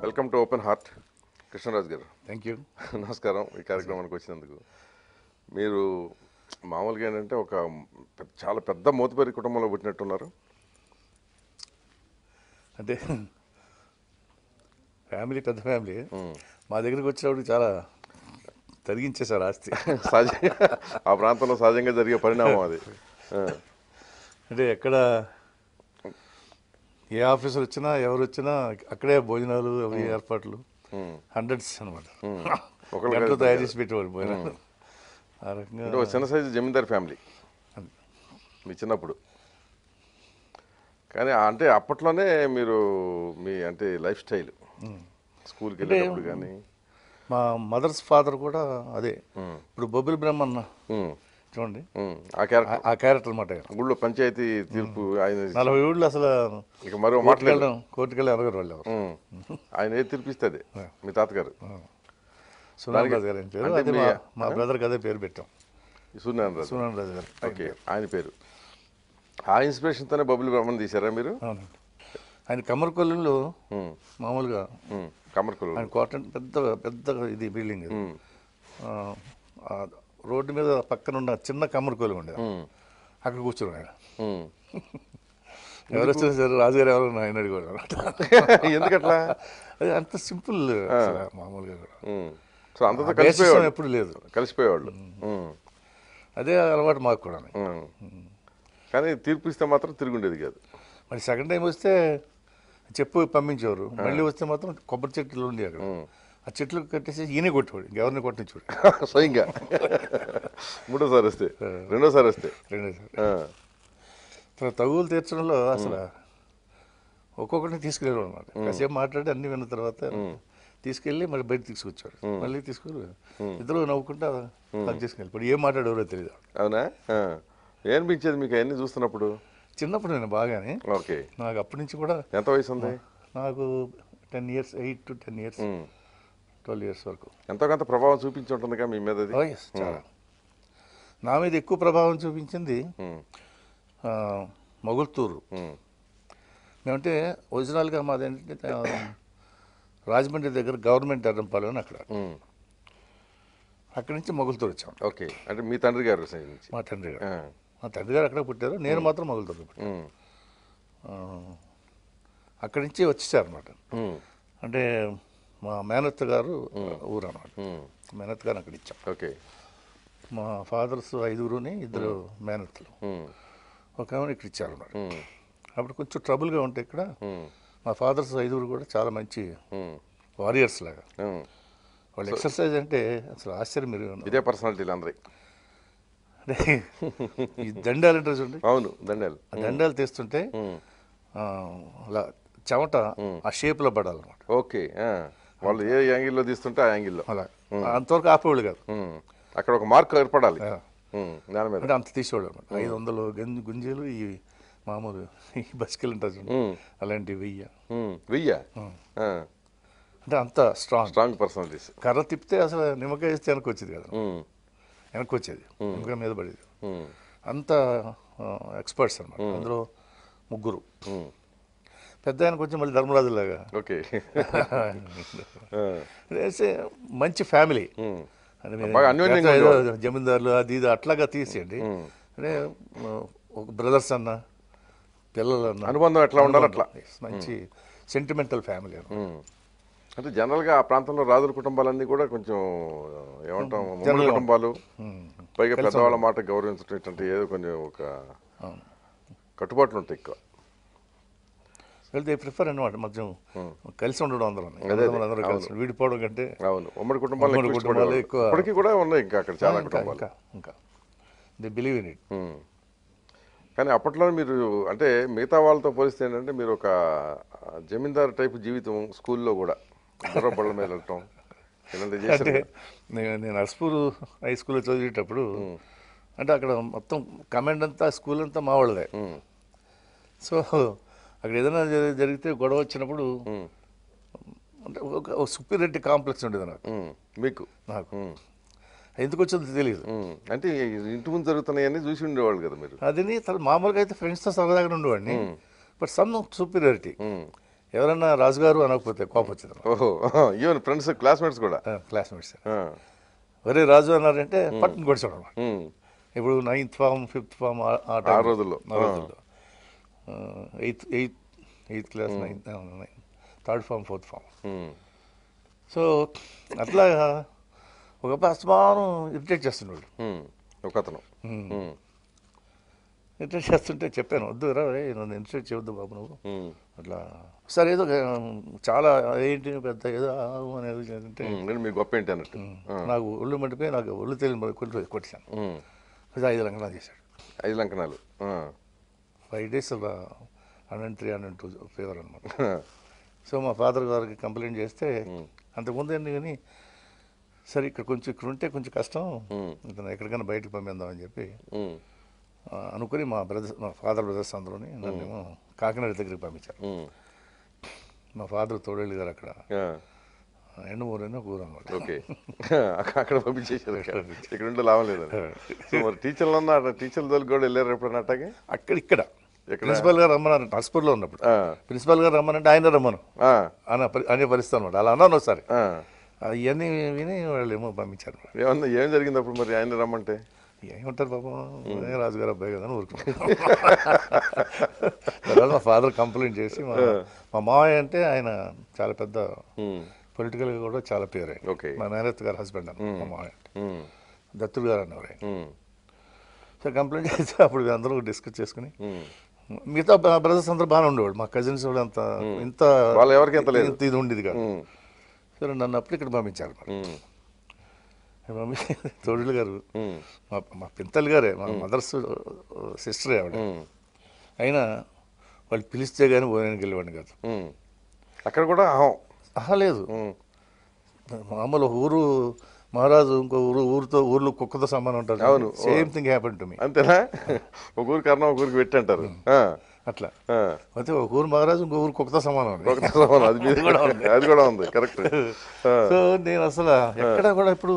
Welcome to open heart. Krishnaraju గారు. Thank you నమస్కారం. ఈ కార్యక్రమానికి వచ్చినందుకు. మీరు మామూలుగా ఏంటంటే ఒక చాలా పెద్ద మోతుపరి కుటుంబంలో పుట్టినట్టున్నారు. అంటే ఫ్యామిలీ పెద్ద ఫ్యామిలీ. మా దగ్గరికి వచ్చినప్పుడు చాలా తరిగించేశారు ఆస్తి. సహజంగా ఆ ప్రాంతంలో సహజంగా జరిగే పరిణామం అది. అంటే ఎక్కడ ఏ ఆఫీసర్ వచ్చినా ఎవరు వచ్చినా అక్కడే భోజనాలు అవి ఏర్పాట్లు. హండ్రెడ్స్ అనమాట గంటలు తయారు చేసి పెట్టేవారు భోజనాలు ఆ రకంగా చిన్న సైజు జమీందార్ ఫ్యామిలీ. మీ చిన్నప్పుడు. కానీ అంటే అప్పట్లోనే మీరు మీ అంటే లైఫ్ స్టైల్. స్కూల్కి వెళ్ళేటప్పుడు కానీ. మా మదర్స్ ఫాదర్ కూడా అదే. ఇప్పుడు బొబ్బిలి బ్రహ్మన్న చూడండి. ఆ క్యారెక్టర్. ఆ- క్యారెక్టర్ అనమాట. ఊళ్ళో పంచాయతీ తీర్పు ఆయన నలభై ఏళ్ళు అసలు ఇక మరో కోర్టుకెళ్ళడం కోర్టుకెళ్ళి అనగారు వాళ్ళు ఆయన ఏది తీర్పిస్తుంది? మీ తాతగారు. సునాన్ రాజు గారు అని పేరు? అదే మీ- బ్రదర్కి అదే పేరు పెట్టాం. సూర్యనారాయణ రాజు సునాన్ రాజు గారు ఓకే ఆయన పేరు. ఆ ఇన్స్పిరేషన్తోనే బబుల్ బ్రహ్మన్ తీశారా మీరు? ఆయన కమ్మరికొల్లులో ఉమ్, మామూలుగా ఉమ్, కమర్కులు ఆయన క్వార్టర్ పెద్ద పెద్ద ఇది బిల్డింగ్ రోడ్డు మీద పక్కన ఉన్న చిన్న కమ్మరికొల్లు ఉండేది అక్కడ కూర్చున్నాడు ఆయన. ఎవరు వచ్చినా సరే రాజుగారు ఎవరు ఆయన అడిగాడు ఎందుకట్లా? అది అంత సింపుల్ మామూలుగా కూడా. సో అంతతో ఎప్పుడు లేదు. కలిసిపోయేవాళ్ళు. అదే అలవాటు మాకు కూడా. కానీ తీర్పు ఇస్తే మాత్రం తిరుగుండేది కాదు. మరి సెకండ్ టైం వస్తే చెప్పు పంపించేవారు. మళ్ళీ వస్తే మాత్రం కొబ్బరి చెట్లు ఉండి అక్కడ. ఆ చెట్లు కట్టేసి ఈయనే కొట్టేవాడు ఇంకెవరిని కొట్టించాడు స్వయంగా. మూడోసారి వస్తే రెండోసారి వస్తే. రెండోసారి. తర్వాత తగులు తీర్చడంలో అసలు ఒక్కొక్కరిని తీసుకెళ్ళాడు అనమాట కాసేపు మాట్లాడి అన్ని విన్న తర్వాత తీసుకెళ్ళి మళ్ళీ బయట తీసుకొచ్చాడు మళ్ళీ తీసుకుని ఇద్దరు నవ్వుకుంటా అది తీసుకెళ్ళి ఇప్పుడు ఏం మాట్లాడేవారో తెలియదు అవునా. ఏమనిపించేది మీకు అవన్నీ చూస్తున్నప్పుడు? చిన్నప్పుడు నేను బాగానే. ఓకే. నాకు అప్పటి నుంచి కూడా ఎంత వయసు ఉంది? నాకు ten years eight to ten years. Twelve years వరకు. ఎంతో కొంత ప్రభావం చూపించి ఉంటుందిగా మీ మీద అది? Oh, yes, చాలా. నా మీద ఎక్కువ ప్రభావం చూపించింది ఆ, మొగుల్తూరు. ఉమ్, మేమంటే ఒరిజినల్గా మాది ఏంటంటే రాజమండ్రి దగ్గర గవర్నమెంట్ అడ్డంపాలెం అని అక్కడ. అక్కడి నుంచి మొగుల్తూరు వచ్చాం. ఓకే. అంటే మీ తండ్రి గారు మా తండ్రి గారు. మా తండ్రి గారు అక్కడ పుట్టారు. నేను మాత్రం మొగుల్తూరు పుట్టాను. అక్కడి నుంచి వచ్చేసారు అనమాట అంటే మా మేనత్త గారు ఊరు అనమాట ఉమ్. మేనత్త గారు అక్కడ ఇచ్చాం. ఓకే. మా ఫాదర్స్ ఐదుగురుని ఇద్దరు మేనత్తలు. ఉమ్, ఒక ఆమెను ఇక్కడ ఇచ్చారు అనమాట అప్పుడు కొంచెం ట్రబుల్గా ఉంటే ఇక్కడ మా ఫాదర్స్ ఐదుగురు కూడా చాలా మంచి వారియర్స్ లాగా. వాళ్ళు ఎక్సర్సైజ్ అంటే అసలు ఆశ్చర్యం మీరు ఇదే పర్సనాలిటీలు అందరి అంటే ఈ దండాలు అంటే చూడండి. అవును దండాలు. దండాలు తీస్తుంటే అలా చెమట ఆ షేప్లో పడాలన్నమాట. ఓకే. వాళ్ళు ఏ యాంగిల్లో తీస్తుంటే ఆ యాంగిల్లో. అలా. అంతవరకు ఆపేవాళ్ళు కాదు. అక్కడ ఒక మార్క్ ఏర్పడాలి. దాని మీద. అంటే అంత తీసేవాళ్ళు అనమాట. ఐదు వందలు గంజి గుంజీలు ఈ మామూలు ఈ బస్కెళ్ళి ఉంటుంది అలాంటివి వెయ్యి. వెయ్య. అంటే అంత స్ట్రాంగ్ స్ట్రాంగ్ పర్సనాలిటీస్ కర్ర తిప్పితే అసలు నిమ్మకాయ వేస్తే వెనక్కి వచ్చేది కదా. వెనక్కి వచ్చేది. నిమ్మకాయ మీద పడేది. అంత ఎక్స్పర్ట్స్ అనమాట. అందులో ముగ్గురు. పెద్ద ఆయన కొంచెం మళ్ళీ ధర్మరాజు లాగా ఓకే. మంచి ఫ్యామిలీ. జమీందారులు అది ఇది అట్లాగా తీసేయండి. అంటే ఒక బ్రదర్స్ అన్న పిల్లలు అన్న. అనుబంధం ఎట్లా ఉండాలి అట్లా? మంచి సెంటిమెంటల్ ఫ్యామిలీ. అంటే జనరల్గా ఆ ప్రాంతంలో రాజుల కుటుంబాలన్నీ కూడా కొంచెం ఏమంటాం కుటుంబాలు. పైగా పెద్దవాళ్ళ మాట గౌరవించడం ఇటువంటి ఏదో కొంచెం ఒక కట్టుబాట్లు ఉంటాయి ఎక్కువ. వెళ్తే ప్రిఫర్ అనమాట మధ్య కలిసి ఉండడం అందరం. అదే. అందరూ కలిసి విడిపోవడం కంటే అవును. ఉమ్మడి కుటుంబాలు కుటుంబాలే. ఎక్కువ. ఇప్పటికీ కూడా ఉన్నాయి ఇంకా అక్కడ చాలా ఇంకా ఇంకా దే బిలీవ్ ఇన్ ఇట్. కానీ అప్పట్లో మీరు అంటే మిగతా వాళ్ళతో పోలిస్తే ఏంటంటే మీరు ఒక జమీందారు టైప్ జీవితం స్కూల్లో కూడా గుర్ర బళ్ళ మీద వెళ్ళటం అంటే నేను అర్స్పూర్ హై స్కూల్లో చదివేటప్పుడు అంటే అక్కడ మొత్తం కమాండ్ అంతా స్కూల్ అంతా మా వాళ్ళదే ఉమ్, సో అక్కడ ఏదైనా జరి- జరిగితే గొడవ వచ్చినప్పుడు అంటే ఒక సుపీరియారిటీ కాంప్లెక్స్ ఉండేది నాకు. మీకు? నాకు. ఎందుకు వచ్చిందో తెలియదు. అంటే ఇంటి ముందు జరుగుతున్నాయని చూసి ఉండేవాళ్ళు కదా మీరు? అది తర్వాత మామూలుగా అయితే ఫ్రెండ్స్తో సరదాగా ఉండేవాడిని. బట్ సమ్ సుపీరియారిటీ ఎవరన్నా రాజుగారు అనకపోతే కోపం వచ్చింది ఈవెన్ ఫ్రెండ్స్ క్లాస్మేట్స్ కూడా? క్లాస్మేట్స్ ఒరే రాజు అన్నారంటే పట్టుని కొడిచాడు ఇప్పుడు నైన్త్ ఫామ్ ఫిఫ్త్ ఫామ్ ఆ రోజుల్లో. ఆ. రోజుల్లో. Eighth eighth eighth class ninth third form fourth form so అట్లా ఒక అస్తమానం ఇరిటేట్ చేస్తున్నాడు. ఉమ్, ఒక అతను ఉమ్, ఇరిటేట్ చేస్తుంటే చెప్పాను వద్దు రా నన్ను ఇరిటేట్ చేయొద్దు బాబు నువ్వు. అట్లా సరే ఏదో చాలా ఏంటి పెద్ద ఏదో అనేది అంటే నేను మీ గొప్ప ఏంటి అన్నట్టు. నాకు ఒళ్ళు మండిపోయి నాకు ఒళ్ళు తెలియని కొట్టి అది ఐదు రంగనా చేశాడు. ఐదు లంకనాలు. ఫైవ్ డేస్ అలా hundred three hundred two fever అనమాట సో మా ఫాదర్ గారికి కంప్లైంట్ చేస్తే అంతకుముందు ఏంటి కానీ సరే ఇక్కడ కొంచెం ఇక్కడ ఉంటే కొంచెం కష్టం. ఇతను ఎక్కడికైనా బయటకు పంపిద్దామని చెప్పి అనుకుని మా బ్రదర్స్ మా ఫాదర్ బ్రదర్స్ అందరూని నన్ను కాకినాడ దగ్గరికి పంపించారు. మా ఫాదర్ తోడేళ్ళు గారు అక్కడ. ఆ, ఎండమూరు అని ఒక ఊరు అనమాట ఓకే. అక్కడ పంపించేసారు ఇక్కడ ఉంటే లాభం లేదని సో మరి టీచర్లు అన్న టీచర్ల దగ్గరికి కూడా వెళ్ళారు ఎప్పుడన్నా అట్టాగే? అక్కడ ఇక్కడ? ప్రిన్సిపల్ గారు రమ్మన్నారు నర్స్పూర్లో ఉన్నప్పుడు. ప్రిన్సిపల్ గారు రమ్మనంటే ఆయన రమ్మను. అన్న అనే పరిస్థితి అనమాట అలా అన్నాను ఒకసారి. ఆ. అవన్నీ విని వాళ్ళు ఏమో పంపించారు. ఏమన్నా ఏం జరిగింది అప్పుడు మరి ఆయన రమ్మంటే? ఏమంటారు పాపం? రాజుగారు అబ్బాయి కదా అని ఊరుకున్నాను తర్వాత మా ఫాదర్ కంప్లైంట్ చేసి మా మా మావయ్య అంటే ఆయన చాలా పెద్ద ఉమ్, పొలిటికల్గా కూడా చాలా పేరు. మా మేనత్ గారు హస్బెండ్ అన్న మా మావయ్య అంటే. దత్తుడు గారు అన్నవారు సో కంప్లైంట్ చేసి అప్పుడు అందరూ డిస్కస్ చేసుకుని. మిగతా బ్రదర్స్ అందరూ బాగానే ఉండేవాడు మా కజిన్స్ కూడా అంత ఇంత వాళ్ళు ఎవరికి ఎంత లేదు. ఇంత ఇది ఉండేది కాదు. సరే నన్ను అప్పుడు ఇక్కడ పంపించారు మమ్మీ తోడులు గారు మా మా పింతలు గారే మా మదర్స్ సిస్టరే ఆవిడ. అయినా వాళ్ళు పిలిస్తే కానీ భోజనానికి వెళ్ళేవాడిని కాదు. అక్కడ కూడా అహం. ఆహా లేదు. మామూలు ఊరు మహారాజు ఇంకో ఊరు ఊరితో ఊర్లో కుక్కతో సమానం ఉంటారు అవును. Same thing happen to me అంతేనా? ఒక ఊరికి కారణం ఒక ఊరికి పెట్టి అంటారు. అట్లా. అయితే ఒక ఊరు మహారాజు ఇంకో ఊరు కుక్కతో సమానం ఒకటే సమానం, అది కూడా ఉంది. అది కూడా ఉంది. కరెక్ట్ సో నేను అసలు ఎక్కడ కూడా ఇప్పుడు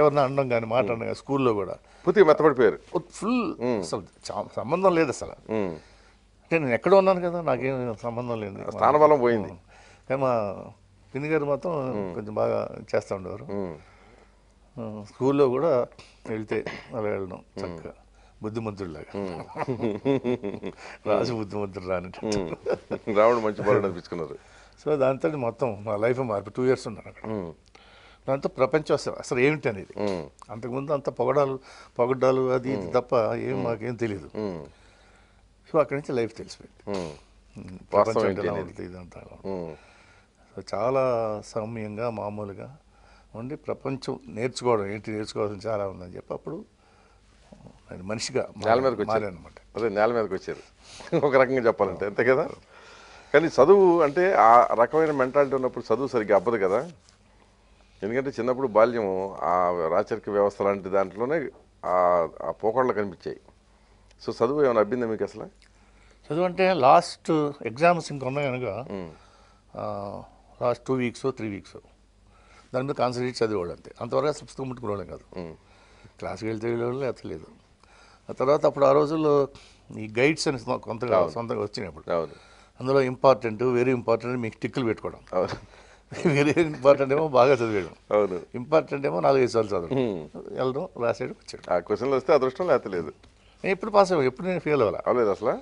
ఎవరిని అనడం కానీ మాట్లాడడం కానీ స్కూల్లో కూడా పూర్తిగా మెత్తపడిపోయారు. ఫుల్ అసలు సంబంధం లేదు అసలు. నేను ఎక్కడ ఉన్నాను కదా నాకేం సంబంధం లేదు. స్థానబలం పోయింది. కానీ మా పిన్ని గారు మాత్రం కొంచెం బాగా చేస్తూ ఉండేవారు. స్కూల్లో కూడా వెళ్తే అలా వెళ్ళడం చక్కగా. బుద్ధిమంతుడిలాగా. రాజు బుద్ధిమంతుడు రాని. రావణ మంచి బాలుడు అనిపించుకున్నారు. సో దాంతో మొత్తం మా లైఫ్ మార్పు టూ ఇయర్స్ ఉన్నాను అక్కడ. దాంతో ప్రపంచం అసలు అసలు ఏమిటి అనేది అంతకుముందు అంత పొగడాలు పొగడాలు అది ఇది తప్ప ఏం మాకేం తెలియదు సో అక్కడి నుంచి లైఫ్ తెలిసిపోయింది. ప్రపంచం ఇదంతా. చాలా సౌమ్యంగా మామూలుగా ఉండి ప్రపంచం నేర్చుకోవడం ఏంటి నేర్చుకోవాల్సిన చాలా ఉందని చెప్పి అప్పుడు నేను మనిషిగా నేల మీదకి వచ్చారు. అనమాట అదే నేల మీదకి వచ్చారు. ఒక రకంగా చెప్పాలంటే అంతే కదా? కానీ చదువు అంటే ఆ రకమైన మెంటాలిటీ ఉన్నప్పుడు చదువు సరిగ్గా అబ్బదు కదా? ఎందుకంటే చిన్నప్పుడు బాల్యం ఆ రాచరిక వ్యవస్థ లాంటి దాంట్లోనే ఆ పోకడలు కనిపించాయి. సో చదువు ఏమైనా అబ్బిందా మీకు అసలు? చదువు అంటే లాస్ట్ ఎగ్జామ్స్ ఇంకా ఉన్నాయి కనుక last two weeks three weeks. దాని మీద కాన్సన్ట్రేట్ చదివేవాడు అంతే అంతవరకు అసలు పుస్తకం ముట్టుకునేవాళ్ళం కాదు. క్లాస్కి వెళ్తే వెళ్ళేవాళ్ళు లేదు. ఆ తర్వాత అప్పుడు ఆ రోజుల్లో ఈ గైడ్స్ అని కొంతగా సొంతంగా వచ్చినప్పుడు అందులో ఇంపార్టెంట్ వెరీ ఇంపార్టెంట్ మీకు టిక్కులు పెట్టుకోవడం. వెరీ ఇంపార్టెంట్ ఏమో బాగా చదివేయడం. అవును. ఇంపార్టెంట్ ఏమో నాలుగైదు సార్లు చదవడం. వెళ్ళడం రాసేయడం వచ్చాడు ఆ క్వశ్చన్లు వస్తే అదృష్టం లేదు. నేను ఎప్పుడు పాస్ అయ్యాను ఎప్పుడు నేను ఫెయిల్ అవ్వాల? అవలేదు అసలు?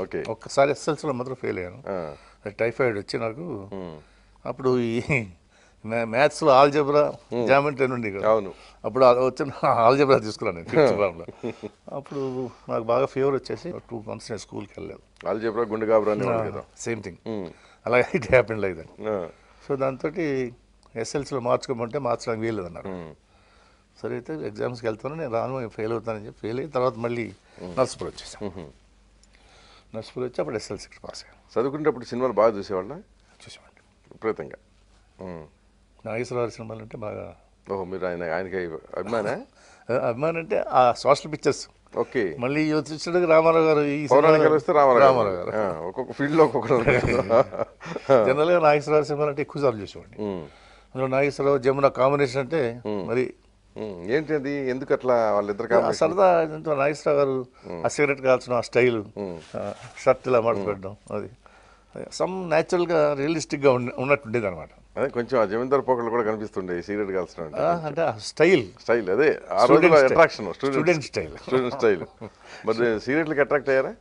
ఓకే. ఒక్కసారి ఎస్ఎల్సీలో మాత్రం ఫెయిల్ అయ్యాను. టైఫాయిడ్ వచ్చి నాకు అప్పుడు ఈ మ్యాథ్స్లో ఆల్జబ్రా జామెంట్రీ అని కదా. అవును. అప్పుడు వచ్చిన ఆల్జబ్రా తీసుకున్నాను నేను ఫిఫ్త్ అప్పుడు నాకు బాగా ఫీవర్ వచ్చేసి టూ మంత్స్ నేను స్కూల్కి వెళ్ళలేదు. ఆల్జీబ్రా గుండె గాబరా అనేవాడు కదా. Same thing. అలాగే it happen like that so దాంతో ఎస్ఎల్సీలో మార్చుకోమంటే మార్చడానికి వీల్లేదు అన్నారు సరే అయితే ఎగ్జామ్స్కి వెళ్తాను నేను రాను ఫెయిల్ అవుతానని చెప్పి ఫెయిల్ అయిన తర్వాత మళ్ళీ నర్సుపూర్ వచ్చేసాను. నర్సుపూర్ వచ్చి అప్పుడు ఎస్ఎల్సీకి పాస్ అయ్యాను. చదువుకునేటప్పుడు సినిమాలు బాగా చూసేవాళ్ళ? చూసామండి విపరీతంగా. నాగేశ్వరరావు సినిమాలు అంటే బాగా ఓహో మీరు ఆయన ఆయనకి అభిమానే? అభిమానం అంటే ఆ సోషల్ పిక్చర్స్. ఓకే. మళ్ళీ వచ్చేటప్పుడు రామారావు గారు ఈ పౌరాణికాలు వస్తే రామారావు రామారావు గారు. ఒక్కొక్క ఫీల్డ్లో ఒక్కొక్కరు జనరల్గా నాగేశ్వరరావు సినిమాలు అంటే ఎక్కువ సార్లు చూసేవాడిని. ఉమ్, అందులో నాగేశ్వరరావు జమున కాంబినేషన్ అంటే మరి. ఏంటి అది? ఎందుకు అట్లా వాళ్ళిద్దరు సరదా నాగేశ్వరరావు గారు ఆ సిగరెట్ కాల్చడం ఆ స్టైల్ షర్ట్ ఇలా పెట్టడం అది. సమ్ న్యాచురల్గా రియలిస్టిక్గా ఉన్న ఉన్నట్టుండేది అనమాట అదే కొంచెం ఆ జమీందార్ పోకళ్ళు కూడా కనిపిస్తుండే సిగరెట్ కాల్చడం అంటే స్టైల్. స్టైల్ అదే ఆ రోజుల్లో. Attraction Student style. Student style మరి సిగరెట్లకి అట్రాక్ట్ అయ్యారా?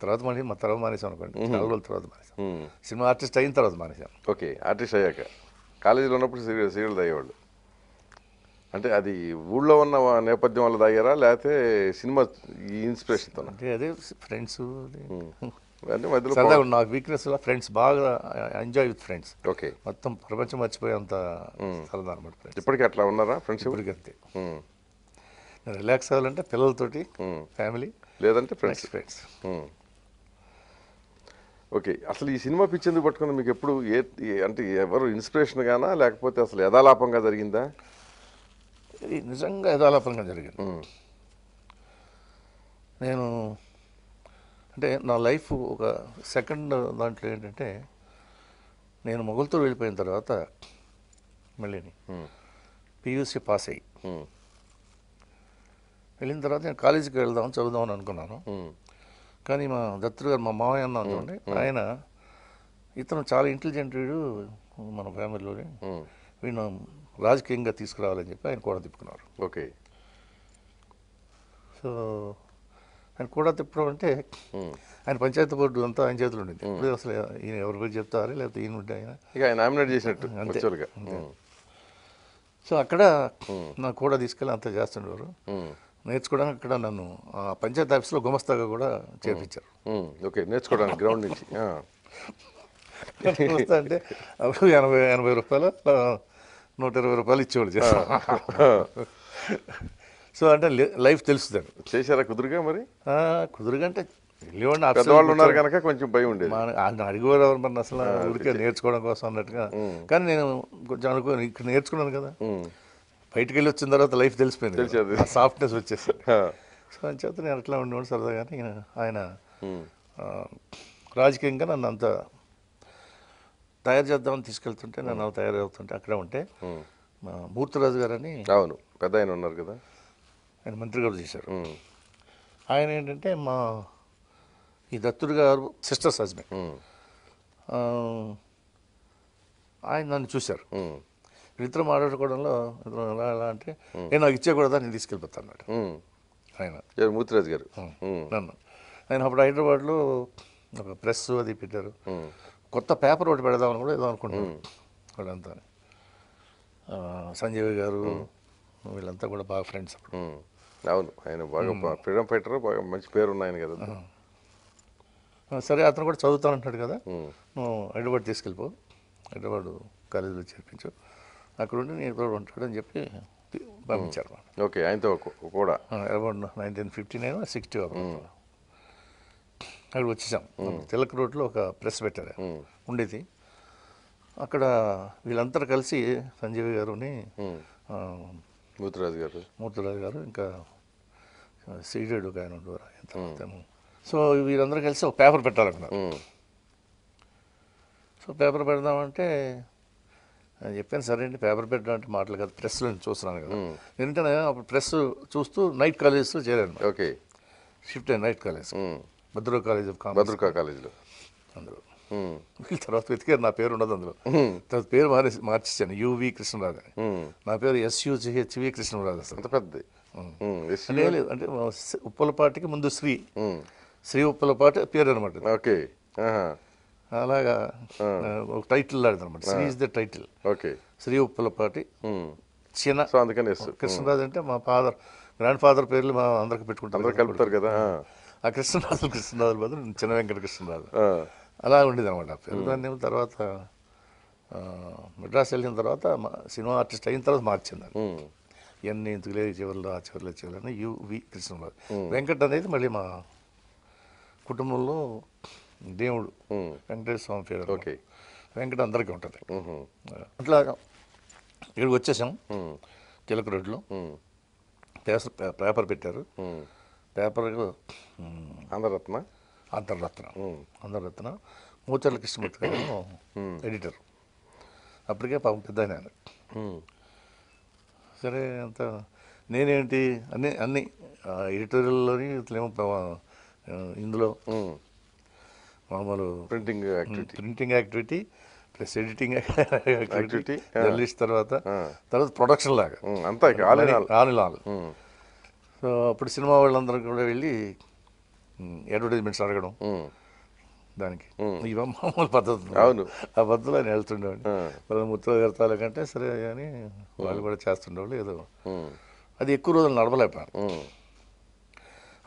తర్వాత మళ్ళీ మా తర్వాత మానేసాం అనుకోండి. చాలా రోజుల తర్వాత మానేసాం. సినిమా ఆర్టిస్ట్ అయిన తర్వాత మానేసాం ఓకే ఆర్టిస్ట్ అయ్యాక. కాలేజీలో ఉన్నప్పుడు సిగరెట్ సిగరెట్ తాగేవాళ్ళు అంటే అది ఊళ్ళో ఉన్న నేపథ్యం వల్ల తాగారా? లేకపోతే సినిమా ఈ ఇన్స్పిరేషన్తో అంటే అదే ఫ్రెండ్స్ అంటే మధ్యలో సరదాగా నాకు వీక్నెస్ ఫ్రెండ్స్ బాగా ఎంజాయ్ విత్ ఫ్రెండ్స్ ఓకే. మొత్తం ప్రపంచం మర్చిపోయేంత సరదా అనమాట ఫ్రెండ్స్ ఇప్పటికీ అట్లా ఉన్నారా ఫ్రెండ్షిప్ ఇప్పటికంతే రిలాక్స్ అవ్వాలంటే పిల్లలతోటి ఫ్యామిలీ లేదంటే ఫ్రెండ్స్ ఫ్రెండ్స్ ఓకే. అసలు ఈ సినిమా పిచ్చి ఎందుకు పట్టుకుంది? మీకు ఎప్పుడు ఏ- అంటే ఎవరు ఇన్స్పిరేషన్ గానా? లేకపోతే అసలు యథాలాపంగా జరిగిందా? ఇది నిజంగా యథాలాపంగా జరిగింది. నేను అంటే నా లైఫ్ ఒక సెకండ్ దాంట్లో ఏంటంటే నేను మొగల్తో వెళ్ళిపోయిన తర్వాత మళ్ళీని పియూసీ పాస్ అయ్యి వెళ్ళిన తర్వాత నేను కాలేజీకి వెళ్దాం చదువుదామని అనుకున్నాను. కానీ మా దత్తుడు గారు మా మామయ్య అన్న అనుకోండి ఆయన ఇతను చాలా ఇంటెలిజెంట్ వీడు మన ఫ్యామిలీలోనే వీడు రాజకీయంగా తీసుకురావాలని చెప్పి ఆయన కూడా తిప్పుకున్నారు. ఓకే. సో ఆయన కూడా తిప్పడం అంటే. ఆయన పంచాయతీ బోర్డు అంతా ఆయన చేతులు ఉండింది. ఇప్పుడు అసలు ఈయన ఎవరి పేరు చెప్తారా లేకపోతే ఈయన ఉంటే ఆయన? ఇక ఆయన నామినేట్ చేసినట్టు అంతే. సో అక్కడ నాకు కూడా తీసుకెళ్ళి అంతా చేస్తుండేవారు. నేర్చుకోవడానికి అక్కడ నన్ను ఆ పంచాయతీ ఆఫీస్లో గుమస్తాగా కూడా చేర్పించారు. ఓకే నేర్చుకోవడానికి గ్రౌండ్ నుంచి అంటే అప్పుడు ఎనభై ఎనభై రూపాయలు నూట ఇరవై రూపాయలు ఇచ్చేవాడు చేస్తా సో అంటే లైఫ్ తెలుస్తుంది చేశారా కుదురుగా మరి? కుదురుగంటే వెళ్ళేవాడిని పెద్దవాళ్ళు ఉన్నారు కనుక కొంచెం భయం ఉండేది. ఆయన అడిగేవారు ఎవరు మరి అసలు ఊరికే నేర్చుకోవడం కోసం అన్నట్టుగా. కానీ నేను కొంచెం అనుకో ఇక్కడ నేర్చుకున్నాను కదా. బయటికి వెళ్ళి వచ్చిన తర్వాత లైఫ్ తెలిసిపోయింది. సాఫ్ట్నెస్ వచ్చేసింది. ఆ. సో అని చేత నేను అట్లా ఉండేవాడు సరదాగానే. ఆయన రాజకీయంగా నన్ను అంత తయారు చేద్దామని తీసుకెళ్తుంటే నన్ను తయారవుతుంటే అక్కడ ఉంటే. మా మూర్తిరాజు గారని అవును పెద్ద ఆయన ఉన్నారు కదా ఆయన మంత్రి గారు చేశారు. ఆయన ఏంటంటే మా ఈ దత్తుడు గారు సిస్టర్స్ హస్బెండ్. ఆయన నన్ను చూశారు. ఇద్దరు మాట్లాడుకోవడంలో ఇద్దరు ఎలా ఎలా అంటే నేను నాకు ఇచ్చేయకూడదా నేను తీసుకెళ్ళిపోతాను అన్నాడు. ఆయన మూర్తిరాజు గారు. నన్ను ఆయన అప్పుడు హైదరాబాద్లో ఒక ప్రెస్ అది పెట్టారు. కొత్త పేపర్ ఒకటి పెడదామని కూడా ఏదో అనుకుంటున్నాను. వాళ్ళంతా. ఆ, సంజయ్ గారు వీళ్ళంతా కూడా బాగా ఫ్రెండ్స్ అప్పుడు. అవును ఆయన బాగా ఫ్రీడమ్ ఫైటర్ బాగా మంచి పేరు ఉన్నాయి ఆయన కదా సరే అతను కూడా చదువుతానంటాడు కదా. ఉమ్. నువ్వు హైదరాబాద్ తీసుకెళ్ళిపో. హైదరాబాద్ కాలేజీలో చేర్పించు. అక్కడ ఉండి నేను ఇక్కడ ఉంటాడు అని చెప్పి పంపించారు. ఓకే ఆయనతో కూడా. Around nineteen fifty nine sixty అక్కడ వచ్చేసాం. తిలక్ రోడ్లో ఒక ప్రెస్ పెట్టారు. ఉండేది. అక్కడ వీళ్ళందరూ కలిసి సంజీవ్ గారుని మూర్తిరాజు గారు. మూర్తిరాజు గారు ఇంకా సీడెడ్ ఒక ఆయన ఉండేవారు ఆయన. సో వీళ్ళందరూ కలిసి ఒక పేపర్ పెట్టాలనుకున్నారు ఉమ్. సో పేపర్ పెడదామంటే నేను చెప్పాను సరే అండి పేపర్ పెట్టడం అంటే మాటలు కాదు ప్రెస్లో నేను చూస్తున్నాను కదా. ఎందుకంటే అప్పుడు ప్రెస్ చూస్తూ నైట్ కాలేజెస్లో చేరాను. ఓకే. షిఫ్ట్ అయ్యాను నైట్ కాలేజ్ ఉమ్. భద్రో కాలేజ్ ఆఫ్ కామర్స్ భద్రకా కాలేజీలో. అందులో. వీళ్ళ తర్వాత వెతికారు నా పేరు ఉండదు అందులో. తర్వాత పేరు మారి మార్చేసాను యువి కృష్ణరాజు. అని. నా పేరు ఎస్యుజిహెచ్వి కృష్ణరాజు అసలు అంత పెద్దది. అంటే లేదు. ఉప్పలపాటికి ముందు శ్రీ. శ్రీ ఉప్పలపాటి పేరు అనమాట ఓకే. అలాగా ఒక టైటిల్ లాంటిది అనమాట Shri is the title. Okay. Shri Uppalapati. చిన్న అందుకని కృష్ణరాజు అంటే మా ఫాదర్ గ్రాండ్ ఫాదర్ పేర్లు మా అందరికి పెట్టుకుంటాం అందరు కలుపుతారు కదా. ఆ. కృష్ణరాజు కృష్ణరాజు బదులు నేను చిన్న వెంకట కృష్ణరాజు. అలా ఉండేది అనమాట పేరు తర్వాత మెడ్రాస్ వెళ్ళిన తర్వాత మా సినిమా ఆర్టిస్ట్ అయిన తర్వాత మార్చింది. ఇవన్నీ ఇందుకు లేదు చివరిలో ఆ చివరిలో చివరిలో యువి కృష్ణరాజు. వెంకట్ అనేది మళ్ళీ మా కుటుంబంలో దేవుడు. వెంకటేశ్వర స్వామి పేరు ఓకే. వెంకట అందరికీ ఉంటుంది. అట్లా ఇక్కడికి వచ్చేసాం. తిలక రోడ్లో పేపర్ పెట్టారు. పేపర్ ఆంధ్రరత్న అంతర్రత్న? ఉమ్. అంతర్రత్న. మూచర్ల కృష్ణమూర్తి గారు ఎడిటర్. అప్పటికే పాపం పెద్ద ఆయన. సరే అంత నేనేంటి? అన్ని అన్ని ఎడిటోరియల్లోని ఇట్లేమో ఇందులో. మామూలు printing activity. Printing activity plus editing activity. Journalist తర్వాత. తర్వాత ప్రొడక్షన్ లాగా అంతా all in all all in all so అప్పుడు సినిమా వాళ్ళందరూ కూడా వెళ్ళి అడ్వర్టైజ్మెంట్స్ అడగడం. దానికి. ఇవ మామూలు పద్ధతి అవును. ఆ పద్ధతిలో ఆయన వెళ్తుండేవాడిని. వాళ్ళ ముత్తుల గారి కంటే సరే అని వాళ్ళు కూడా చేస్తుండేవాళ్ళు ఏదో. అది ఎక్కువ రోజులు నడవలేకపోయాను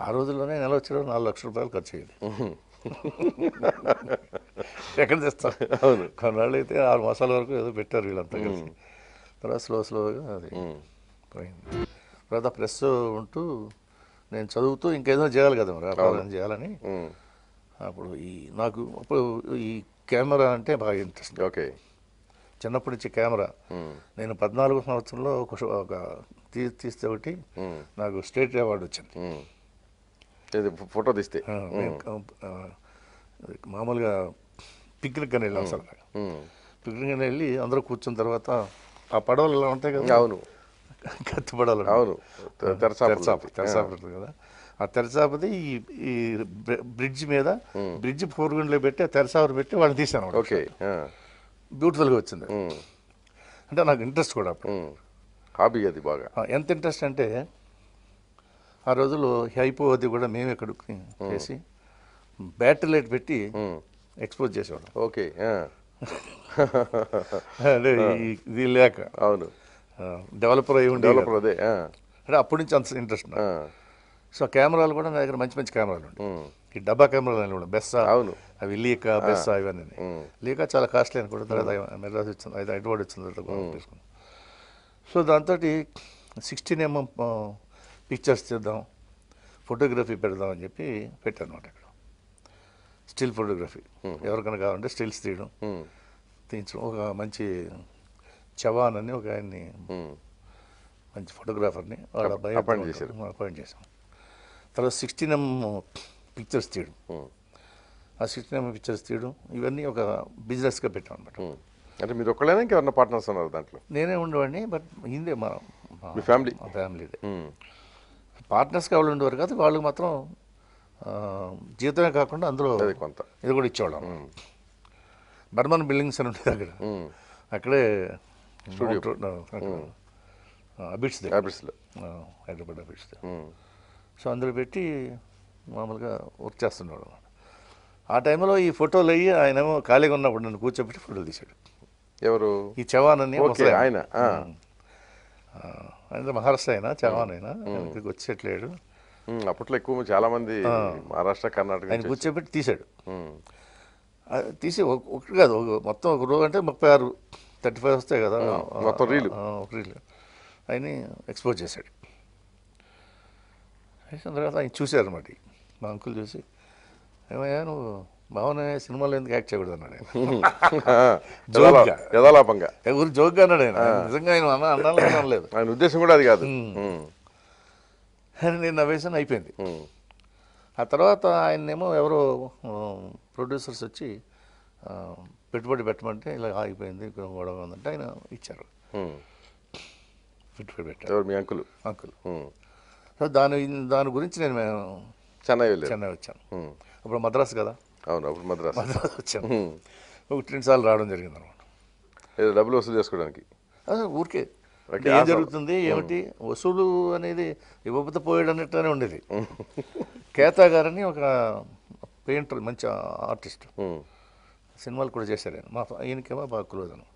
ఆ రోజుల్లోనే నెల వచ్చేవాడు నాలుగు లక్షల రూపాయలు ఖర్చు అయ్యేది. ఎక్కడ తెస్తాం అవును. కొన్నాళ్ళు అయితే ఆరు మాసాల వరకు ఏదో పెట్టారు వీళ్ళంతా కలిసి. తర్వాత స్లో స్లోగా అది పోయింది. తర్వాత ప్రెస్ ఉంటూ నేను చదువుతూ ఇంకేదో చేయాలి కదా మరి వ్యాపారం చేయాలని. అప్పుడు ఈ నాకు అప్పుడు ఈ కెమెరా అంటే బాగా ఇంట్రెస్ట్. ఓకే. చిన్నప్పటి నుంచి కెమెరా. నేను పద్నాలుగు సంవత్సరంలో ఒక ఒక తీ తీస్తే ఒకటి నాకు స్టేట్ అవార్డు వచ్చింది. ఇది ఫోటో తీస్తే? మామూలుగా పిక్నిక్ అని వెళ్ళాం సార్. పిక్నిక్ అని వెళ్ళి అందరూ కూర్చున్న తర్వాత ఆ పడవలు ఇలా ఉంటాయి కదా? అవును. కత్తి పడవలు అవును తెరచాప. తెరచాప కదా. ఆ తెరచాపది ఈ ఈ బ్రి- బ్రిడ్జ్ మీద బ్రిడ్జ్ ఫోర్గుండ్లో పెట్టి ఆ తెరచాపలు పెట్టి వాళ్ళని తీసాను ఓకే. బ్యూటిఫుల్గా వచ్చింది. అంటే నాకు ఇంట్రెస్ట్ కూడా అప్పుడు. హాబీ అది బాగా. ఎంత ఇంట్రెస్ట్ అంటే ఆ రోజుల్లో హైపో అది కూడా మేము ఇక్కడ చేసి బ్యాటరీ లైట్ పెట్టి. ఎక్స్పోజ్ చేసేవాళ్ళం. ఓకే. ఈ- ఇది లేక. అవును. డెవలపర్ అయి ఉండే డెవలపర్ అదే. అంటే అప్పటి నుంచి అంత ఇంట్రెస్ట్. సో కెమెరాలు కూడా నా దగ్గర మంచి మంచి కెమెరాలు ఉంటాయి. ఈ డబ్బా కెమెరాలు అని కూడా బెస్సా? అవును. అవి లీక బెస్సా ఇవన్నీ. లీక చాలా కాస్ట్లీ అని కూడా తర్వాత మెడ్రాస్ వచ్చింది అది హైదరాబాద్ వచ్చింది తీసుకున్నాం. సో దాంతో సిక్స్టీన్ ఎంఎం పిక్చర్స్ తీద్దాం ఫోటోగ్రఫీ పెడదాం అని చెప్పి పెట్టాను అనమాట ఇక్కడ స్టిల్ ఫోటోగ్రఫీ ఎవరికైనా కావాలంటే స్టిల్స్ తీయడం. తీయించడం. ఒక మంచి చవాన్ అని ఒక ఆయన్ని. మంచి ఫోటోగ్రాఫర్ని వాళ్ళ అబ్బాయి appoint చేశారు. అపాయింట్ చేశాం తర్వాత సిక్స్టీన్ ఎం పిక్చర్స్ తీయడం. ఆ సిక్స్టీన్ ఎం పిక్చర్స్ తీయడం ఇవన్నీ ఒక బిజినెస్గా పెట్టాం అనమాట. అంటే మీరు ఒక్కళ్ళైనా ఇంకెవరన్నా పార్ట్నర్స్ ఉన్నారు దాంట్లో నేనే ఉండేవాడిని బట్ హిందే మా ఫ్యామిలీ మా ఫ్యామిలీదే ఉమ్. పార్ట్నర్స్గా వాళ్ళు ఉండేవారు కాదు వాళ్ళకి మాత్రం జీతమే కాకుండా అందులో అది కొంత ఇది కూడా ఇచ్చేవాళ్ళం బర్మన్ బిల్డింగ్స్ అని ఉండేది అక్కడ. అక్కడే అబిట్స్ దగ్గర. హ్యాబిట్స్లో ఆ, హైదరాబాద్ అబిట్స్. ఉమ్. సో అందులో పెట్టి మామూలుగా వర్క్ చేస్తున్నాడు అన్నమాట. ఆ టైంలో ఈ ఫోటోలు అయ్యి ఆయనేమో ఖాళీగా ఉన్నప్పుడు నన్ను కూర్చోబెట్టి ఫోటోలు తీశాడు. ఎవరు? ఈ చవాన్ అని. ఆయన. ఆ, ఆయన మహారాష్ట్ర అయినా చవాన్ అయినా ఇక్కడికి వచ్చేట్లేడు. అప్పట్లో ఎక్కువ చాలా మంది మహారాష్ట్ర కర్ణాటక ఆయన కూర్చోబెట్టి తీశాడు. తీసి ఒక- ఒకటి కాదు మొత్తం ఒక రోజు అంటే ముప్పై ఆరు థర్టీ ఫైవ్ వస్తాయి కదా. మొత్తం రీలు. రీలు. ఆయన ఎక్స్పోజ్ చేశాడు. చేసిన తర్వాత ఆయన చూశారు అనమాట మా అంకుల్ చూసి ఏమయ్యా నువ్వు బాగున్నా సినిమాలో ఎందుకు యాక్ట్ చేయకూడదు అన్నాడు జోక్గా. యథాలాపంగా. ఎవరు జోక్గా అన్నాడు ఆయన. నిజంగా ఆయన అన్న అన్నాలని అనలేదు. ఆయన ఉద్దేశం కూడా అది కాదు. అని నేను నవ్వేసాను అయిపోయింది. ఆ తర్వాత ఆయన్నేమో ఎవరో ప్రొడ్యూసర్స్ వచ్చి పెట్టుబడి పెట్టమంటే ఇలా ఆగిపోయింది ఇక్కడ గొడవ ఉందంటే ఆయన ఇచ్చారు. పెట్టుబడి పెట్టారు. మీ అంకుల్? అంకుల్. సో దాని దాని గురించి నేను మేము చెన్నై చెన్నై వచ్చాను. అప్పుడు మద్రాసు కదా? అవును అప్పుడు మద్రాసు. మద్రాసు వచ్చాను. ఒకటి రెండు సార్లు రావడం జరిగింది అనమాట ఏదో డబ్బులు వసూలు చేసుకోవడానికి? ఊరికే. ఏం జరుగుతుంది ఏమిటి? వసూలు అనేది ఇవ్వకపోతే పోయాడు అన్నట్టుగానే ఉండేది. కేతా గారని ఒక పెయింటర్ మంచి ఆర్టిస్ట్. సినిమాలు కూడా చేశారు ఆయన. మా ఈయనకేమో బాగా క్లోజ్ అని.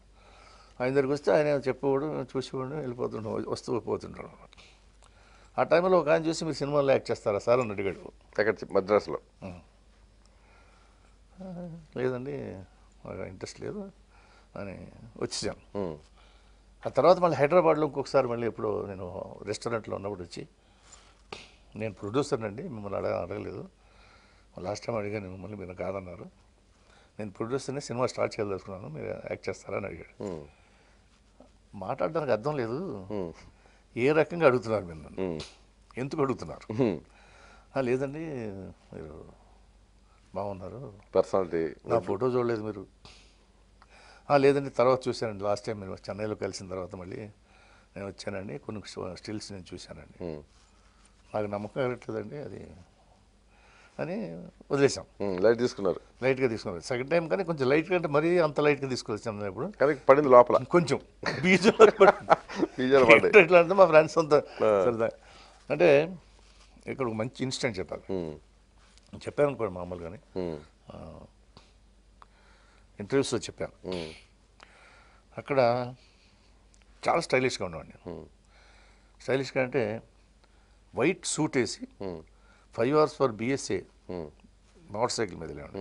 ఆయన దగ్గరికి వస్తే ఆయన చెప్పేవాడు చూసేవాడు వెళ్ళిపోతుండే వస్తూ పోతుంటాడు. ఆ టైంలో ఒక ఆయన చూసి మీరు సినిమాలో యాక్ట్ చేస్తారా? సార్ అని అడిగాడు. ఎక్కడ మద్రాసులో. లేదండి ఇంట్రెస్ట్ లేదు అని వచ్చేసాను. ఆ తర్వాత మళ్ళీ హైదరాబాద్లో ఇంకొకసారి మళ్ళీ ఎప్పుడో నేను రెస్టారెంట్లో ఉన్నప్పుడు వచ్చి నేను ప్రొడ్యూసర్ అండి మిమ్మల్ని అడగ అడగలేదు. లాస్ట్ టైం అడిగాను మిమ్మల్ని మీరు కాదన్నారు. నేను ప్రొడ్యూసర్ని సినిమా స్టార్ట్ చేయదలుచుకున్నాను మీరు యాక్ట్ చేస్తారా అని అడిగాడు. మాట్లాడడానికి అర్థం లేదు. ఏ రకంగా అడుగుతున్నారు మీరు నన్ను. ఎందుకు అడుగుతున్నారు ఉమ్. "ఆ, లేదండి మీరు బాగున్నారు పర్సనాలిటీ నా ఫోటో చూడలేదు మీరు "ఆ, లేదండి తర్వాత చూశానండి లాస్ట్ టైం మీరు చెన్నైలో కలిసిన తర్వాత మళ్ళీ నేను వచ్చానండి కొన్ని స్టిల్స్ నేను చూశానండి. నాకు నమ్మకం కలగట్లేదండి అది అని వదిలేసాం. లైట్ తీసుకున్నారు. లైట్గా తీసుకున్నాం సెకండ్ టైం కానీ కొంచెం లైట్గా అంటే మరీ అంత లైట్గా తీసుకొచ్చాం ఇప్పుడు. కానీ పడింది లోపల. కొంచెం. బీజంలో బీజాలు పడ్డాయి. ఎట్లా అంటే మా ఫ్రెండ్స్ అంతా సరదా. అంటే ఇక్కడ ఒక మంచి ఇన్సిడెంట్ చెప్పాలి. ఉమ్, చెప్పాను అనుకోండి మామూలుగానే. ఇంటర్వ్యూస్లో చెప్పాను. అక్కడ చాలా స్టైలిష్గా ఉండేవాడిని స్టైలిష్గా అంటే వైట్ సూట్ వేసి five hours for BSA. Motor cycle మీద వెళ్ళాను.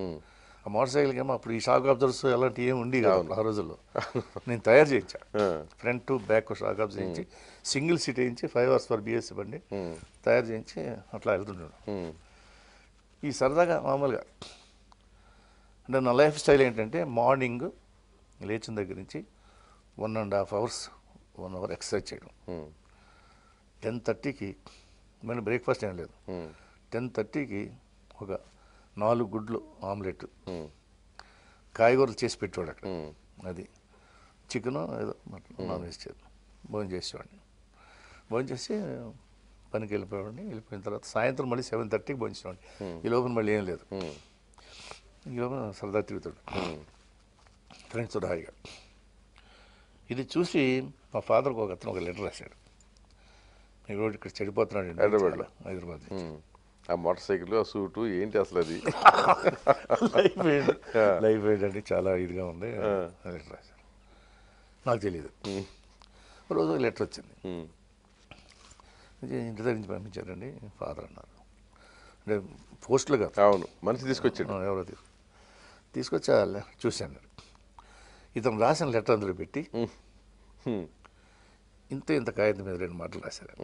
ఆ మోటార్ సైకిల్కి ఏమో అప్పుడు ఈ షాక్ అబ్జర్వర్స్ అలాంటివి ఏమి ఉండి కాదు ఆ రోజుల్లో. నేను తయారు చేయించా. ఫ్రంట్ బ్యాక్ షాక్ అబ్జర్వ్ చేయించి సింగిల్ సీట్ వేయించి ఫైవ్ అవర్స్ ఫర్ బిఎస్సీ బండి తయారు చేయించి అట్లా వెళ్తుంటాడు ఉమ్, ఈ సరదాగా మామూలుగా అంటే నా లైఫ్ స్టైల్ ఏంటంటే మార్నింగ్ లేచిన దగ్గర నుంచి one and half hours one hour exercise చేయడం. టెన్ థర్టీకి మళ్ళీ బ్రేక్ఫాస్ట్ ఏం లేదు. టెన్ థర్టీకి ఒక నాలుగు గుడ్లు ఆమ్లెట్ కాయగూరలు చేసి పెట్టేవాడు అక్కడ. అది చికెన్ ఏదో మటన్ నాన్ వెజ్ భోజనం చేసేవాడిని. భోజనం చేసి పనికి వెళ్ళిపోయాడిని వెళ్ళిపోయిన తర్వాత సాయంత్రం మళ్ళీ సెవెన్ థర్టీకి భోజనం ఈ లోపల మళ్ళీ ఏం లేదు. ఈ లోపల సరదా తిరుగుతాడు. ఫ్రెండ్స్ హాయిగా. ఇది చూసి మా ఫాదర్కి ఒక అతను ఒక లెటర్ రాశాడు. ఈ రోజు ఇక్కడ చెడిపోతున్నాడు హైదరాబాద్లో. హైదరాబాద్. ఆ మోటార్ సైకిల్ ఆ సూటు ఏంటి అసలు అది? లైఫ్ లైఫ్ ఏంటంటే చాలా ఇదిగా ఉంది. లెటర్ రాశాడు నాకు తెలియదు రోజు లెటర్ వచ్చింది. ఇంటి దగ్గర నుంచి పంపించారండి ఫాదర్ అన్నారు. అంటే పోస్టులు కాదు. అవును మనిషి తీసుకొచ్చాడు. ఎవరో తీసుకు తీసుకొచ్చి చూశాను ఇతను రాసిన లెటర్ అందులో పెట్టి ఇంత ఇంత కాగితం మీద రెండు మాటలు రాశారు.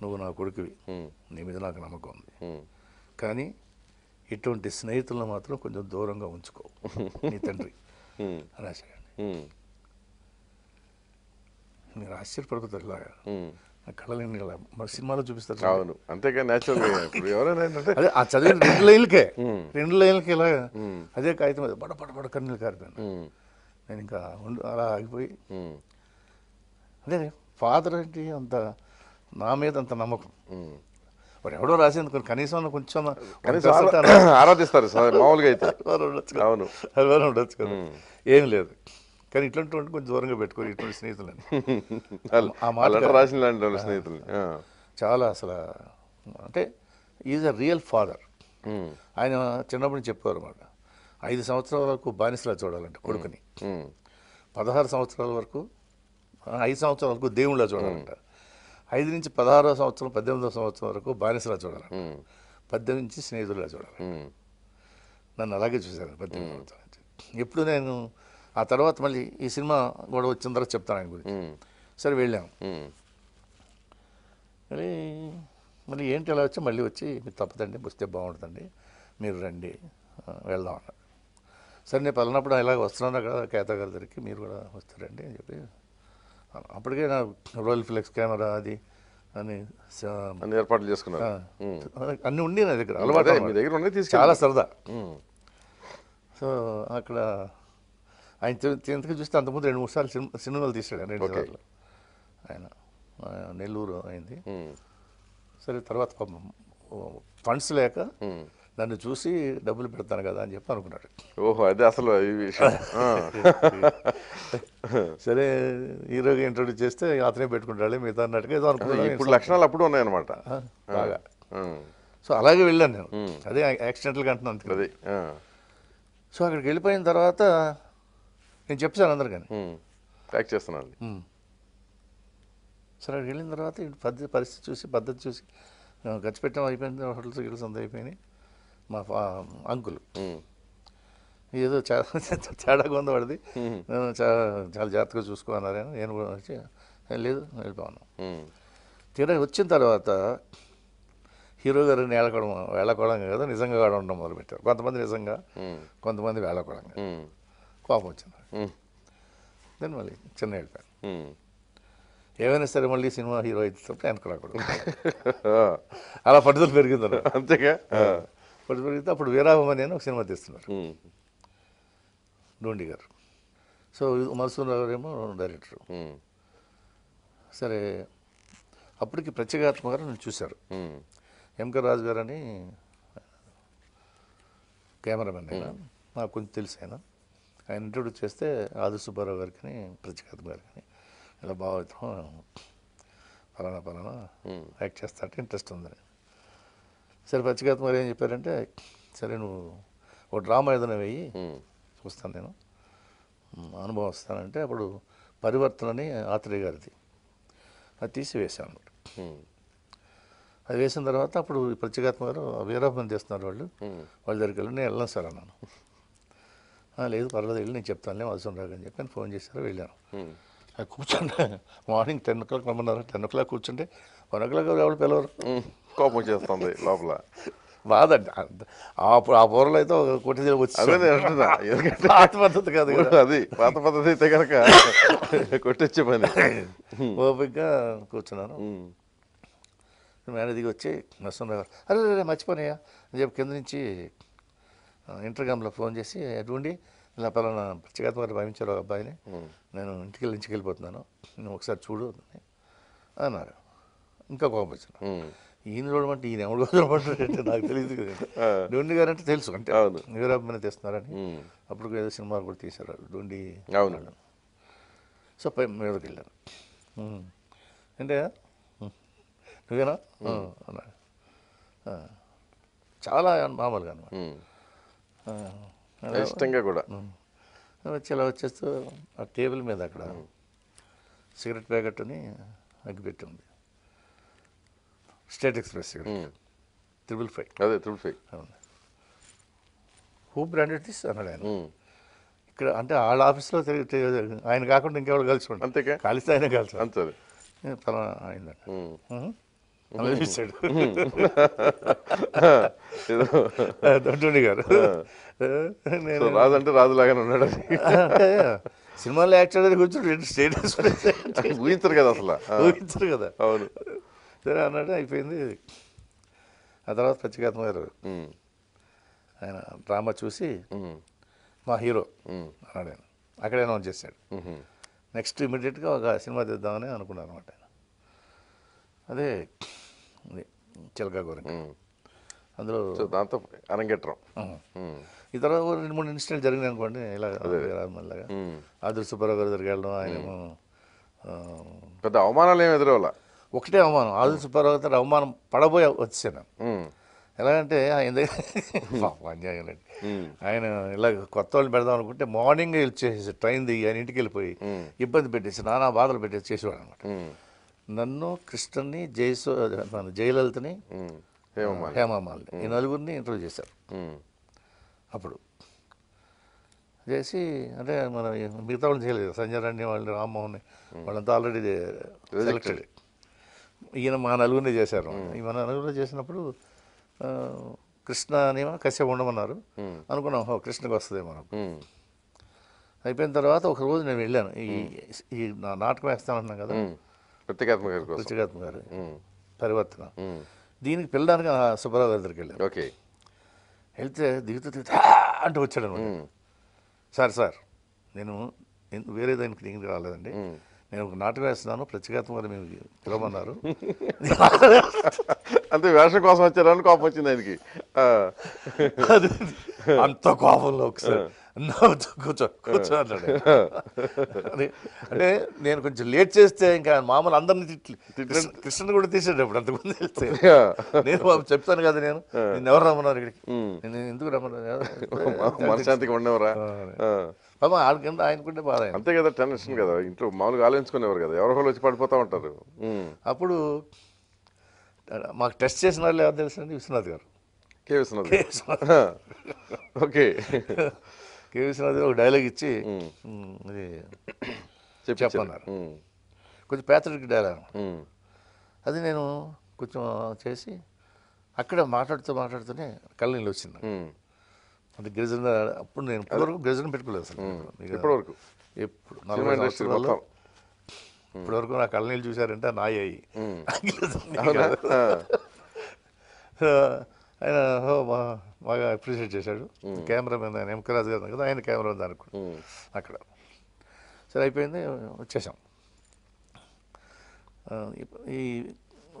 నువ్వు నా కొడుకువి. నీ మీద నాకు నమ్మకం ఉంది. కానీ ఇటువంటి స్నేహితులను మాత్రం కొంచెం దూరంగా ఉంచుకో. నీ తండ్రి. రాశాడండి మీరు ఆశ్చర్యపడిపోతారు ఇలాగా కళలేని మన సినిమాలో చూపిస్తారు అవును. అంతేగా ఎవరైనా అదే ఆ చదివిన రెండు లైన్లకే. రెండు లైన్లకి ఇలా అదే కాగితం మీద బడ బడ బడ కన్నీళ్ళు కారిపోయాను నేను ఇంకా అలా ఆగిపోయి అదే ఫాదర్ ఏంటి అంత నా మీద అంత నమ్మకం. వాడు ఎవడో రాసింది కొన్ని కనీసం కొంచెం కనీసం 1% ఆరా- అన్న ఆరాధిస్తారు సార్ మామూలుగా అయితే. అవును. అభిమానం ఉండొచ్చు కదా. ఏం లేదు. కానీ ఇట్లాంటి కొంచెం దూరంగా పెట్టుకోరు ఇటువంటి స్నేహితులని. ఆ మాట రాసిన స్నేహితులు. చాలా అసలు అంటే ఈజ్ అ రియల్ ఫాదర్. ఆయన చిన్నప్పటి నుంచి చెప్పారు అన్నమాట. ఐదు సంవత్సరాల వరకు బానిసలా చూడాలంటే కొడుకుని. పదహారు సంవత్సరాల వరకు ఐదు సంవత్సరాల వరకు దేవుళ్ళ చూడాలంట. ఐదు నుంచి పదహారో సంవత్సరం పద్దెనిమిదో సంవత్సరం వరకు బానిసలా చూడాలంట ఉమ్, పద్దెనిమిది నుంచి స్నేహితులా చూడాలి. నన్ను అలాగే చూశాను పద్దెనిమిది సంవత్సరాల నుంచి. ఎప్పుడు నేను ఆ తర్వాత మళ్ళీ ఈ సినిమా కూడా వచ్చిన తర్వాత చెప్తాను ఆయన గురించి. సరే వెళ్ళాం. ఉమ్, మళ్ళీ మళ్ళీ ఏంటి ఎలా వచ్చి మళ్ళీ వచ్చి మీరు తప్పదండి వస్తే బాగుంటుందండి మీరు రండి వెళ్దాం అన్నారు. సరే నేను పలానప్పుడు ఇలాగ వస్తున్నాను కదా కేత గారి దగ్గరికి మీరు కూడా వస్తారండి అని చెప్పి. అప్పటికే నా రోయల్ ఫ్లెక్స్ కెమెరా అది అని అన్ని ఏర్పాట్లు ఉమ్. అన్నీ ఉండి నా దగ్గర అలవాటు మీ. దగ్గర ఉన్నాయి చాలా సరదా సో అక్కడ ఆయన తింతకు చూస్తే అంతకుముందు రెండు మూడు సార్లు సినిమా సినిమాలు ఆయన రెండు. సార్లు ఆయన నెల్లూరు అయింది సరే తర్వాత పాపం ఫండ్స్ లేక. నన్ను చూసి డబ్బులు పెడతాను కదా అని చెప్పి అనుకున్నాడు. ఓహో అదే అసలు ఈ విషయం. ఆ. సరే హీరోగా ఇంట్రొడ్యూస్ చేస్తే అతనే పెట్టుకుంటాడు మిగతా అన్నట్టుగా ఏదో అనుకున్నాను. ఇప్పుడు లక్షణాలు అప్పుడు ఉన్నాయన్నమాట. బాగా. సో అలాగే వెళ్ళాను నేను. అదే యాక్సిడెంటల్గా అంటున్నాను అంతే. అది సో అక్కడికి వెళ్ళిపోయిన తర్వాత నేను చెప్పాను అందరికని. ప్యాక్ చేస్తున్నాను. సరే అక్కడికి వెళ్ళిన తర్వాత పద్ధతి పరిస్థితి చూసి పద్ధతి చూసి ఖర్చు పెట్టడం అయిపోయింది హోటల్స్ గిల్స్ అంతా అయిపోయినాయి. మా ఫా అంకుల్. ఏదో చాలా తేడాగా ఉంది వాడిది. నేను చాలా చాలా జాగ్రత్తగా చూసుకున్నారు నేను కూడా వచ్చి "ఏ, లేదు వెళ్ళిపోను. ఉమ్, తీరా వచ్చిన తర్వాత హీరో గారిని వేళకోవడం వేళకోవడం కదా నిజంగా కూడా ఉండడం మొదలుపెట్టారు. కొంతమంది నిజంగా కొంతమంది వేళకోవడంగా కోపం వచ్చింది. దాన్ని మళ్ళీ చిన్న వెళ్ళిపోయాను. ఏమైనా సరే మళ్ళీ సినిమా హీరో అయితే వెనకరాకూడదు ఆ, అలా పట్టుదల పెరిగింది. అంతేగా? పెరిగితే అప్పుడు వీరాభమని అని ఒక సినిమా తీస్తున్నారు. డోండి గారు. సో మధుసూన్ రావు ఏమో డైరెక్టర్. సరే అప్పటికి ప్రత్యేగాత్మ గారు నన్ను చూశారు. ఉమ్, ఎంకే రాజు గారు అని కెమెరామెన్ ఆయన. నాకు కొంచెం తెలుసు ఆయన. ఆయన ఇంట్రొడ్యూస్ చేస్తే ఆది సుబ్బారావు గారికి ప్రత్యేకత గారికి ఇలా బాగుతాం ఫలానా ఫలానా యాక్ట్ చేస్తా అంటే ఇంట్రెస్ట్ ఉందని. సరే ప్రత్యేకత గారు ఏం చెప్పారంటే సరే నువ్వు ఒక డ్రామా ఏదైనా వెయ్యి ఉమ్, చూస్తాను నేను. అనుభవం వస్తానంటే అప్పుడు పరివర్తన అని ఆత్రేయ గారిది. అది తీసి వేసాను అన్నమాట. ఉమ్, అది వేసిన తర్వాత అప్పుడు ప్రత్యేకాత్మ గారు వీరాపం చేస్తున్నారు వాళ్ళు. వాళ్ళ దగ్గరికి వెళ్ళి నేను వెళ్ళను సార్ అన్నాను. "ఆ, లేదు పర్వాలేదు వెళ్ళి నేను చెప్తానులే అవసరం రాగని చెప్పి నేను ఫోన్ చేశారు వెళ్ళాను. కూర్చుంటే మార్నింగ్ టెన్ ఓ క్లాక్ రమ్మన్నారు. టెన్ ఓ క్లాక్ కూర్చుంటే వన్ ఓ క్లాక్ ఎవరు పిలవరు? కోపం చేస్తుంది లోపల. బాధ అండి. ఆ పూర్వలో అయితే ఒక కోటి అదే వచ్చి నేను అంటున్నా. ఎందుకంటే పాత పద్ధతి కాదు కదా. అది పాత పద్ధతి అయితే కనుక కొట్టొచ్చే పని. ఓపికగా కూర్చున్నాను. దిగి వచ్చి నరసింహరావు గారు అరే రే మర్చిపోయాయా అని చెప్పి కింద నుంచి ఇంటర్గామ్లో ఫోన్ చేసి అటువంటి ఇలా పలానా ప్రత్యేకత వారు భావించారు ఒక అబ్బాయిని. నేను ఇంటికి వెళ్ళి ఇంటికి వెళ్ళిపోతున్నాను. నువ్వు ఒకసారి చూడు అని అన్నారు. ఇంకా కోపం వచ్చిన ఈయన చూడమంటే ఈయన ఎవరు చూడమంటారంటే నాకు తెలియదు. డోండి గారు అంటే తెలుసు అంటే. వీరాభిమని తెస్తున్నారని అప్పుడు ఏదో సినిమాలు కూడా తీశారు డోండి అవును సో పై మీదకి వెళ్ళాను. అంటే. నువ్వేనా ఆ. చాలా మామూలుగా అనమాట. ఇష్టంగా కూడా. వచ్చి ఇలా వచ్చేస్తూ ఆ టేబుల్ మీద అక్కడ సిగరెట్ ప్యాకెట్ అని అగ్గిపెట్టి ఉంది స్టేట్ ఎక్స్ప్రెస్ త్రిబుల్ ఫైవ్ అదే త్రిపుల్ ఫైవ్ అవును హూ బ్రాండెడ్ దిస్ అన్నాడు ఆయన ఇక్కడ అంటే వాళ్ళ ఆఫీస్లో ఆయన కాకుండా ఇంకెవరు కలిసి ఉంటారు అంతేగా కలిస్తే ఆయన కలిసి అంతే ఫలానా ఏదో దొడ్డుండి గారు నేను రాజు అంటే రాజులాగానే ఉన్నాడు సినిమాలో యాక్ట్ చేయడానికి కూర్చొని స్టేటస్ ఊహించరు కదా అసలు ఊహించరు కదా అవును సరే అన్నాడు అయిపోయింది. ఆ తర్వాత ప్రత్యేకాత్మ గారు ఆయన డ్రామా చూసి మా హీరో అన్నాడు ఆయన. అక్కడే అనౌన్స్ చేశాడు. నెక్స్ట్ ఇమీడియట్గా ఒక సినిమా తీద్దామని అనుకున్నాను అనమాట ఆయన. అదే చిలకా గోరింక. అందులో దాంతో అరంగేట్రం. తర్వాత రెండు మూడు ఇన్సిడెంట్ జరిగినాయి అనుకోండి ఇలా రామల్లాగా. ఆదుర్ సుబ్బారావు గారి దగ్గరికి వెళ్ళడం ఆయన పెద్ద అవమానాలు ఏమి ఎదురవల ఒకటే అవమానం. ఆదుర్ సుబ్బారావు గారి అవమానం పడబోయి వచ్చాను. ఎలాగంటే ఆయన అండి ఆయన ఇలా కొత్త వాళ్ళు పెడదాం అనుకుంటే మార్నింగ్ వచ్చేసి ట్రైన్ దిగి ఆయన ఇంటికి వెళ్ళిపోయి ఇబ్బంది పెట్టేసి నానా బాధలు పెట్టేసి చేసేవాడు అనమాట నన్ను కృష్ణని జయసు మన జయలలితని హేమమాల్ని ఈ నలుగురిని ఇంటర్వ్యూ చేశారు. అప్పుడు చేసి అంటే మన మిగతా వాళ్ళని చేయలేదు. సంజయ్ రాణి వాళ్ళు రామ్మోహన్ వాళ్ళంతా ఆల్రెడీ సెలెక్టెడ్ ఈయన మా నలుగురిని చేశారు. ఈ మన నలుగురిని చేసినప్పుడు కృష్ణ అనేమో కశ్యప్ ఉండమన్నారు. అనుకున్నాం ఓ కృష్ణకి వస్తుందేమో నాకు అయిపోయిన తర్వాత ఒక రోజు నేను వెళ్ళాను. ఈ ఈ నా నాటకం వేస్తానన్నాను కదా. ప్రత్యేకాత్మ గారి రుచిగాత్మ గారు. పరివర్తన. దీనికి పిల్లడానికి సుబ్బారావు గారి దగ్గరికి వెళ్ళాను. ఓకే. వెళ్తే దిగుతూ దిగుతూ అంటూ వచ్చాడు అనమాట సార్ సార్ నేను వేరే దానికి రాలేదండి. నేను ఒక నాటకం వేస్తున్నాను ప్రత్యేకాత్మ గారు మేము పిలవమన్నారు. అంతే వేషం కోసం వచ్చారని కోపం వచ్చింది ఆయనకి. అంత కోపంలో ఒకసారి. నవ్వుతూ కూర్చో కూర్చో అన్నాడు. అంటే నేను కొంచెం లేట్ చేస్తే ఇంకా మామూలు అందరిని తిట్లు కృష్ణ- కృష్ణని కూడా తీసాడు అప్పుడు అంతకుముందు వెళ్తే. నేను బాబు చెప్తాను కదా నేను. నిన్ను ఎవరు రమ్మన్నారు ఇక్కడికి? నేను ఎందుకు రమ్మన్నారు? మనశాంతిగా ఉండేవరా. పాపం ఆడికంటే ఆయనకుంటే బాధ. అంతే కదా టెన్షన్ కదా. ఇంట్లో మామూలుగా ఆలోచించుకునేవారు కదా. ఎవరో వచ్చి పడిపోతా ఉంటారు. అప్పుడు మాకు టెస్ట్ చేసిన వాళ్ళు ఎవరు తెలుసు అండి విశ్వనాథ్ గారు. K Vishwanath okay. K Vishwanath గారు ఒక డైలాగ్ ఇచ్చి "ఉమ్, ఇది చెప్పి చెప్పన్నారు. కొంచెం ప్యాథటిక్ డైలాగ్ అది నేను కొంచెం చేసి అక్కడ మాట్లాడుతూ మాట్లాడుతూనే కళ్ళ నీళ్ళు వచ్చింది. అంటే గిరిజన అప్పుడు నేను ఇప్పటివరకు గిరిజన పెట్టుకోలేదు అసలు ఇక ఇప్పటి వరకు. ఎప్పుడు నలభై సంవత్సరాల్లో ఇప్పటివరకు నా కళ్ళ నీళ్ళు చూశారంటే నాయి అయ్యి. ఉమ్. గిరిజన అవునా? కాదు. ఆ. సో ఆయన బాగా అప్రిషియేట్ చేశాడు. కెమెరామెన్ ఆయన ఎంకరాజ్ గారు కదా ఆయన కెమెరామెన్ అనుకో. అక్కడ. సరే అయిపోయింది వచ్చేసాం. ఈ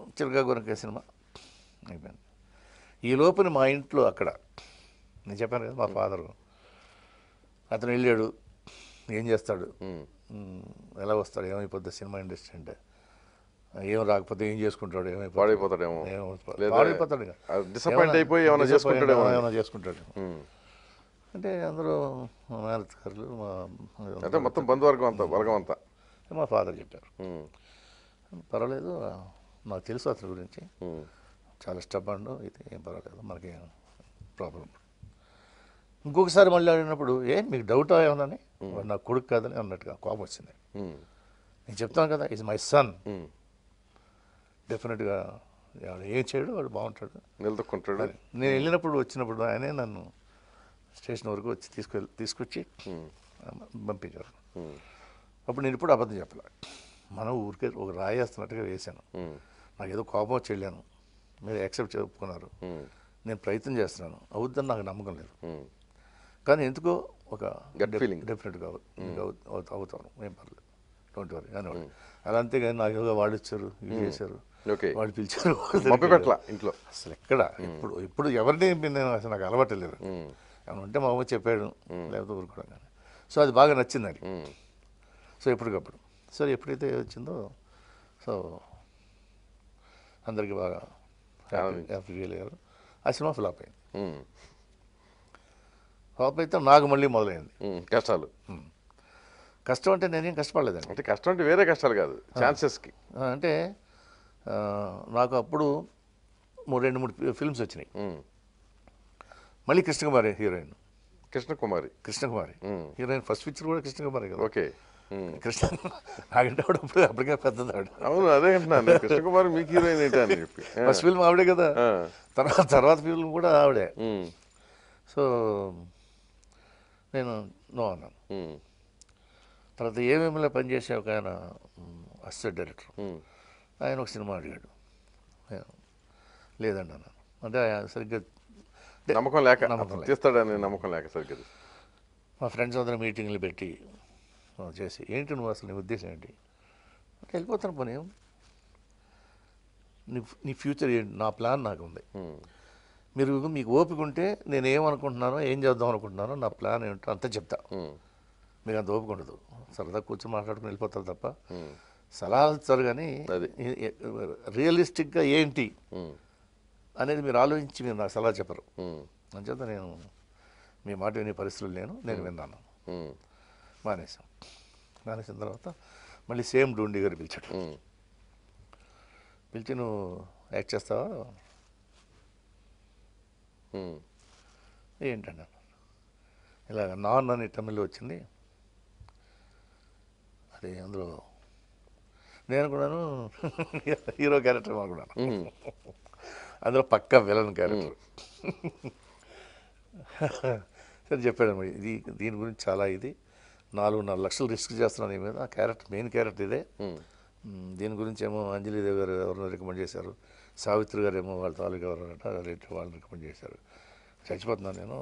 చిలకా గురక సినిమా అయిపోయింది. ఈ లోపల మా ఇంట్లో అక్కడ నేను చెప్పాను కదా మా ఫాదరు. అతను వెళ్ళాడు. ఏం చేస్తాడు? ఎలా వస్తాడు? ఏమైపోద్ది సినిమా ఇండస్ట్రీ అంటే? ఏం రాకపోతే ఏం చేసుకుంటాడు? ఏమైపోతాడు? పాడైపోతాడేమో. ఏమైపోతాడు? లేదా పాడైపోతాడు ఏమన్నా- అయిపోయి చేసుకుంటాడేమో అని. ఏమన్నా చేసుకుంటాడు. అంటే అందరూ మేనత్కారులు మా అంటే మొత్తం బంధువర్గం అంతా వర్గం అంతా. మా ఫాదర్ చెప్పారు. పర్వాలేదు నాకు తెలుసు అతని గురించి. చాలా స్టబ్బండు ఇది ఏం పర్వాలేదు మనకి ప్రాబ్లం ఇంకొకసారి మళ్ళీ అడిగినప్పుడు ఏ మీకు డౌట్ ఏమన్నాని వాడు నా కొడుకు కాదని అన్నట్టుగా కోపం వచ్చింది ఉమ్. నేను చెప్తాను కదా ఇస్ మై సన్. డెఫినెట్గా వాడు ఏం చేయడు వాడు బాగుంటాడు నిలదొక్కుంటాడు అని. నేను వెళ్ళినప్పుడు వచ్చినప్పుడు ఆయనే నన్ను స్టేషన్ వరకు వచ్చి తీసుకెళ్ళి తీసుకొచ్చి ఉమ్. పంపించారు. అప్పుడు నేను ఇప్పుడు అబద్ధం చెప్పలే మనం ఊరికే ఒక రాయేస్తున్నట్టుగా వేశాను. నాకు ఏదో కోపం వచ్చి వెళ్ళాను మీరు యాక్సెప్ట్ చెప్పుకున్నారు. నేను ప్రయత్నం చేస్తున్నాను అవుద్దని నాకు నమ్మకం లేదు. కానీ ఎందుకో ఒక Gut feeling. డెఫినెట్గా అవుతాను. ఏం పర్లేదు. డోంట్ వరీ అని అలా అంతేగాని నాకు ఏదో వాళ్ళు ఇచ్చారు ఇది చేశారు ఓకే వాళ్ళు పిలిచారు పెట్టల ఇంట్లో? అసలు ఎక్కడ? ఇప్పుడు ఇప్పుడు ఎవరిని నేను అసలు నాకు అలవాటు లేదు. ఏమైనా ఉంటే మా అమ్మ చెప్పాడు. లేకపోతే ఊరుకోవడం కానీ సో అది బాగా నచ్చింది అది. సో ఎప్పటికప్పుడు. సో ఎప్పుడైతే వచ్చిందో సో అందరికీ బాగా హ్యాపీ హ్యాపీ ఫీల్ అయ్యారు. ఆ సినిమా ఫ్లాప్ అయింది. అయితే నాకు మళ్ళీ మొదలైంది. కష్టాలు. కష్టం అంటే నేనేం కష్టపడలేదండి. అంటే కష్టం అంటే వేరే కష్టాలు కాదు ఛాన్సెస్కి అంటే నాకు అప్పుడు మూడు రెండు మూడు ఫిల్మ్స్ వచ్చినాయి. మళ్ళీ Krishnakumari heroine. Krishnakumari. Krishnakumari. Heroine first picture కూడా కృష్ణకుమారి కదా. ఓకే. కృష్ణ నాకంటే ఆవిడ అప్పుడు అప్పటికే పెద్దది ఆవిడ అవును అదే అంటున్నాను. కృష్ణకుమారి మీకు హీరోయిన్ ఏంటి అని చెప్పి. ఆ. ఫస్ట్ ఫిల్మ్ ఆవిడే కదా. తర్వాత తర్వాత ఫిల్మ్ కూడా ఆవిడే. సో నేను నో అన్నాను. తర్వాత ఏమేమిలో పనిచేసే ఒక ఆయన అసిస్టెంట్ డైరెక్టర్. ఆయన ఒక సినిమా అడిగాడు లేదండి అన్నాను అంటే ఆయన సరిగ్గా నమ్మకం లేక నమ్మకం. తీస్తాడని నమ్మకం లేక సరిగ్గా మా ఫ్రెండ్స్ అందరూ మీటింగ్లు పెట్టి చేసి ఏంటి నువ్వు అసలు నీ ఉద్దేశం ఏంటి అంటే వెళ్ళిపోతాను పని ఏం? నీ నీ ఫ్యూచర్ ఏంటి నా ప్లాన్ నాకు ఉంది. మీరు మీకు ఓపిక ఉంటే నేను ఏమనుకుంటున్నానో ఏం చేద్దాం అనుకుంటున్నానో నా ప్లాన్ ఏంటో అంతా చెప్తా. మీకు అంత ఓపిక ఉండదు సరదా కూర్చొని మాట్లాడుకుని వెళ్ళిపోతారు తప్ప. సలహాలు ఇస్తారు కానీ రియలిస్టిక్గా ఏంటి. అనేది మీరు ఆలోచించి మీరు నాకు సలహా చెప్పరు. అంచేత నేను మీ మాట వినే పరిస్థితులు లేను నేను విన్నాను. మానేసాం మానేసిన తర్వాత మళ్ళీ సేమ్ డూండి గారు పిలిచాడు. పిలిచి నువ్వు యాక్ట్ చేస్తావా. ఏంటండి. ఇలాగ నాన్ అని తమిళ్ళో వచ్చింది. అది అందులో నేను అనుకున్నాను హీరో క్యారెక్టర్ అనుకున్నాను. అందులో పక్కా విలన్ క్యారెక్టర్. సరే చెప్పాడు ఇది దీని గురించి చాలా ఇది. నాలుగున్నర లక్షలు రిస్క్ చేస్తున్నాను ఈ మీద. ఆ క్యారెక్టర్ మెయిన్ క్యారెక్టర్ ఇదే. దీని గురించి ఏమో అంజలిదేవి గారు ఎవరినో రికమెండ్ చేశారు. సావిత్రి గారు ఏమో వాళ్ళ తాలూకు ఎవరంట రేటు వాళ్ళని రికమెండ్ చేశారు. చచ్చిపోతున్నాను నేను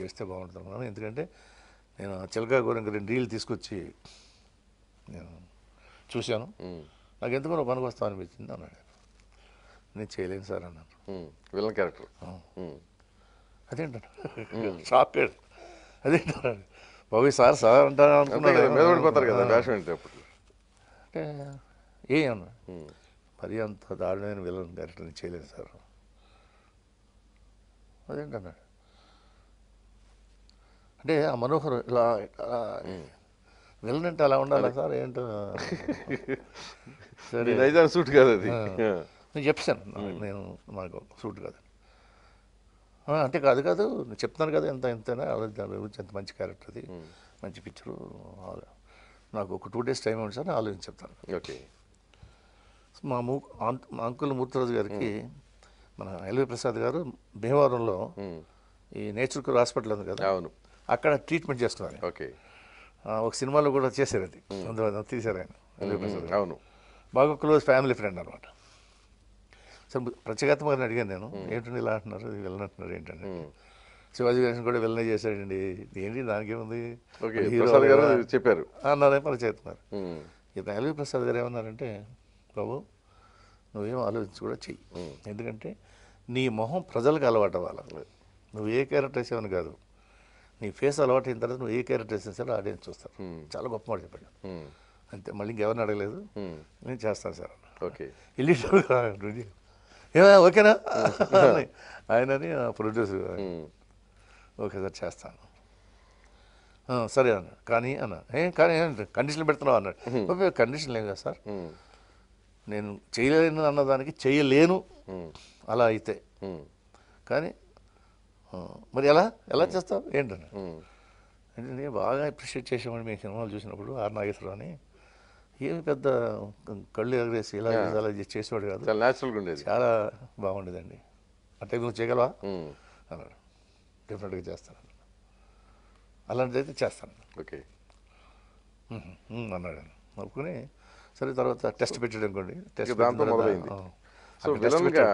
చేస్తే బాగుంటుంది అనుకున్నాను ఎందుకంటే నేను చిలకా గోరింక రెండు రీలు తీసుకొచ్చి నేను చూశాను. నాకు ఎందుకో పనికి వస్తావు అనిపించింది అన్నాడు నేను చేయలేను సార్ అన్నాను. Villain character. "ఆ, ఉమ్. అదేంటాడు షాక్ అదేంటాడు బాబు సార్ సార్ మీద అనుకున్నాడు కదా. అంటే ఏ అన్నా ఉమ్. మరి అంత దారుణమైన విలన్ క్యారెక్టర్ నేను చేయలేదు సార్. అదేంటన్నాడు? అంటే ఆ మనోహర్ ఇలా విలన్ అంటే అలా ఉండాలా సార్? ఏంటో? సరే. సూట్ కాదు అది. నేను చెప్పాను. నేను నాకు సూట్ కాదు. "ఆ, అంటే కాదు కాదు నేను చెప్తున్నాను కదా ఎంత ఎంతైనా దాని గురించి ఎంత మంచి క్యారెక్టర్ అది మంచి పిక్చరు నాకు ఒక టూ డేస్ టైం ఉంది సార్ నేను ఆలోచించి చెప్తాను. ఓకే. మా ము మా అంకుల్ మూర్తిరాజు గారికి మన ఎల్వి ప్రసాద్ గారు భీమవరంలో. ఈ నేచర్ క్యూర్ హాస్పిటల్ ఉంది కదా. అవును. అక్కడ ట్రీట్మెంట్ చేస్తున్నారు. ఓకే. ఒక సినిమాలో కూడా చేశారు అది. అందులో తీశారు ఆయన ఎల్వి ప్రసాద్. అవును. బాగా క్లోజ్ ఫ్యామిలీ ఫ్రెండ్ అనమాట సో ప్రత్యేకాత్మ గారిని అడిగాను నేను ఏంటండి ఇలా అంటున్నారు? ఇది వెళ్ళను అంటున్నారు ఏంటండి? ఉమ్. శివాజీ గణేషన్ కూడా వెళ్ళనే చేశాడండి. ఏంటి దానికేముంది ఓకే హీరో. చెప్పారు. అన్నారే పరిచయిస్తున్నారు ఉమ్. ఇతను ఎల్వి ప్రసాద్ గారు ఏమన్నారంటే బాబు నువ్వేం ఆలోచించి కూడా చెయ్యి. ఎందుకంటే నీ మొహం ప్రజలకు అలవాటు అవ్వాలి నువ్వు ఏ క్యారెక్టర్ వేసావని కాదు. నీ ఫేస్ అలవాటు అయిన తర్వాత నువ్వు ఏ క్యారెక్టర్ వేసేసారో ఆడియన్స్ చూస్తారు. చాలా గొప్ప మాట చెప్పాడు. అంతే మళ్ళీ ఇంకెవరిని అడగలేదు? నేను చేస్తాను సార్. ఓకే. వెళ్ళి ఏమా ఓకేనా? ఆయనని ప్రొడ్యూసర్ ఓకే సార్ చేస్తాను. "ఆ, సరే అన్న కానీ అన్న ఏం కానీ కండిషన్ పెడుతున్నావు అన్నాడు. కండిషన్ లేదు కదా సార్. నేను చేయలేను. అన్నదానికి చేయలేను అలా అయితే. కానీ "ఆ, మరి ఎలా? ఎలా చేస్తావు? ఏంటన్న? ఉమ్, అంటే నేను బాగా అప్రిషియేట్ చేసామని మేము సినిమాలు చూసినప్పుడు ఆర్ నాగేశ్వరరావు అని ఏమి పెద్ద కళ్ళు ఎగరేసి ఇలా అలా చేసి చేసేవాడు కాదు. చాలా న్యాచురల్గా ఉండేది. చాలా బాగుండేదండి. అంటే నువ్వు చేయగలవా? అన్నాడు. డెఫినెట్గా చేస్తాను. అలాంటిది అయితే చేస్తాను. ఓకే. అన్నాడు. ఒప్పుకుని సరే తర్వాత టెస్ట్ పెట్టాడు అనుకోండి. టెస్ట్ దాంతో మొదలైంది. సో విలన్గా.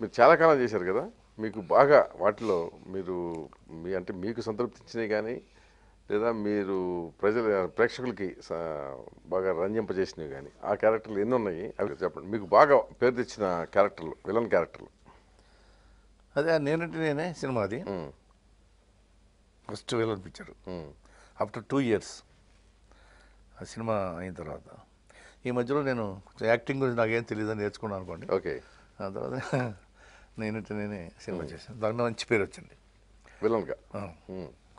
మీరు చాలా కాలం చేశారు కదా. మీకు బాగా వాటిలో మీరు మీ అంటే మీకు సంతృప్తి ఇచ్చినవి కానీ లేదా మీరు ప్రజల ప్రేక్షకులకి బాగా రంజింపజేసినవి కానీ ఆ క్యారెక్టర్లు ఎన్ని ఉన్నాయి? అవి చెప్పండి. మీకు బాగా పేరు తెచ్చిన క్యారెక్టర్లు విలన్ క్యారెక్టర్లు. అదే నేనంటే నేనే సినిమా అది. First villain picture. After two years ఆ సినిమా అయిన తర్వాత. ఈ మధ్యలో నేను యాక్టింగ్ గురించి నాకేం తెలియదు అని నేర్చుకున్నాను అనుకోండి. ఓకే. ఆ తర్వాత నేనంటే నేనే సినిమా చేశాను. దానికి మంచి పేరు వచ్చింది. విలన్గా.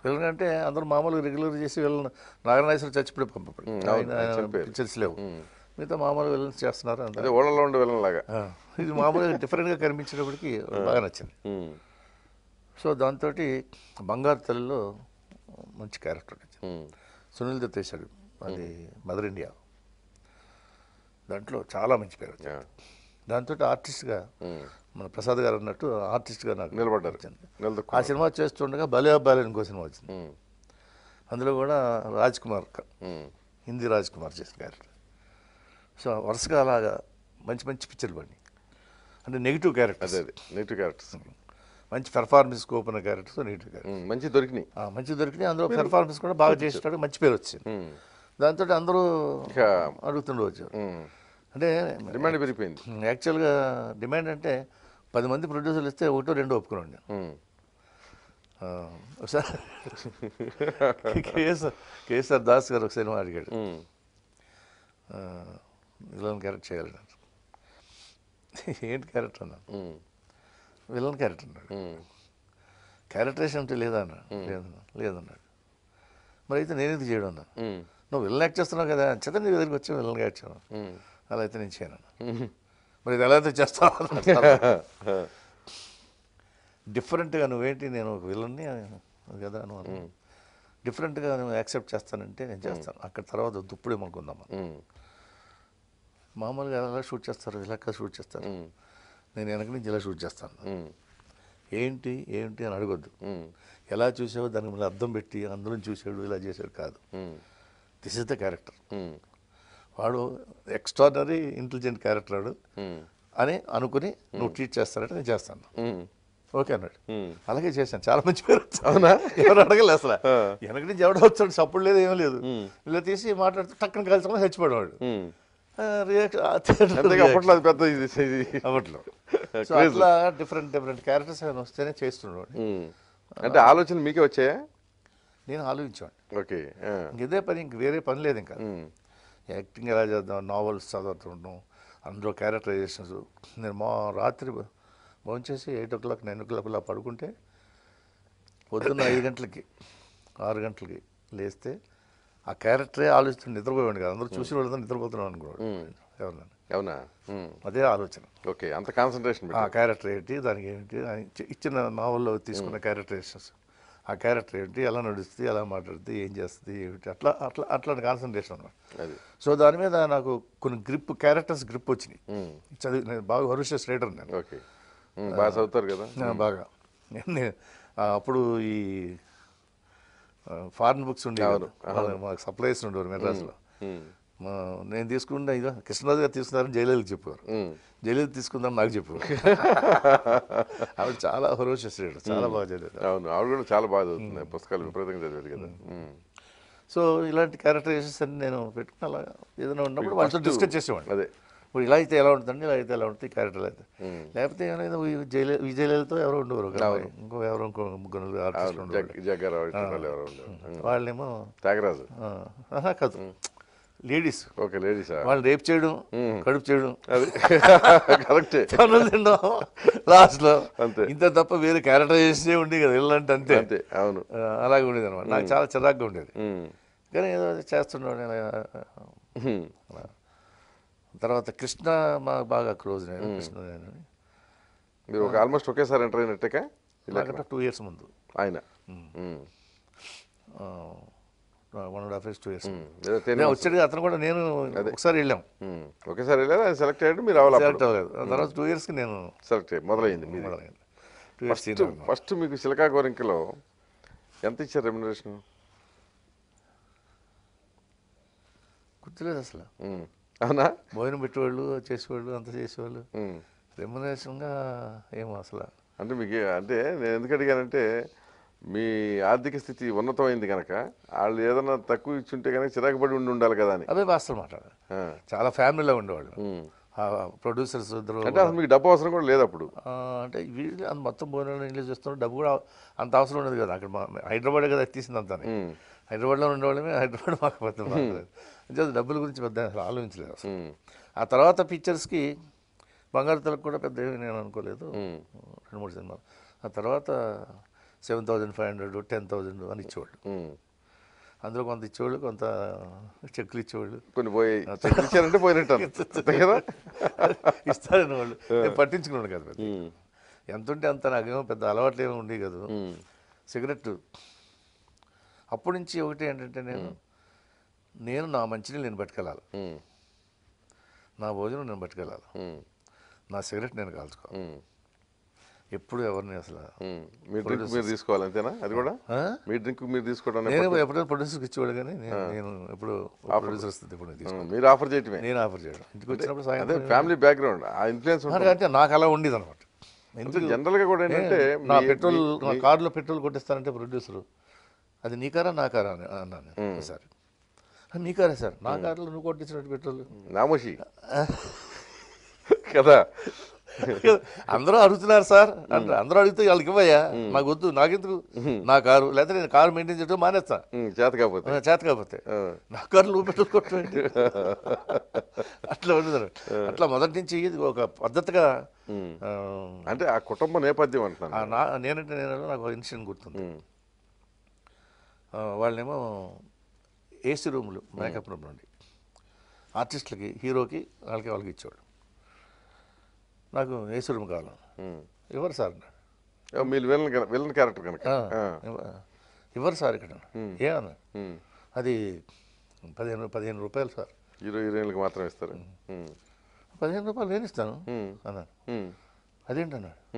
విలన్ అంటే అందరూ మామూలుగా రెగ్యులర్ చేసి విలన్ నాగనాథేశ్వర చచ్చిపోయి పంపడు. పిక్చర్స్ లేవు. మిగతా మామూలు విలన్స్ చేస్తున్నారు అదే ఓళ్ళలో ఉండే విలన్ లాగా ఇది మామూలుగా డిఫరెంట్గా కనిపించేటప్పటికి బాగా నచ్చింది. సో దాంతో బంగారు తల్లిలో మంచి క్యారెక్టర్ వచ్చింది. సునీల్ దత్ వేశాడు. అది మదర్ ఇండియా. దాంట్లో చాలా మంచి పేరు వచ్చింది. దాంతో ఆర్టిస్ట్గా మన ప్రసాద్ గారు అన్నట్టు ఆర్టిస్ట్గా నాకు నిలబడ్డారు. ఆ సినిమా చేస్తుండగా భలే అబ్బాయి ఇంకో సినిమా వచ్చింది. అందులో కూడా రాజ్ కుమార్ హిందీ రాజ్ కుమార్ చేసిన క్యారెక్టర్. సో వరుసగా అలాగా మంచి మంచి పిక్చర్లు పడి అంటే నెగిటివ్ క్యారెక్టర్స్. అదే నెగిటివ్ క్యారెక్టర్స్. మంచి పెర్ఫార్మెన్స్ ఉన్న క్యారెక్టర్స్ నెగిటివ్ క్యారెక్టర్ మంచి దొరికినాయి. మంచి దొరికినాయి. అందులో పెర్ఫార్మెన్స్ కూడా బాగా చేసేటాడు మంచి పేరు వచ్చింది. దాంతో అందరూ ఇక అడుగుతుండవచ్చు అంటే డిమాండ్ పెరిగిపోయింది. యాక్చువల్గా డిమాండ్ అంటే పది మంది ప్రొడ్యూసర్లు ఇస్తే ఒకటో రెండో ఒప్పుకున్నాను నేను. ఉమ్, ఆ, ఒకసారి కేఎస్ఆర్ కేఎస్ఆర్ దాస్ గారు ఒక సినిమా అడిగాడు. విలన్ క్యారెక్టర్ చేయాలి ఏంటి క్యారెక్టర్ అన్నాను ఉమ్, విలన్ క్యారెక్టర్ అన్నాడు. క్యారెక్టరేషన్ అంటే లేదా అన్నాడు. లేదన్నా లేదన్నాడు. మరి అయితే నేను ఇది చేయడం అన్నాను ఉమ్, నువ్వు విలన్ యాక్ట్ చేస్తున్నావు కదా చేత నీ దగ్గరికి వచ్చి విలన్ యాక్ట్ చేయను. అలా అయితే నేను చేయను. మరి ఇది ఎలా అయితే చేస్తావు. డిఫరెంట్గా నువ్వేంటి నేను ఒక విలన్ని కదా నువ్వు. డిఫరెంట్గా నువ్వు యాక్సెప్ట్ చేస్తానంటే నేను చేస్తాను. అక్కడ తర్వాత దుప్పుడు ఏమనుకుందాం మనం. మామూలుగా ఎలా షూట్ చేస్తారు? ఇలా షూట్ చేస్తారు. నేను వెనక నుంచి ఇలా షూట్ చేస్తాను. ఏంటి ఏంటి అని అడగొద్దు. ఎలా చూసావో దానికి మళ్ళీ అర్థం పెట్టి అందులో చూసాడు ఇలా చేశాడు కాదు. దిస్ ఇస్ ద క్యారెక్టర్ వాడు ఎక్స్ట్రాడనరీ ఇంటెలిజెంట్ క్యారెక్టర్ వాడు. ఉమ్, అని అనుకుని నువ్వు ట్రీట్ చేస్తానంటే నేను చేస్తాను. ఓకే అన్నాడు. ఉమ్. అలాగే చేశాను. చాలా మంచి పేరు. అవునా? ఎవరు అడగలేదు అసలు. వెనక నుంచి ఎవడో వచ్చాడు సప్పుడు లేదు ఏం లేదు. ఇలా తీసి మాట్లాడుతూ టక్కన కలిసి అంతేగా అప్పట్లో అది పెద్ద అప్పట్లో. అట్లా డిఫరెంట్ డిఫరెంట్ క్యారెక్టర్స్ ఏమైనా వస్తేనే చేస్తున్నాడు. అంటే ఆలోచనలు మీకే వచ్చాయా? నేను ఆలోచించాను ఓకే ఇదే పని ఇంక వేరే పని లేదు ఇంకా. యాక్టింగ్ ఎలా చేద్దాం నావెల్స్ చదువుతుంటాం అందులో క్యారెక్టరైజేషన్స్ నేను మా రాత్రి భోంచేసి eight o'clock nine o'clock ఇలా పడుకుంటే పొద్దున్న ఐదు గంటలకి ఆరు గంటలకి లేస్తే ఆ క్యారెక్టరే ఆలోచిస్తుంటే నిద్రపోయాడు కదా. అందరూ చూసిన వాళ్ళందరూ నిద్రపోతున్నాం అనుకోడు ఎవరన్నా. అవునా. అదే ఆలోచన. ఓకే అంత కాన్సన్ట్రేషన్ ఆ క్యారెక్టర్ ఏంటి దానికి ఏంటి ఇచ్చిన నావల్లో తీసుకున్న క్యారెక్టరైజేషన్స్ ఆ క్యారెక్టర్ ఏంటి ఎలా నడుస్తుంది ఎలా మాట్లాడుతుంది ఏం చేస్తుంది ఏమిటి అట్లా అట్లా అట్లాంటి కాన్సన్ట్రేషన్ అనమాట సో దాని మీద నాకు కొన్ని గ్రిప్ క్యారెక్టర్స్ గ్రిప్ వచ్చినాయి. చదివి నేను బాగా హరుషస్ రైటర్ నేను. బాగా చదువుతారు కదా. బాగా. అప్పుడు ఈ ఫారిన్ బుక్స్ ఉండేవి కదా. మాకు సప్లైస్ ఉండేవారు మెడ్రాస్లో నేను తీసుకుంటే ఇదో కృష్ణరాజు గారు తీసుకున్నారని జయలలిత చెప్పేవారు. ఉమ్, జయలలిత తీసుకుందాం నాకు చెప్పేవారు. ఆవిడ చాలా హరోషస్ చాలా బాగా చదివారు అవును ఆవిడ కూడా చాలా బాగా చదువుతుంది. పుస్తకాలు విపరీతంగా చదివారు కదా. సో ఇలాంటి క్యారెక్టరైజేషన్స్ అన్ని నేను పెట్టుకుని అలా ఏదైనా ఉన్నప్పుడు వాళ్ళతో డిస్కస్ చేసేవాడిని. అదే. ఇప్పుడు ఇలా అయితే ఎలా ఉంటుందండి ఇలా అయితే ఎలా ఉంటుంది క్యారెక్టర్ అయితే. లేకపోతే ఏమైనా విజయ్ విజయలతో ఎవరో ఉండేవారు. ఇంకో ఎవరో ఇంకో ముగ్గురు ఆర్టిస్టులు ఉండేవారు. వాళ్ళేమో త్యాగరాజు. కాదు. లేడీస్. ఓకే లేడీసా? వాళ్ళు రేప్ చేయడం కడుపు చేయడం. అది. కరెక్టే. పనులు తినడం లాస్ట్లో అంతే. ఇంత తప్ప వేరే క్యారెక్టరైజేషన్ ఉండే కదా ఇల్లంటే అంతే. అంతే అవును. అలాగే ఉండేది అనమాట నాకు చాలా చిరాగ్గా ఉండేది. కానీ ఏదో చేస్తున్నాడు నేను. తర్వాత కృష్ణ మా బాగా క్లోజ్ నేను కృష్ణ నేను. మీరు ఒక ఆల్మోస్ట్ ఒకేసారి ఎంటర్ అయినట్టుగా? నాకంటే టూ ఇయర్స్ ముందు. ఆయన. One and half years two years వచ్చాడు అతను కూడా నేను ఒకసారి వెళ్ళాం. ఉమ్. ఒకేసారి వెళ్ళారు? ఆయన సెలెక్ట్ అయ్యాడు మీరు రావాలి సెలెక్ట్ అవ్వలేదు. ఆ తర్వాత టూ ఇయర్స్కి నేను సెలెక్ట్ అయ్యి మొదలైంది మీది. టూ ఇయర్స్ ఫస్ట్ మీకు సిలకా గోరింకలో ఎంత ఇచ్చారు రెమ్యునరేషన్ గుర్తులేదు అసలు. అవునా? భోజనం పెట్టేవాళ్ళు చేసేవాళ్ళు అంత చేసేవాళ్ళు. రెమ్యునరేషన్గా ఏమో అసలు. అంటే మీకు అంటే నేను ఎందుకు అడిగానంటే మీ ఆర్థిక స్థితి ఉన్నతమైంది కనుక వాళ్ళు ఏదైనా తక్కువ ఇచ్చుంటే కనుక చిరాకు పడి ఉండి ఉండాలి కదా అని. అవే వాస్తవం మాట. చాలా ఫ్యామిలీలో ఉండేవాళ్ళు. ప్రొడ్యూసర్స్ ఇద్దరు అంటే అసలు మీకు డబ్బు అవసరం కూడా లేదు అప్పుడు? అంటే వీళ్ళు అంత మొత్తం భోజనాలు ఇంట్లో చేస్తున్నారు. డబ్బు కూడా అంత అవసరం ఉండదు కదా. అక్కడ హైదరాబాద్ కదా తీసింది అంతా. హైదరాబాద్లో ఉండేవాళ్ళమే హైదరాబాద్ మాకు పెద్ద అంటే డబ్బుల గురించి పెద్ద అసలు ఆలోచించలేదు అసలు. ఆ తర్వాత పిక్చర్స్కి బంగారు తలకు కూడా పెద్ద ఏమీ నేను అనుకోలేదు. రెండు మూడు సినిమాలు. ఆ తర్వాత seven thousand five hundred ten thousand అని ఇచ్చేవాళ్ళు. అందులో కొంత ఇచ్చేవాళ్ళు కొంత చెక్కులు ఇచ్చేవాళ్ళు. కొన్ని పోయి ఇచ్చారంటే పోయినట్టు కదా? ఇస్తారని వాళ్ళు నేను పట్టించుకున్నాను కదా. ఎంత ఉంటే అంత నాకేమో పెద్ద అలవాట్లు ఏమో ఉండేవి కదా. సిగరెట్ అప్పటి నుంచి ఒకటి ఏంటంటే నేను నేను నా మంచిని నేను పట్టుకెళ్ళాలి. నా భోజనం నేను పట్టుకెళ్ళాలి. నా సిగరెట్ నేను కాల్చుకోవాలి. ఎప్పుడు ఎవరిని అసలు. మీ డ్రింక్ మీరు తీసుకోవాలి అంతేనా? అది కూడా? మీ డ్రింక్ మీరు తీసుకోవడం నేను ఎప్పుడైనా ప్రొడ్యూసర్కి ఇచ్చేవాడు కానీ నేను ఎప్పుడు ప్రొడ్యూసర్ వస్తుంది ఇప్పుడు మీరు ఆఫర్ చేయటమే. నేను ఆఫర్ చేయడం ఇంటికి వచ్చినప్పుడు అదే ఫ్యామిలీ బ్యాక్గ్రౌండ్ ఆ ఇన్ఫ్లుయెన్స్ అంటే నాకు అలా ఉండేది అనమాట ఎందుకు? జనరల్గా కూడా ఏంటంటే నా పెట్రోల్ నా కార్లో పెట్రోల్ కొట్టిస్తానంటే ప్రొడ్యూసర్ అది నీ కారా నా కారా అని అన్నాను "ఆ, నీ కారే సార్. నా కార్లో నువ్వు కొట్టించినట్టు పెట్రోల్. నామోషి కదా. అందరూ అడుగుతున్నారు సార్. అంటే అందరూ అడిగితే వాళ్ళకి ఇవ్వయ్యా. నాకు వద్దు నాకెందుకు? నా కారు లేకపోతే నేను కారు మెయింటైన్ చేయడం మానేస్తా. చేత కాకపోతే. చేత కాకపోతే. నా కారు నువ్వు కొట్టండి అట్లా ఉండదు అట్లా మొదటి నుంచి ఇది ఒక పద్ధతిగా అంటే ఆ కుటుంబ నేపథ్యం అంటున్నాను. నేనంటే నేను నాకు ఇన్సిడెంట్ గుర్తుంది. వాళ్ళేమో ఏసీ రూములు మేకప్ రూమ్ నుండి ఆర్టిస్టులకి హీరోకి వాళ్ళకి వాళ్ళకి ఇచ్చేవాడు నాకు ఏసీ రూమ్ కావాలి. ఎవరు సార్ మీరు విలన్ క్యారెక్టర్ కనుక "ఆ, ఆ. ఇవ్వ- ఇవ్వరు సార్ ఇక్కడ ఏ అన్న. అది పదిహేను పదిహేను రూపాయలు సార్ హీరో హీరోయిన్లకు మాత్రం ఇస్తారు. పదిహేను రూపాయలు నేను ఇస్తాను. అన్నాను. అదేంటన్నాడు.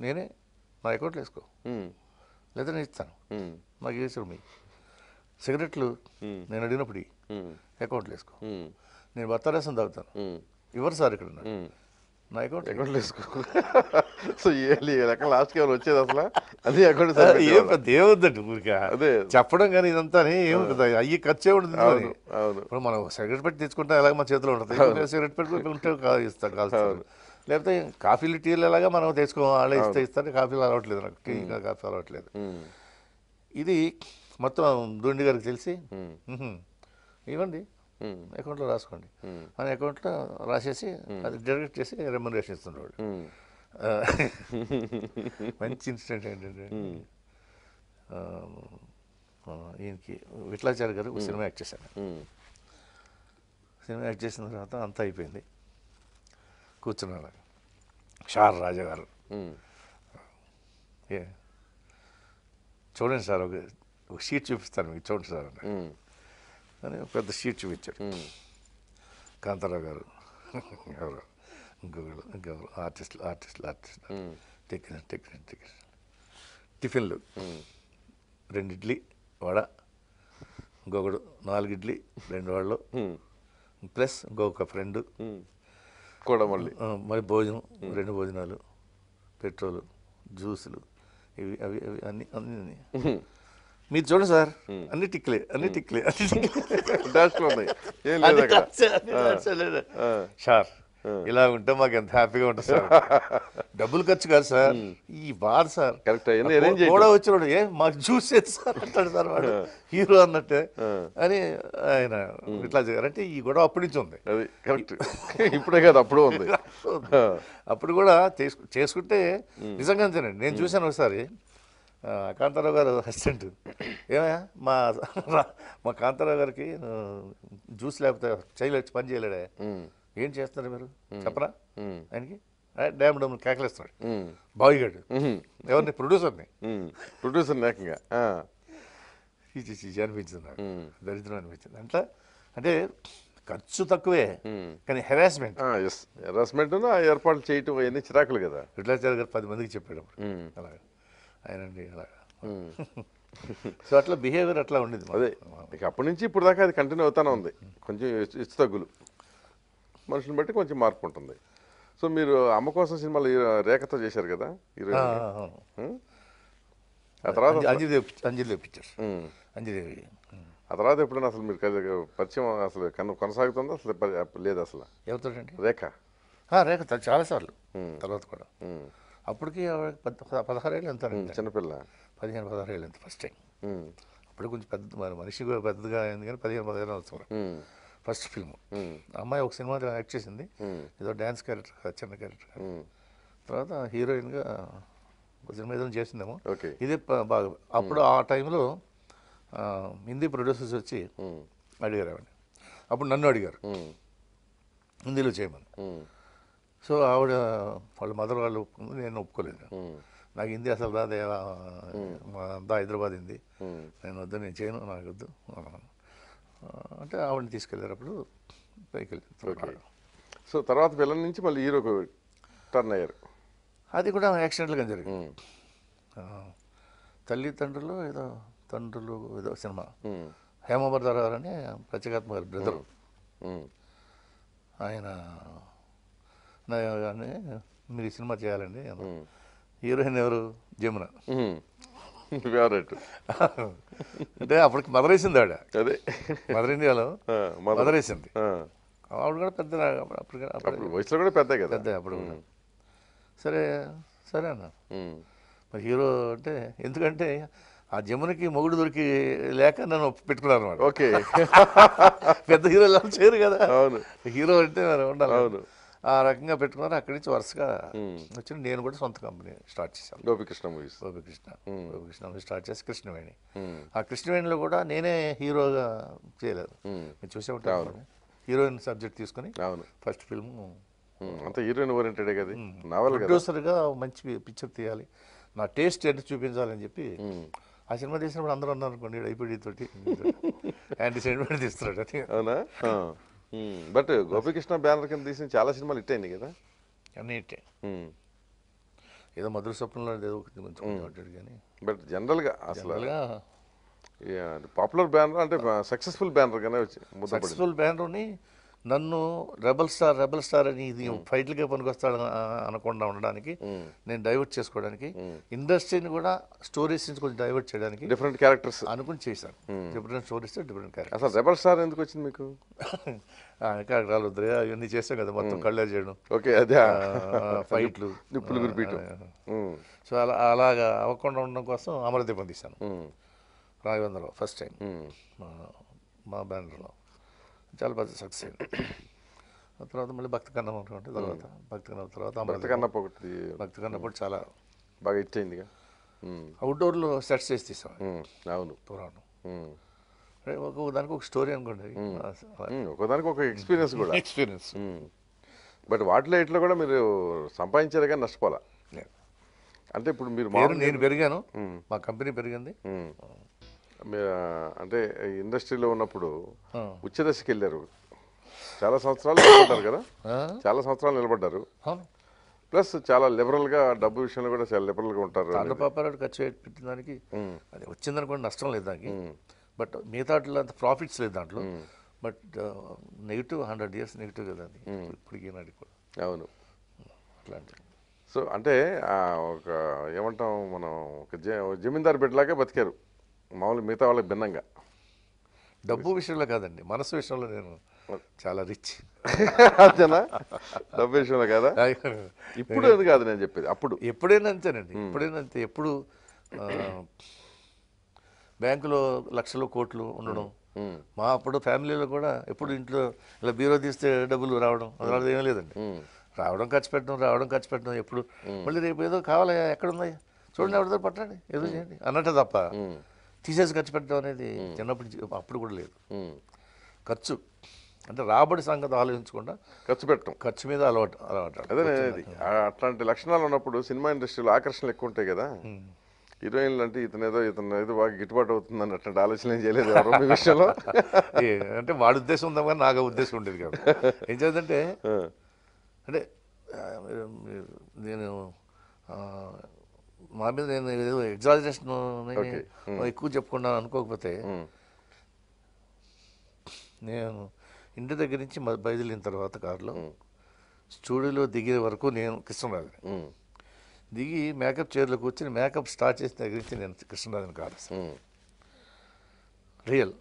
నేనే నా అకౌంట్లో వేసుకో. లేదా నేను ఇస్తాను. నాకు ఏసీ రూమ్ ఇయ్యి. సిగరెట్లు. నేను అడిగినప్పుడు. అకౌంట్లో వేసుకో. నేను బత్తారసం తాగుతాను. ఇవ్వరు సార్ ఇక్కడ. నా అకౌంట్? అకౌంట్లో వేసుకో. సో ఏ లెక్క లాస్ట్కి ఏమైనా వచ్చేది అసలు? అది అకౌంట్ ఏం పెద్ద ఏముందండి ఊరిక. అదే. చెప్పడం కానీ ఇదంతా అయ్యి ఖర్చే ఉంటుంది అవును ఇప్పుడు మనం సిగరెట్ పెట్టి తెచ్చుకుంటాం ఎలాగ మన చేతిలో ఉంటుంది? సిగరెట్ పెట్టి ఉంటే కా- ఇస్తాడు కాల్స్తాడు లేకపోతే కాఫీలు టీలు ఎలాగా మనం తెచ్చుకో వాళ్ళే ఇస్తే ఇస్తారు కాఫీలు అలవట్లేదు నాకు. టీ ఇంకా కాఫీ అలవట్లేదు. ఇది మొత్తం దొండి గారికి తెలిసి ఉమ్. "ఉహుం, ఇవ్వండి. అకౌంట్లో రాసుకోండి. ఉమ్. మన అకౌంట్లో రాసేసి అది డైరెక్ట్ చేసి రెమ్యునరేషన్ ఇస్తున్నాడు మంచి ఇన్సిడెంట్ ఏంటంటే ఈయనకి విట్లాచారి గారు ఒక సినిమా యాక్ట్ చేశాను. సినిమా యాక్ట్ చేసిన తర్వాత అంతా అయిపోయింది. కూర్చున్నాను షార్ రాజా గారు. ఏ చూడండి సార్ ఒక ఒక షీట్ చూపిస్తాను మీకు చూడండి సార్ అని పెద్ద షీట్ చూపించాడు. ఉమ్. కాంతారావు గారు. ఎవరు? ఇంకొకరు ఇంకెవరు ఆర్టిస్టులు ఆర్టిస్టులు ఆర్టిస్టులు. టిఫిన్ టిఫిన్ టిఫిన్ టిఫిన్లు. రెండు ఇడ్లీ వడ. ఇంకొకడు నాలుగు ఇడ్లీ రెండు వాళ్ళు. ప్లస్ ఇంకొక ఫ్రెండ్ ఉమ్. కూడా మళ్ళీ. మరి భోజనం రెండు భోజనాలు. పెట్రోలు జ్యూసులు. ఇవి అవి అవి అన్ని అన్ని. మీరు చూడండి సార్. అన్ని టిక్లే అన్ని టిక్లే. అన్ని. సార్ ఇలా ఉంటే మాకు ఎంత హ్యాపీగా ఉంటుంది సార్. డబ్బులు ఖర్చు కాదు సార్. ఈ బాధ సార్. కరెక్ట్ కూడా వచ్చినాడు ఏ మాకు జ్యూస్ సార్? అంటాడు సార్ వాడు. హీరో అన్నట్టే. అని ఆయన ఇట్లా అంటే ఈ గొడవ అప్పటి నుంచి ఉంది. అది కరెక్ట్. ఇప్పుడే కాదు అప్పుడు ఉంది. అప్పుడు కూడా చేసుకు చేసుకుంటే నిజంగా అంతేనండి. నేను చూశాను ఒకసారి. కాంతారావు గారు అసిస్టెంట్. ఏమయ్యా? మా మా కాంతారావు గారికి జ్యూస్ లేకపోతే చేయలేదు పని చేయలేడే. ఏం చేస్తున్నారు మీరు? చెప్పరా? ఆయనకి? డ్యామ్ డమ్ కేకలేస్తాడు ఉమ్, ఎవరిని? ప్రొడ్యూసర్ని. ప్రొడ్యూసర్ చీ అనిపించింది నాకు. దరిద్రం అనిపించింది. అంటే అంటే ఖర్చు తక్కువే. కానీ హెరాస్మెంట్ హెరాస్మెంట్ ఏర్పాట్లు చేయటం అవన్నీ చిరాకులు కదా. విఠలాచార్య గారు పది మందికి చెప్పాడు అలాగా. ఆయనండి అలాగా ఉమ్. సో అట్లా బిహేవియర్ అట్లా ఉండేది. అదే ఇక అప్పటి నుంచి ఇప్పుడు దాకా అది కంటిన్యూ అవుతానే ఉంది. కొంచెం హెచ్చు తగ్గులు. మనుషుని బట్టి కొంచెం మార్పు ఉంటుంది. సో మీరు అమ్మ కోసం సినిమాలు రేఖతో చేశారు కదా ఆ, తర్వాత అంజ- అంజలిదేవి అంజలిదేవి పిక్చర్స్. అంజలిదేవి ఆ తర్వాత ఎప్పుడైనా అసలు మీరు పరిచయం అసలు కను కొనసాగుతుందా? అసలు లేదు అసలు ఎవరితోటండి? రేఖ. రేఖ చాలాసార్లు. తర్వాత కూడా. అప్పటికి పదహారేళ్ళు ఎంత చిన్నపిల్ల పదిహేను పదహారేళ్ళు ఎంత ఫస్ట్ టైం. అప్పుడు కొంచెం పెద్ద మనిషి పెద్దగా అయింది కానీ పదిహేను పదిహేను ఉమ్. First film. అమ్మాయి ఒక సినిమాలో యాక్ట్ చేసింది. ఏదో డ్యాన్స్ క్యారెక్టర్ కాదు, చిన్న క్యారెక్టర్ కాదు. తర్వాత హీరోయిన్గా ఒక సినిమా ఏదో చేసిందేమో ఇదే బాగా అప్పుడు ఆ టైంలో హిందీ ప్రొడ్యూసర్స్ వచ్చి. అడిగారు ఆవిడ అప్పుడు నన్ను అడిగారు. హిందీలో చేయమని. సో ఆవిడ వాళ్ళ మదర్ వాళ్ళు ఒప్పుకుంది నేను ఒప్పుకోలేదు. నాకు హిందీ అసలు రాదే మా అంతా హైదరాబాద్ హిందీ. నేను వద్దు నేను చేయను నాకు వద్దు. అంటే ఆవిడని తీసుకెళ్ళారు అప్పుడు పైకి వెళ్ళి సో తర్వాత పిల్లల నుంచి మళ్ళీ హీరోకి టర్న్ అయ్యారు. అది కూడా యాక్సిడెంట్గా జరిగింది. తల్లిదండ్రులు ఏదో తండ్రులు ఏదో సినిమా. హేమవర్ధరావు అని ప్రత్యేకాత్మ గారి బ్రదర్. ఆయన మీరు ఈ సినిమా చేయాలండి. హీరోయిన్ ఎవరు? జమున. ఫేవరెట్ అంటే అప్పటికి మదర్ వేసింది ఆవిడ. అదే. మదర్ ఇండియాలో ఆ, మదర్. మదర్ వేసింది. ఆ. ఆవిడ కూడా పెద్ద అప్పుడు వయసులో కూడా పెద్ద కదా. పెద్ద అప్పుడు. సరే సరే అన్న. మరి హీరో అంటే ఎందుకంటే ఆ జమునకి మొగుడు దొరికి లేక నన్ను పెట్టుకున్నారు అనమాట ఓకే. పెద్ద హీరో చేయరు కదా. అవును. హీరో అంటే మరి ఉండాలి. అవును. ఆ రకంగా పెట్టుకున్నారు. అక్కడి నుంచి వరుసగా. వచ్చి నేను కూడా సొంత కంపెనీ స్టార్ట్ చేశాను. గోపికృష్ణ మూవీస్. గోపికృష్ణ. గోపికృష్ణ స్టార్ట్ చేసి కృష్ణవేణి. ఆ కృష్ణవేణిలో కూడా నేనే హీరోగా చేయలేదు. మీరు చూసే ఉంటారు హీరోయిన్ సబ్జెక్ట్ తీసుకుని ఫస్ట్ ఫిల్మ్. అంత హీరోయిన్ ఓరియంటెడ్ కదా నావల్ ప్రొడ్యూసర్గా మంచి పిక్చర్ తీయాలి. నా టేస్ట్ ఏంటో చూపించాలని చెప్పి. ఆ సినిమా తీసినప్పుడు అందరూ అన్నారు అనుకోండి ఐపీడీ తోటి యాంటీ సెంటిమెంట్ తీస్తున్నాడు అవునా? బట్ గోపికృష్ణ బ్యానర్ కింద తీసిన చాలా సినిమాలు అయినాయి కదా? అన్నీ ఇట్టే. ఏదో మధుర స్వప్నంలో ఏదో ఒకటి మంచి కానీ. బట్ జనరల్గా అసలు పాపులర్ బ్యానర్ అంటే సక్సెస్ఫుల్ బ్యానర్ ముద్దపడింది సక్సెస్ఫుల్ బ్యానర్ని నన్ను రెబల్ స్టార్ రెబల్ స్టార్ అని ఇది ఫైట్లకే పనికొస్తాడు అనకుండా ఉండడానికి. నేను డైవర్ట్ చేసుకోవడానికి ఇండస్ట్రీని కూడా స్టోరీస్ నుంచి కొంచెం డైవర్ట్ చేయడానికి డిఫరెంట్ క్యారెక్టర్స్ అనుకుని చేశాను. డిఫరెంట్ స్టోరీస్ డిఫరెంట్ క్యారెక్టర్ అసలు రెబల్ స్టార్ ఎందుకు వచ్చింది మీకు? క్యారెక్టర్లు వద్దు అవన్నీ చేస్తాం కదా మొత్తం కళ్ళే చేయడం. ఓకే అదే. ఫైట్లు నిప్పులు గురిపీయటం. సో అలా అలాగా అవ్వకుండా ఉండడం కోసం అమరదీపం తీశాను. ఉమ్. రాఘవేంద్రలో ఫస్ట్ టైం మా బ్యానర్లో చాలా పెద్ద సక్సెస్ అయింది. ఆ తర్వాత మళ్ళీ భక్తి కన్నం అనుకుంటే తర్వాత భక్తి కన్నం తర్వాత భక్త కన్నప్ప ఒకటి భక్తి కన్నప్పుడు చాలా బాగా హిట్ అయిందిగా. ఉమ్. అవుట్డోర్లో సెట్స్ చేసి తీసాం. అవును. పురాణం. ఒక దానికి ఒక స్టోరీ అనుకోండి. ఒకదానికి ఒక ఎక్స్పీరియన్స్ కూడా. ఎక్స్పీరియన్స్ బట్ వాటిలో ఇట్లా కూడా మీరు సంపాదించారు కానీ నష్టపోలా అంటే ఇప్పుడు మీరు నేను పెరిగాను. మా కంపెనీ పెరిగింది. అంటే ఇండస్ట్రీలో ఉన్నప్పుడు. ఉచ్చ దశకి వెళ్ళారు చాలా సంవత్సరాలు నిలబడ్డారు కదా? చాలా సంవత్సరాలు నిలబడ్డారు. ప్లస్ చాలా లిబరల్గా డబ్బు విషయంలో కూడా చాలా లిబరల్గా ఉంటారు. తాండ్ర పాపారాడు ఖర్చు పెట్టి- పెట్టిన దానికి. అది వచ్చిందనుకోండి నష్టం లేదు దానికి. బట్ మిగతా అంత ప్రాఫిట్స్ లేదు దాంట్లో. But negative hundred years negative కదా అది. ఇప్పటికీ నాటికి కూడా. అవును. అట్లాంటి సో అంటే ఒక ఏమంటాం మనం ఒక జమీందారు బిడ్డలాగే బతికారు. మామూలు మిగతా వాళ్ళకి భిన్నంగా. డబ్బు విషయంలో కాదండి మనసు విషయంలో నేను చాలా రిచ్ అంతేనా? డబ్బు విషయంలో కదా? ఇప్పుడు అని కాదు నేను చెప్పేది? అప్పుడు. ఎప్పుడైనా అంతేనండి ఎప్పుడైనా అంతే ఎప్పుడు బ్యాంకులో లక్షలు కోట్లు ఉండడం. మా అప్పుడు ఫ్యామిలీలో కూడా ఎప్పుడు ఇంట్లో ఇలా బీరో తీస్తే డబ్బులు రావడం అలాంటిది ఏమీ లేదండి. రావడం ఖర్చు పెట్టడం రావడం ఖర్చు పెట్టడం ఎప్పుడు. మళ్ళీ రేపు ఏదో కావాలా ఎక్కడ ఉన్నాయి చూడండి ఎవరితో పట్టండి ఏదో చేయండి. అన్నట్టే తప్ప. తీసేసి ఖర్చు పెట్టడం అనేది చిన్నప్పటి నుంచి అప్పుడు కూడా లేదు. ఖర్చు. అంటే రాబడి సంగతి ఆలోచించకుండా ఖర్చు పెట్టడం. ఖర్చు మీద అలవాటు అలవాటు అదే అట్లాంటి లక్షణాలు ఉన్నప్పుడు సినిమా ఇండస్ట్రీలో ఆకర్షణలు ఎక్కువ ఉంటాయి కదా. హీరోయిన్లు అంటే ఇతను ఏదో ఇతను ఏదో బాగా గిట్టుబాటు అవుతుంది అట్లాంటి ఆలోచన ఏం చేయలేదు ఎవరు విషయంలో? అంటే వాడి ఉద్దేశం ఉందాం కానీ నాకు ఉద్దేశం ఉండేది కాదు. ఏం చేద్దంటే అంటే నేను మా మీద నేను ఏదో ఎగ్జాజరేషన్. ఎక్కువ చెప్పుకున్నాను అనుకోకపోతే నేను ఇంటి దగ్గర నుంచి బయలుదేరిన తర్వాత కారులో స్టూడియోలో దిగే వరకు నేను కృష్ణరాజు. దిగి మేకప్ చైర్లో కూర్చొని మేకప్ స్టార్ట్ చేసిన దగ్గర నుంచి నేను కృష్ణరాజుని కాదు రియల్.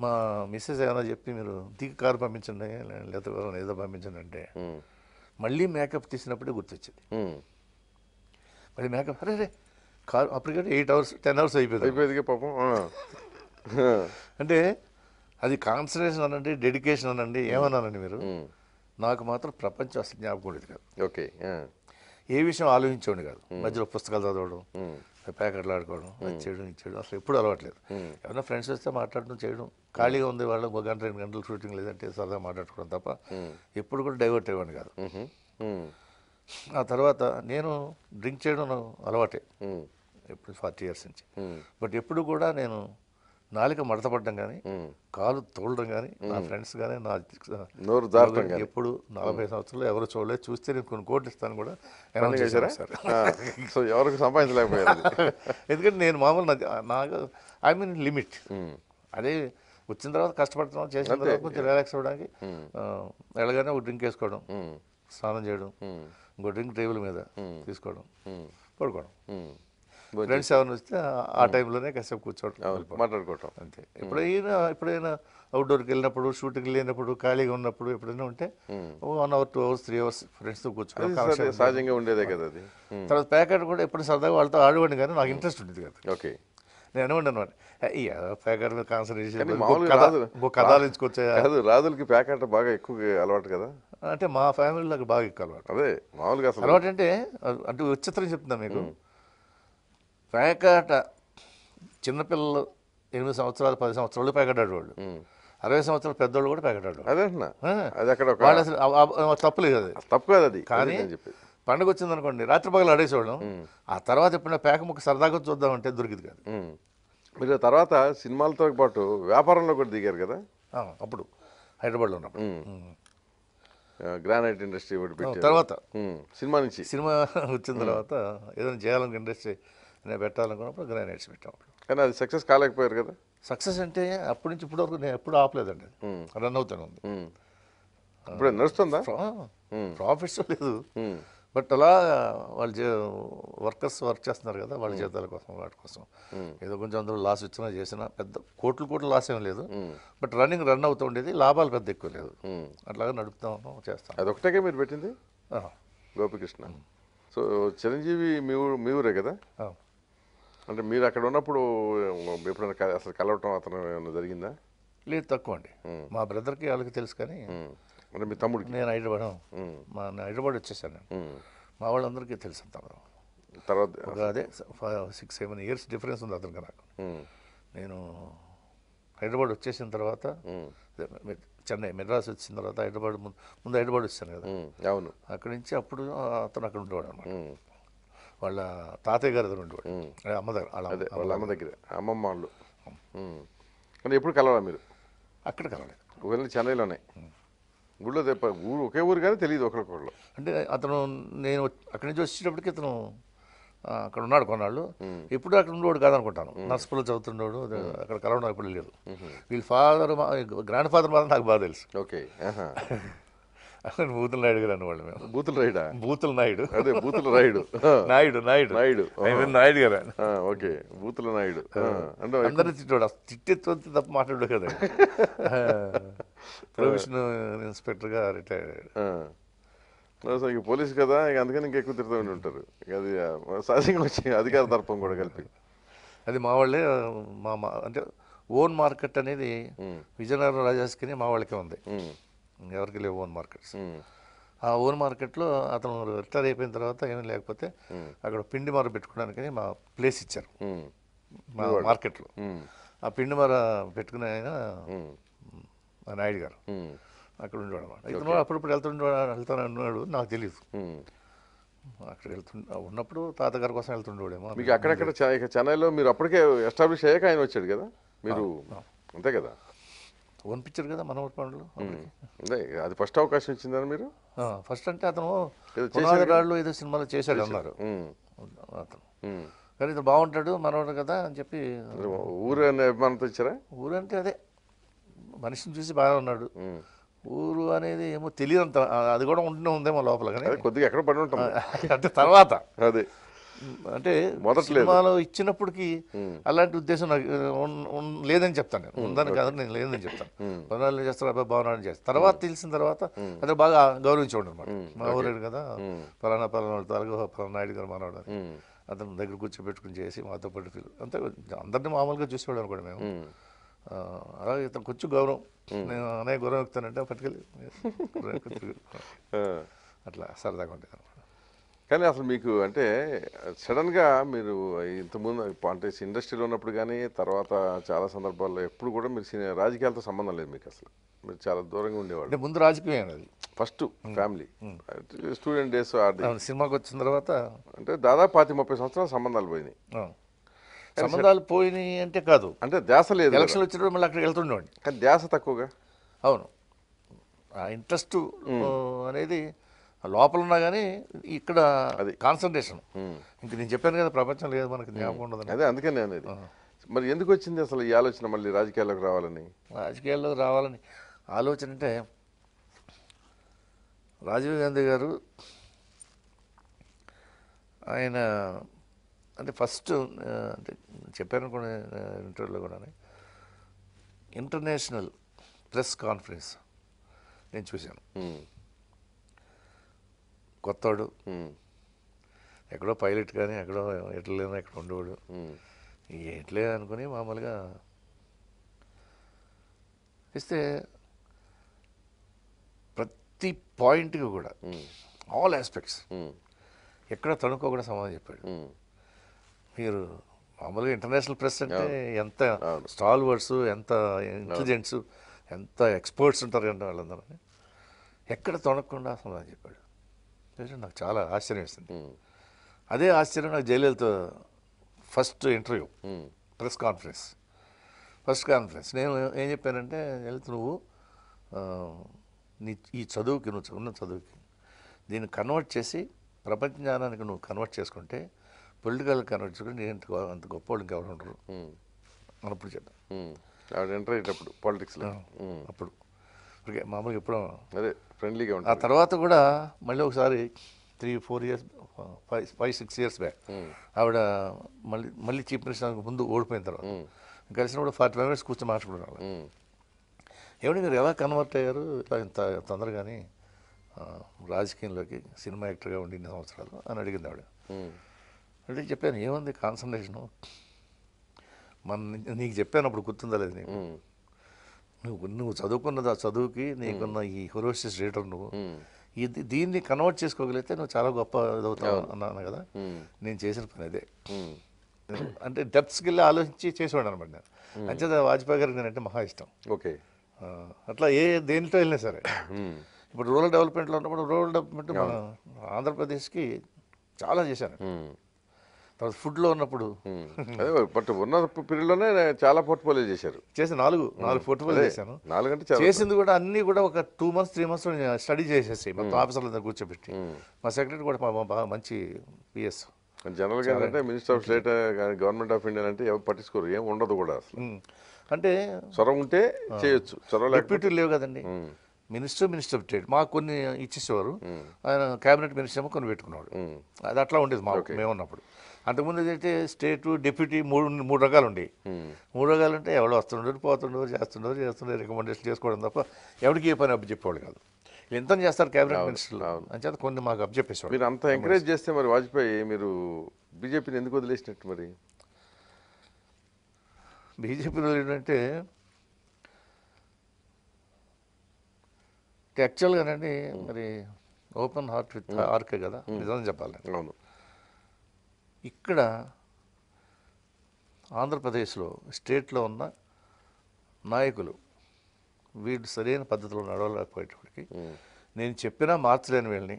మా మిస్సెస్ ఏమైనా చెప్పి మీరు దిగి కారు పంపించండి లేదా ఏదో పంపించండి అంటే మళ్ళీ మేకప్ తీసినప్పుడే గుర్తొచ్చింది. మళ్ళీ మేకప్ అరే రే కారు అప్పటికంటే ఎయిట్ అవర్స్ టెన్ అవర్స్ అయిపోయింది. అయిపోయేదిగా పాపం. అంటే అది కాన్సన్ట్రేషన్ అనండి డెడికేషన్ అనండి ఏమన్నానండి మీరు? నాకు మాత్రం ప్రపంచం అసలు జ్ఞాపకం ఉండేది కాదు. ఓకే ఏ విషయం ఆలోచించేవాడిని కాదు. మధ్యలో పుస్తకాలు చదవడం ప్యాకెట్లు ఆడుకోవడం అది చేయడం ఇది చేయడం అసలు ఎప్పుడు అలవాట్లేదు. ఎవరైనా ఫ్రెండ్స్ వస్తే మాట్లాడడం చేయడం ఖాళీగా ఉంది వాళ్ళు ఒక గంట రెండు గంటలు షూటింగ్ లేదంటే సరదా మాట్లాడుకోవడం తప్ప ఎప్పుడు కూడా డైవర్ట్ అయ్యేవాడిని కాదు. ఆ తర్వాత నేను డ్రింక్ చేయడం అలవాటే. ఎప్పుడు ఫార్టీ ఇయర్స్ నుంచి. బట్ ఎప్పుడు కూడా నేను నాలుక మడతపడడం కానీ. కాలు తోలడం కానీ నా ఫ్రెండ్స్ కానీ నా నోరు ఎప్పుడు నలభై సంవత్సరాలు ఎవరు చూడలేదు. చూస్తే నేను కొన్ని కోట్లు ఇస్తాను కూడా. అనౌన్స్ చేశారా? సార్ సో ఎవరికి సంపాదించలేకపోయారు. ఎందుకంటే నేను మామూలు నాకు ఐ మీన్ లిమిట్. అదే వచ్చిన తర్వాత కష్టపడుతున్నాం చేసిన తర్వాత కొంచెం రిలాక్స్ అవ్వడానికి వెళ్ళగానే ఒక డ్రింక్ వేసుకోవడం స్నానం చేయడం ఇంకో డ్రింక్ టేబుల్ మీద తీసుకోవడం పడుకోవడం. ఫ్రెండ్స్ ఎవరైనా వస్తే ఆ- టైంలోనే కాసేపు కూర్చోవడం మాట్లాడుకోవటం. అంతే. ఎప్పుడైనా ఎప్పుడైనా అవుట్డోర్కి వెళ్ళినప్పుడు షూటింగ్కి వెళ్ళినప్పుడు ఖాళీగా ఉన్నప్పుడు ఎప్పుడైనా ఉంటే one hour two hours three hours ఫ్రెండ్స్తో కూర్చోవడం సహజ- సహజంగా ఉండేదే కదా అది. తర్వాత ప్యాకెట్ కూడా ఎప్పుడు సరదాగా వాళ్ళతో ఆడేవాడిని కానీ నాకు ఇంట్రెస్ట్ ఉండేది కదా. ఓకే. నేను అనుకోండి అనమాట అయ్యా ప్యాకెట్ మీద కాన్సన్ట్రేషన్ కానీ మామూలుగా రాదు. ఇంకో కథ ఆలోచించుకొచ్చా కాదు రాజులకి ప్యాకెట్ బాగా ఎక్కువ అలవాటు కదా. అంటే మా ఫ్యామిలీలో బాగా ఎక్కువ అలవాటు. అదే మామూలుగా అసలు అలవాటు అంటే అంటే విచిత్రం చెప్తున్నాను మీకు. ప్యాకెట్ చిన్నపిల్లలు ఎనిమిది సంవత్సరాలు పది సంవత్సరాలు ప్యాకెట్ ఆడేవాళ్ళు. అరవై సంవత్సరాలు పెద్దోళ్ళు కూడా ప్యాకెట్ ఆడేవాళ్ళు. అదే అక్కడ వాళ్ళు అసలు తప్పులేదు అది. తప్పు కాదు అది. కానీ పండుగ వచ్చింది అనుకోండి రాత్రి పగలు ఆడేసేవాళ్ళం. ఆ తర్వాత ఎప్పుడైనా ప్యాక్ ముక్క సరదాగా చూద్దామంటే దొరికింది కాదు. మీరు తర్వాత సినిమాలతో పాటు వ్యాపారంలో కూడా దిగారు కదా? అప్పుడు హైదరాబాద్లో ఉన్నప్పుడు. గ్రానైట్ ఇండస్ట్రీ ఒకటి తర్వాత. సినిమా నుంచి. సినిమా వచ్చిన తర్వాత ఏదైనా చేయాలని ఇండస్ట్రీ నేను పెట్టాలనుకున్నప్పుడు గ్రానైట్స్ పెట్టాం కానీ అది సక్సెస్ కాలేకపోయారు కదా? సక్సెస్ అంటే అప్పటి నుంచి ఇప్పటి వరకు నేను ఎప్పుడు ఆపలేదండి రన్ అవుతాను. ఇప్పుడు నడుస్తుందా? ప్రాఫిట్స్ లేదు. బట్ అలా వాళ్ళు వర్కర్స్ వర్క్ చేస్తున్నారు కదా వాళ్ళ జీతాల కోసం వాటి కోసం. ఏదో కొంచెం అందులో లాస్ వచ్చినా చేసినా పెద్ద కోట్లు కోట్లు లాస్ ఏం లేదు. బట్ రన్నింగ్ రన్ అవుతూ ఉండేది లాభాలు పెద్ద ఎక్కువ లేదు. అట్లాగా నడుపుతాం చేస్తాం. అదొకటే మీరు పెట్టింది? గోపికృష్ణ. సో చిరంజీవి మీ ఊరు మీ ఊరే కదా. అంటే మీరు అక్కడ ఉన్నప్పుడు ఎప్పుడైనా అసలు కలవటం అతను ఏమైనా జరిగిందా? లేదు తక్కువ అండి మా బ్రదర్కి వాళ్ళకి తెలుసు కానీ అంటే మీ తమ్ముడికి? నేను హైదరాబాద్. మా హైదరాబాద్ వచ్చేసాను. మా వాళ్ళందరికీ తెలుసు అంత తర్వాత అదే సిక్స్ సెవెన్ ఇయర్స్ డిఫరెన్స్ ఉంది అతనికి నాకు. నేను హైదరాబాద్ వచ్చేసిన తర్వాత చెన్నై మెడ్రాస్ వచ్చిన తర్వాత హైదరాబాద్ ముందు ముందు హైదరాబాద్ వచ్చాను కదా. అవును. అక్కడి నుంచి అప్పుడు అతను అక్కడ ఉండేవాడు అనమాట. వాళ్ళ తాతయ్య గారి దగ్గర ఉండేవాడు. అమ్మ దగ్గర వాళ్ళ అమ్మ- దగ్గర. అమ్మమ్మ వాళ్ళు. కానీ ఎప్పుడు కలవరా మీరు? అక్కడ కలవలేదు. చెన్నైలోనే. ఊళ్ళో తెప్ప ఊరు ఒకే ఊరు కానీ తెలియదు ఒకరికొకళ్ళు. అంటే అతను నేను అక్కడి నుంచి వచ్చేటప్పటికి ఇతను అక్కడ ఉన్నాడు కొన్నాళ్ళు. ఎప్పుడు అక్కడ ఉండేవాడు కాదనుకుంటాను. నర్సుపులో చదువుతుండేవాడు అక్కడ కలవడం ఎప్పుడు లేదు. వీళ్ళ ఫాదర్ గ్రాండ్ ఫాదర్ మాత్రం నాకు బాగా తెలుసు. ఓకే బూతుల నాయుడు గారు అనేవాళ్ళు మేము. బూతుల రైడా బూతుల నాయుడు. అదే బూతుల రాయుడు నాయుడు నాయుడు. నాయుడు. నాయుడు గారు ఓకే బూతుల నాయుడు. అంటే అందరూ తిట్టాడు తిట్టే తప్ప మాట్లాడు కదా ప్రొవిషన్ ఇన్స్పెక్టర్గా రిటైర్ అయ్యాడు. ఇంక పోలీసు కదా ఇక అందుకని ఇంక ఎక్కువ తిరుగుతూ ఉండి ఉంటారు. ఇక అది సహజంగా వచ్చి అధికార దర్పం కూడా కలిపి. అది మా వాళ్ళే మా మా అంటే ఓన్ మార్కెట్ అనేది విజయనగరం రాజాస్కి మా వాళ్ళకే ఉంది. ఎవరికి లేవు ఓన్ మార్కెట్స్. ఆ ఓన్ మార్కెట్లో అతను రిటైర్ అయిపోయిన తర్వాత ఏమీ లేకపోతే అక్కడ పిండి మర పెట్టుకోవడానికి మా ప్లేస్ ఇచ్చారు. మా మార్కెట్లో. ఆ పిండి మర పెట్టుకునే ఆయన మా నాయుడు గారు అక్కడ ఉండేవాడు అనమాట ఇతను అప్పుడప్పుడు వెళ్తుండే వెళ్తాను అన్నాడు నాకు తెలియదు. అక్కడ వెళ్తు ఉన్నప్పుడు తాతగారి కోసం వెళ్తుండేవాడేమో మీకు అక్కడక్కడ చెన్నైలో మీరు అప్పటికే ఎస్టాబ్లిష్ అయ్యాక ఆయన వచ్చాడు కదా? మీరు అంతే కదా? పంపించారు కదా మనవరి పనులు అదే అది ఫస్ట్ అవకాశం ఇచ్చిందని మీరు? ఫస్ట్ అంటే అతను రాళ్ళు ఏదో సినిమాలో చేశాడు అన్నారు. అతను. కానీ ఇతను బాగుంటాడు మనవాడు కదా అని చెప్పి ఊరు అభిమానంతో ఇచ్చారా? ఊరంటే అదే. మనిషిని చూసి బాగా ఉన్నాడు. ఊరు అనేది ఏమో తెలియదంత అది కూడా ఉంటూనే ఉందేమో లోపల కానీ. అదే కొద్దిగా ఎక్కడ పడి ఉంటాం. అంటే తర్వాత. అదే. అంటే. సినిమాలో ఇచ్చినప్పటికి అలాంటి ఉద్దేశం నాకు లేదని చెప్తాను నేను. ఉందని కాదు నేను లేదని చెప్తాను. పనులు చేస్తారు అబ్బాయి బాగున్నాడని చేస్తారు తర్వాత తెలిసిన తర్వాత అతను బాగా గౌరవించేవాడు అనమాట మా ఊరేడు కదా పలానా పలానా తలగో పలానా నాయుడు గారు మనవాడు అతను దగ్గర కూర్చోబెట్టుకుని చేసి మాతో పాటు ఫీల్. అంతే అందరినీ మామూలుగా చూసేవాడు అనుకోండి మేము. అలాగే ఇతను కొంచెం గౌరవం. నేను అనే గౌరవం ఎక్కుతానంటే పట్టుకెళ్ళి. అట్లా సరదాగా ఉండేది అనమాట కానీ అసలు మీకు అంటే సడన్గా మీరు ఇంతకుముందు అంటే ఇండస్ట్రీలో ఉన్నప్పుడు కానీ తర్వాత చాలా సందర్భాల్లో ఎప్పుడు కూడా మీరు సినీ- రాజకీయాలతో సంబంధం లేదు మీకు అసలు. మీరు చాలా దూరంగా ఉండేవాళ్ళు. అంటే ముందు రాజకీయం అది. First family. స్టూడెంట్ డేస్ సినిమాకి వచ్చిన తర్వాత అంటే దాదాపు పాతి ముప్పై సంవత్సరాల సంబంధాలు పోయినాయి. సంబంధాలు పోయినాయి అంటే కాదు. అంటే ధ్యాస లేదు. ఎలక్షన్లు వచ్చినప్పుడు మళ్ళీ అక్కడికి వెళ్తుండేవాడిని. కానీ ధ్యాస తక్కువగా? అవును. ఆ ఇంట్రెస్ట్ అనేది లోపల ఉన్నా కానీ ఇక్కడ అది. కాన్సన్ట్రేషన్. ఇంక నేను చెప్పాను కదా ప్రపంచం లేదు మనకి జ్ఞాపకం ఉండదని అదే అందుకే నేను అనేది మరి ఎందుకు వచ్చింది అసలు ఈ ఆలోచన మళ్ళీ రాజకీయాల్లోకి రావాలని? రాజకీయాల్లో రావాలని ఆలోచన అంటే రాజీవ్ గాంధీ గారు ఆయన అంటే ఫస్ట్ అంటే చెప్పాను కూడా ఇంటర్వ్యూలో కూడా ఇంటర్నేషనల్ ప్రెస్ కాన్ఫరెన్స్ నేను చూశాను. కొత్తవాడు ఎక్కడో పైలట్ కానీ ఎక్కడో ఎట్లేనో ఎక్కడ ఉండేవాడు. ఎట్లే అనుకుని మామూలుగా ఇస్తే ప్రతి పాయింట్కి కూడా ఆల్ ఆస్పెక్ట్స్ ఎక్కడ తణుకోకుండా సమాధానం చెప్పాడు. మీరు మామూలుగా ఇంటర్నేషనల్ ప్రెస్ అంటే ఎంత. స్టాల్ వర్డ్స్ ఎంత ఇంటెలిజెన్స్ ఎంత ఎక్స్పర్ట్స్ ఉంటారు అంటే వాళ్ళందరూ. ఎక్కడ తొనకుండా సమాధానం చెప్పాడు. నాకు చాలా ఆశ్చర్యం వేసింది. అదే ఆశ్చర్యం నాకు Jayalalithaa first interview press conference first conference నేను ఏం చెప్పానంటే లలిత నువ్వు నీ ఈ చదువుకి నువ్వు చదువున్న చదువుకి దీన్ని కన్వర్ట్ చేసి ప్రపంచ జ్ఞానానికి నువ్వు కన్వర్ట్ చేసుకుంటే పొలిటికల్ కన్వర్ట్ చేసుకుంటే నేను అంత గొప్ప వాళ్ళకి ఎవరు ఉండరు చెప్పాను ఉమ్. ఆవిడ ఎంటర్ అయ్యేటప్పుడు పాలిటిక్స్లో అప్పుడు. మామూలుగా ఎప్పుడో అదే ఫ్రెండ్లీగా ఆ ఉంటుంది తర్వాత కూడా మళ్ళీ ఒకసారి three four years five five six years back ఆవిడ మళ్ళీ మళ్ళీ చీఫ్ మినిస్టర్ ముందు ఓడిపోయిన తర్వాత కలిసినప్పుడు ఫార్టీ ఫైవ్ మినిట్స్ కూర్చొని మాట్లాడుకున్నాను ఏమండి మీరు ఎలా కన్వర్ట్ అయ్యారు? ఇలా ఇంత తొందరగాని ఆ, రాజకీయంలోకి సినిమా యాక్టర్గా ఉండి ఇన్ని సంవత్సరాలు అని అడిగింది ఆవిడ. అంటే చెప్పాను ఏముంది కాన్సన్ట్రేషను మన నీకు చెప్పాను అప్పుడు గుర్తుందా లేదు నీకు? నువ్వు నువ్వు చదువుకున్నది ఆ చదువుకి నీకున్న ఈ హొరోసిస్ రేటర్ నువ్వు. ఇది దీన్ని కన్వర్ట్ చేసుకోగలిగితే నువ్వు చాలా గొప్ప ఇదవుతావు అన్నాను కదా? నేను చేసిన పని అదే. అంటే డెప్త్స్కి వెళ్ళి ఆలోచించి చేసేవాడు అనమాట నేను. అంచేత వాజ్పేయి గారికి నేనంటే మహా ఇష్టం. ఓకే. అట్లా ఏ దేనితో వెళ్ళినా సరే. ఇప్పుడు రూరల్ డెవలప్మెంట్లో ఉన్నప్పుడు రూరల్ డెవలప్మెంట్ మన ఆంధ్రప్రదేశ్కి చాలా చేశాను. తర్వాత ఫుడ్లో ఉన్నప్పుడు. అదే బట్ ఉన్న పీరియడ్లోనే చాలా పోర్ట్ఫోలియో చేశారు. చేసి నాలుగు నాలుగు ఫోటోలు చేశాను. నాలుగంటే చాలా చేసింది కూడా అన్నీ కూడా ఒక two months three months study చేసేసి మొత్తం ఆఫీసర్ల దగ్గర కూర్చోబెట్టి. మా సెక్రటరీ కూడా బాగా మంచి పిఎస్. జనరల్గా ఏంటంటే minister of state government of India అంటే ఎవరు పట్టించుకోరు ఏం ఉండదు కూడా అసలు. అంటే చొరవ ఉంటే చేయొచ్చు చొరవ లేకపోతే లేవు కదండి. మినిస్టర్ మినిస్టర్ ఆఫ్ స్టేట్ మాకు కొన్ని ఇచ్చేసేవారు. ఆయన క్యాబినెట్ మినిస్టర్ ఏమో కొన్ని పెట్టుకున్నాడు అది అట్లా ఉండేది మా మేము ఉన్నప్పుడు అంతకుముందు అయితే స్టేట్ డిప్యూటీ మూడు మూడు రకాలు ఉండేవి. మూడు రకాలు అంటే ఎవడో వస్తుండరు పోతుండరు చేస్తుండరు చేస్తుండరు రికమెండేషన్ చేసుకోవడం తప్ప ఎవరికి ఏ పని అప్పు చెప్పేవాడు కాదు. ఎంత చేస్తారు క్యాబినెట్ మినిస్టర్లు. అంచేత కొన్ని మాకు అప్పు చెప్పేసేవాడు మీరు అంత ఎంకరేజ్ చేస్తే మరి వాజ్పేయి మీరు బీజేపీని ఎందుకు వదిలేసినట్టు మరి? బీజేపీలో ఏంటంటే యాక్చువల్గానండి మరి ఓపెన్ హార్ట్ విత్ ఆర్కే కదా నిజం చెప్పాలి అవును. ఇక్కడ ఆంధ్రప్రదేశ్లో స్టేట్లో ఉన్న నాయకులు వీళ్ళు సరైన పద్ధతిలో నడవలేకపోయేటప్పటికి ఉమ్, నేను చెప్పినా మార్చలేని వీళ్ళని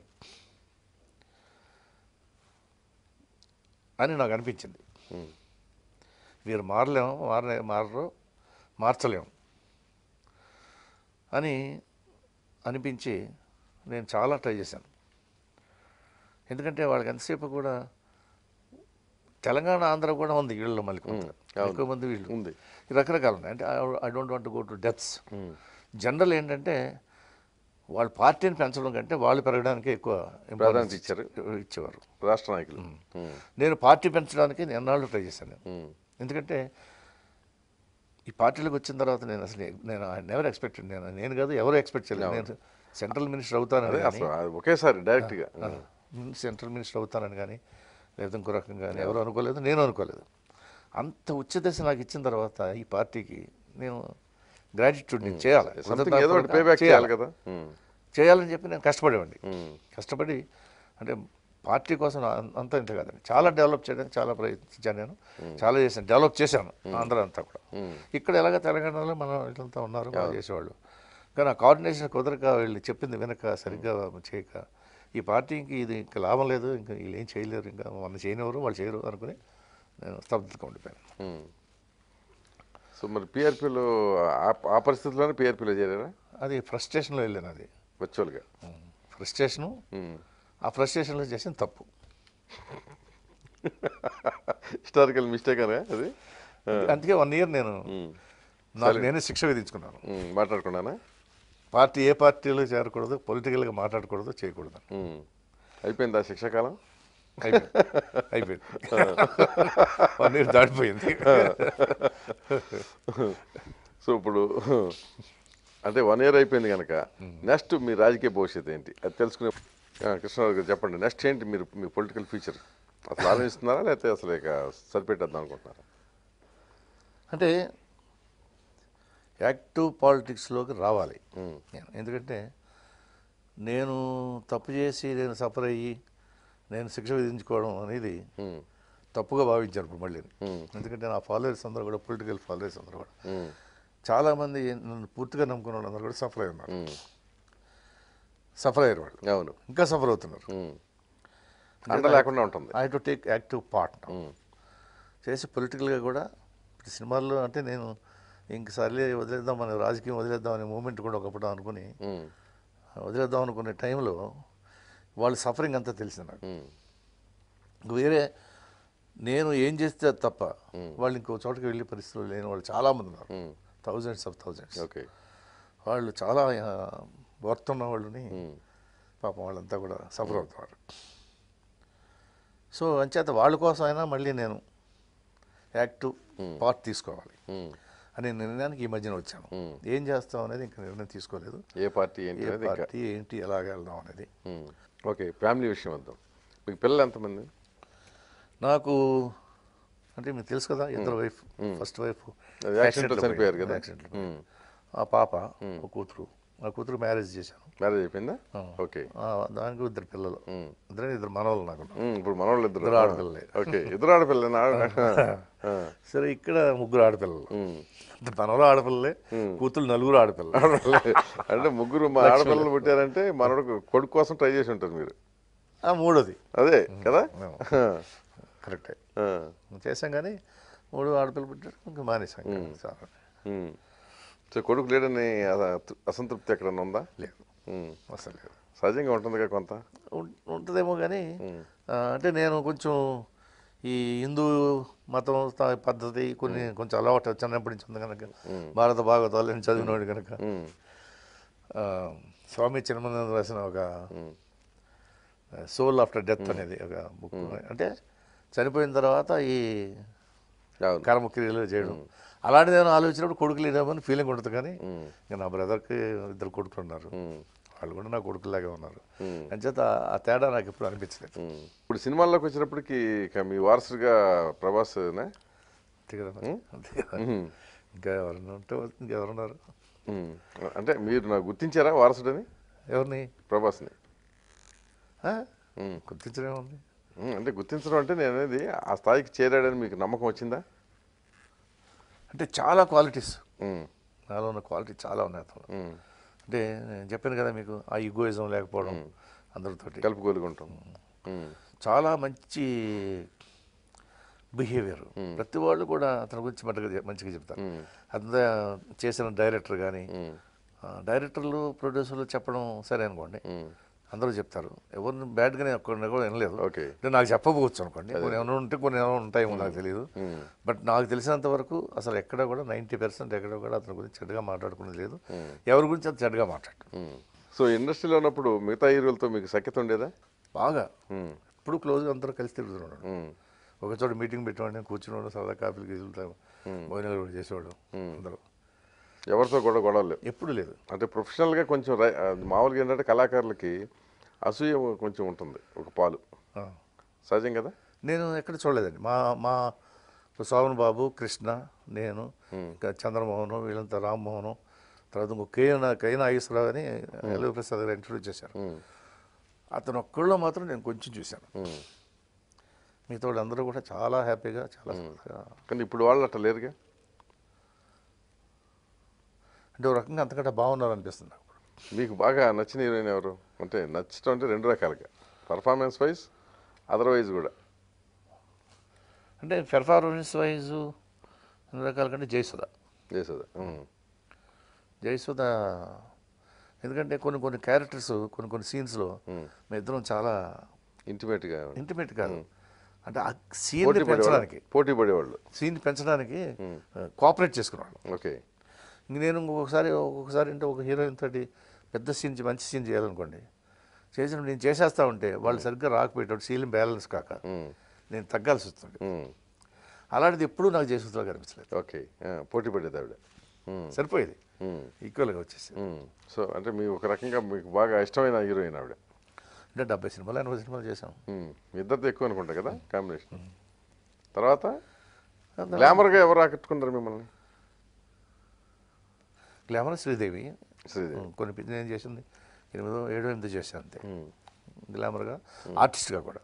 అని నాకు అనిపించింది. ఉమ్, వీరు మారలేము మారలే మారరు మార్చలేము అని అనిపించి నేను చాలా ట్రై చేశాను. ఎందుకంటే వాళ్ళకి ఎంతసేపు కూడా తెలంగాణ ఆంధ్ర కూడా ఉంది వీళ్ళలో మళ్ళీ. ఎక్కువ మంది వీళ్ళు. ఉంది. రకరకాలు ఉన్నాయి అంటే I don't want go to deaths general ఏంటంటే వాళ్ళ పార్టీని పెంచడం కంటే వాళ్ళు పెరగడానికి ఎక్కువ ప్రాధాన్యత ఇంపార్టెన్స్ ఇచ్చారు. ఇచ్చేవారు. రాష్ట్ర నాయకులు. నేను పార్టీ పెంచడానికి నేను ఎన్నాళ్ళు ట్రై చేశాను ఎందుకంటే ఈ పార్టీలోకి వచ్చిన తర్వాత నేను అసలు నేను నెవర్ ఎక్స్పెక్టెడ్ నేను నేను కాదు ఎవరు ఎక్స్పెక్ట్ చేయలేదు. నేను సెంట్రల్ మినిస్టర్ అది ఒకేసారి డైరెక్ట్గా. సెంట్రల్ మినిస్టర్ అవుతానని కానీ లేదా ఇంకో రకంగా కానీ ఎవరు అనుకోలేదు నేను అనుకోలేదు. అంత ఉచ్చ దశ నాకు ఇచ్చిన తర్వాత ఈ పార్టీకి నేను గ్రాటిట్యూడ్ నేను చేయాలి. చేయాలి. కదా. ఉమ్, చేయాలని చెప్పి నేను కష్టపడేవాడిని. ఉమ్, కష్టపడి అంటే పార్టీ కోసం అంతా ఇంత కాదండి. చాలా డెవలప్ చేయడానికి చాలా ప్రయత్నించాను నేను. చాలా చేశాను. డెవలప్ చేశాను ఆంధ్ర అంతా కూడా. ఇక్కడ ఎలాగ తెలంగాణలో మన వీళ్ళంతా ఉన్నారు బాగా చేసేవాళ్ళు. కానీ ఆ కోఆర్డినేషన్ కుదరక వీళ్ళు చెప్పింది వినక సరిగ్గా చేయక ఈ పార్టీకి ఇది ఇంకా లాభం లేదు ఇంకా వీళ్ళు ఏం చేయలేరు ఇంకా మన చేయనివ్వరు వాళ్ళు చేయరు అనుకుని నేను స్తబ్దతగా ఉండిపోయాను. సో మరి పిఆర్పీలో ఆ పరిస్థితుల్లోనే పిఆర్పీలో చేరారా? అది ఫ్రస్ట్రేషన్లో వెళ్ళాను అది. వర్చువల్గా ఫ్రస్ట్రేషను. ఆ ఫ్రస్ట్రేషన్లో చేసిన తప్పు. హిస్టారికల్ మిస్టేక్ అనే అది ఆ, అందుకే వన్ ఇయర్ నేను నాకు నేనే శిక్ష విధించుకున్నాను. మాట్లాడుకున్నానా? పార్టీ ఏ పార్టీలో చేరకూడదు పొలిటికల్గా మాట్లాడకూడదు చేయకూడదు. అయిపోయిందా శిక్షాకాలం అయిపోయింది. వన్ ఇయర్ దాటిపోయింది. సో ఇప్పుడు అంటే వన్ ఇయర్ అయిపోయింది కనుక నెక్స్ట్ మీ రాజకీయ భవిష్యత్తు ఏంటి? అది తెలుసుకునే ఆ, కృష్ణరాజు గారు చెప్పండి. నెక్స్ట్ ఏంటి మీరు మీ పొలిటికల్ ఫ్యూచర్ అసలు ఆలోచిస్తున్నారా లేకపోతే అసలు ఇక సరిపెట్టేద్దాం అనుకుంటున్నారా? అంటే యాక్టివ్ పాలిటిక్స్లోకి రావాలి. నేను ఎందుకంటే నేను తప్పు చేసి నేను సఫర్ అయ్యి నేను శిక్ష విధించుకోవడం అనేది తప్పుగా భావించాను ఇప్పుడు మళ్ళీ. ఎందుకంటే నా ఫాలోవర్స్ అందరూ కూడా పొలిటికల్ ఫాలోవర్స్ అందరూ కూడా. చాలామంది నన్ను పూర్తిగా నమ్ముకున్న వాళ్ళందరూ కూడా సఫర్ అయి ఉన్నారు. సఫర్ అయ్యారు వాళ్ళు అవును ఇంకా సఫర్ అవుతున్నారు. అండ లేకుండా ఉంటుంది. I to take active part చేసి పొలిటికల్గా కూడా ఇప్పుడు సినిమాల్లో అంటే నేను ఇంక సర్లే వదిలేద్దాం మన రాజకీయం వదిలేద్దాం అనే మూమెంట్ కూడా ఒకప్పుడు అనుకుని వదిలేద్దాం అనుకునే టైంలో వాళ్ళ సఫరింగ్ అంతా తెలిసింది నాకు. ఉమ్, ఇంక వేరే నేను ఏం చేస్తే తప్ప వాళ్ళు ఇంకో చోటకి వెళ్ళే పరిస్థితులు లేని వాళ్ళు చాలామంది ఉన్నారు. Thousands of thousands okay. వాళ్ళు చాలా వర్త్ ఉన్న వాళ్ళని పాపం వాళ్ళంతా కూడా సఫర్ అవుతున్నారు. సో అంచేత వాళ్ళ కోసం అయినా మళ్ళీ నేను యాక్టివ్ పార్ట్ తీసుకోవాలి అనే నిర్ణయానికి ఈ మధ్యన వచ్చాను. ఏం చేస్తాం అనేది ఇంకా నిర్ణయం తీసుకోలేదు. ఏ పార్టీ ఏంటి ఏ పార్టీ ఏంటి ఎలాగ వెళ్దాం అనేది. ఓకే ఫ్యామిలీ విషయం వద్దాం. మీకు పిల్లలు ఎంతమంది? నాకు అంటే మీకు తెలుసు కదా ఇద్దరు వైఫ్ ఫస్ట్ వైఫ్ చనిపోయారు కదా. ఆ పాప ఒక కూతురు. ఆ కూతురు మ్యారేజ్ చేశాను. మ్యారేజ్ అయిపోయిందా. ఓకే. దానికి ఇద్దరు పిల్లలు. ఇద్దరు ఇద్దరు మనవాళ్ళు నాకు. ఇప్పుడు మనవాళ్ళు ఇద్దరు. ఆడపిల్లలే. ఓకే ఇద్దరు ఆడపిల్లలు సరే ఇక్కడ ముగ్గురు ఆడపిల్లలు. మనవలు ఆడపిల్లలే కూతురు నలుగురు ఆడపిల్లలు. అంటే ముగ్గురు మా ఆడపిల్లలు పుట్టారంటే మనోడు కొడుకు కోసం ట్రై చేసి ఉంటారు మీరు. ఆ మూడోది. అదే కదా? కరెక్టే. చేసాం కానీ మూడు ఆడపిల్లలు పుట్టారు ఇంకా మానేసాం. చాలా. సో కొడుకు లేడని అస- అసంతృప్తి ఎక్కడన్నా ఉందా? లేదు. అసలు లేదు. సహజంగా ఉంటుందిగా కొంత? ఉంటుందేమో కానీ అంటే నేను కొంచెం ఈ హిందూ మతం పద్ధతి కొన్ని కొంచెం అలవాటు చిన్నప్పటి నుంచి ఉంది కనుక భారత భాగవతాలు నేను చదివినవాడు కనుక. స్వామి చిన్నమంది రాసిన ఒక సోల్ ఆఫ్టర్ డెత్ అనేది ఒక బుక్. అంటే చనిపోయిన తర్వాత ఈ కర్మక్రియలు చేయడం. అలాంటిది ఏమైనా ఆలోచించినప్పుడు కొడుకులు లేదేమని ఫీలింగ్ ఉంటుంది కానీ ఇంకా నా బ్రదర్కి ఇద్దరు కొడుకులు ఉన్నారు వాళ్ళు కూడా నా కొడుకులాగే ఉన్నారు. అంచేత ఆ తేడా నాకు ఎప్పుడు అనిపించలేదు. ఇప్పుడు సినిమాల్లోకి వచ్చినప్పటికి ఇక మీ కదా ఉమ్, ఇంకా ఎవరన్నా ఉంటే ఇంకెవరున్నారు? ఉమ్. అంటే మీరు నాకు గుర్తించారా వారసుడని? ఎవరిని? ప్రభాస్ని. గుర్తించడం అంటే గుర్తించడం అంటే నేను అనేది ఆ స్థాయికి చేరాడని మీకు నమ్మకం వచ్చిందా? అంటే చాలా క్వాలిటీస్ నాలో ఉన్న క్వాలిటీ చాలా ఉన్నాయి అతను. అంటే నేను చెప్పాను కదా మీకు ఆ ఈగోయిజం లేకపోవడం అందరితోటి. కలుపుకోలుకుంటాం. చాలా మంచి బిహేవియర్ ప్రతి వాళ్ళు కూడా అతని గురించి మంచిగా మంచిగా చెప్తారు. అంత చేసిన డైరెక్టర్ కానీ డైరెక్టర్లు ప్రొడ్యూసర్లు చెప్పడం సరే అనుకోండి. అందరూ చెప్తారు. ఎవరిని బ్యాడ్గానే ఒక్కరిని కూడా వినలేదు. ఓకే. అంటే నాకు చెప్పకపోవచ్చు అనుకోండి. కొన్ని ఏమైనా ఉంటే కొన్ని ఏమైనా ఉంటాయేమో నాకు తెలియదు బట్ నాకు తెలిసినంత వరకు అసలు ఎక్కడ కూడా నైంటీ పర్సెంట్ ఎక్కడ కూడా అతని గురించి చెడ్డగా మాట్లాడుకునేది లేదు. ఎవరి గురించి అది చెడ్డగా మాట్లాడు. సో ఇండస్ట్రీలో ఉన్నప్పుడు మిగతా హీరోలతో మీకు సఖ్యత ఉండేదా? బాగా. ఇప్పుడు క్లోజ్గా అందరూ కలిసి తిరుగుతున్నాడు ఒక చోట మీటింగ్ పెట్టేవాడిని కూర్చునేవాడు సరదా కాఫీలు గీజులు భోజనాలు కూడా చేసేవాడు అందరూ. ఎవరితో కూడా గొడవలు ఎప్పుడు లేదు. అంటే ప్రొఫెషనల్గా కొంచెం మామూలుగా ఏంటంటే కళాకారులకి అసూయ కొంచెం ఉంటుంది ఒక పాలు. సహజం కదా? నేను ఎక్కడ చూడలేదండి. మా మా శోభన్ బాబు కృష్ణ నేను ఇంకా చంద్రమోహన్ వీళ్ళంతా రామ్మోహన్ తర్వాత ఇంకో కేఎన్ కేఎన్ నాగేశ్వరరావు అని ఎల్వి ప్రసాద్ గారు ఇంట్రొడ్యూస్ చేశారు. అతను ఒక్కళ్ళు మాత్రం నేను కొంచెం చూశాను. మిగతా వాళ్ళు అందరూ కూడా చాలా హ్యాపీగా చాలా కానీ ఇప్పుడు వాళ్ళు అట్లా లేరుగా? అంటే ఒక రకంగా అంతకంటే బాగున్నారు అనిపిస్తుంది నాకు. మీకు బాగా నచ్చిన హీరోయిన్ ఎవరు? అంటే నచ్చడం అంటే రెండు రకాలుగా. పర్ఫార్మెన్స్ వైజ్ అదర్వైజ్ కూడా. అంటే పెర్ఫార్మెన్స్ వైజ్ అన్ని రకాల కంటే జయసుధ. చేసేది జయసుధ ఎందుకంటే కొన్ని కొన్ని క్యారెక్టర్స్ కొన్ని కొన్ని సీన్స్లో మేము. ఇద్దరం చాలా ఇంటిమేట్గా ఇంటిమేట్ కాదు. అంటే ఆ సీన్ పెంచడానికి. పోటీ పడేవాళ్ళు. సీన్ పెంచడానికి కోఆపరేట్ చేసుకున్నాడు ఓకే. ఇంక నేను ఒక్కొక్కసారి ఒక్కొక్కసారి అంటే ఒక హీరోయిన్ తోటి పెద్ద సీన్ మంచి సీన్ చేయాలనుకోండి. చేసినప్పుడు నేను చేసేస్తా ఉంటే వాళ్ళు సరిగ్గా రాకపోయేటప్పుడు సీన్ బ్యాలెన్స్ కాక నేను తగ్గాల్సి వస్తుంది. అలాంటిది ఎప్పుడూ నాకు జయసూత్రలో కనిపించలేదు. ఓకే. పోటీ పడేది ఆవిడ. సరిపోయేది. ఈక్వల్గా వచ్చేసి. సో అంటే మీ ఒక రకంగా మీకు బాగా ఇష్టమైన హీరోయిన్ ఆవిడ. అంటే డెబ్బై సినిమాలు ఎనభై సినిమాలు చేసాం ఇద్దరితో ఎక్కువ అనుకుంటా కదా కాంబినేషన్. తర్వాత? గ్లామర్గా ఎవరు ఆకట్టుకుంటారు మిమ్మల్ని? గ్లామర్ శ్రీదేవి. కొన్ని పిచ్చి నేను చేసింది ఎనిమిదో ఏడో ఎనిమిది చేశాను అంతే. గ్లామర్గా ఆర్టిస్ట్గా కూడా.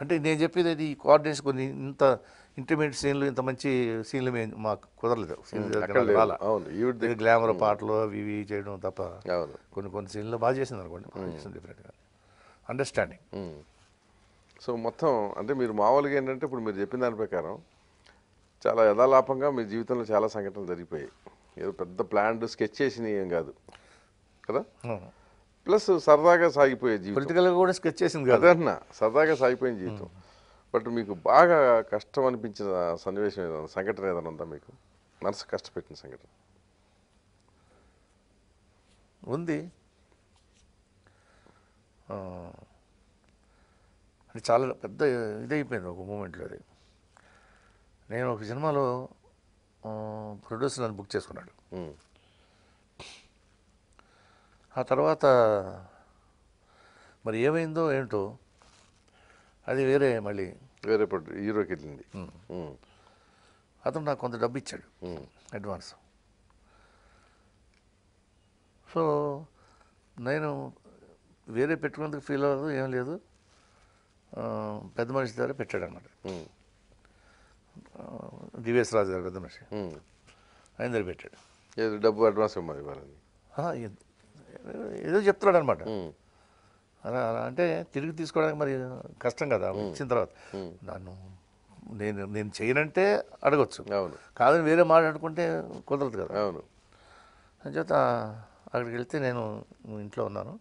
అంటే నేను చెప్పేది అది కోఆర్డినేషన్ కొన్ని ఇంత ఇంటర్మీడియట్ సీన్లు ఇంత మంచి సీన్లు మేము మాకు కుదరలేదు. సీన్లు గ్లామర్ పాటలు అవి ఇవి చేయడం తప్ప కొన్ని కొన్ని సీన్లు బాగా చేసింది అనుకోండి డిఫరెంట్గా అండర్స్టాండింగ్. సో మొత్తం అంటే మీరు మామూలుగా ఏంటంటే ఇప్పుడు మీరు చెప్పిన దాని ప్రకారం చాలా యథాలాపంగా మీ జీవితంలో చాలా సంఘటనలు జరిగిపోయాయి. ఏదో పెద్ద ప్లాన్డ్ స్కెచ్ చేసినవి ఏం కాదు. కదా? ప్లస్ సరదాగా సాగిపోయే జీవితం. పొలిటికల్గా కూడా స్కెచ్ చేసింది కాదు. అన్న సరదాగా సాగిపోయిన జీవితం. బట్ మీకు బాగా కష్టం అనిపించిన సన్నివేశం ఏదైనా సంఘటన ఏదైనా ఉందా మీకు? మనసు కష్టపెట్టిన సంఘటన. ఉంది. అది చాలా పెద్ద ఇదైపోయింది ఒక మూమెంట్లో అది. నేను ఒక సినిమాలో ప్రొడ్యూసర్ నన్ను బుక్ చేసుకున్నాడు. ఆ తర్వాత మరి ఏమైందో ఏంటో అది వేరే మళ్ళీ వేరే హీరోకి వెళ్ళింది. అతను నాకు కొంత డబ్బు ఇచ్చాడు అడ్వాన్స్. సో నేను వేరే పెట్టుకునేందుకు ఫీల్ అవ్వదు ఏం లేదు. పెద్ద మనిషి దగ్గర పెట్టాడు అనమాట ఉమ్, డివిఎస్ రాజు గారు పెద్ద మనిషి. ఆయన దగ్గర పెట్టాడు. ఏదో డబ్బు అడ్వాన్స్ ఇవ్వమని ఇవ్వాలని. ఏదో చెప్తున్నాడు అనమాట అలా అలా అంటే తిరిగి తీసుకోవడానికి మరి కష్టం కదా ఇచ్చిన తర్వాత. నన్ను నేను నేను చేయనంటే అడగొచ్చు. అవును. కాదని వేరే మాట్లాడుకుంటే కుదరదు కదా. అవును. అని చేత అక్కడికి వెళ్తే నేను ఇంట్లో ఉన్నాను.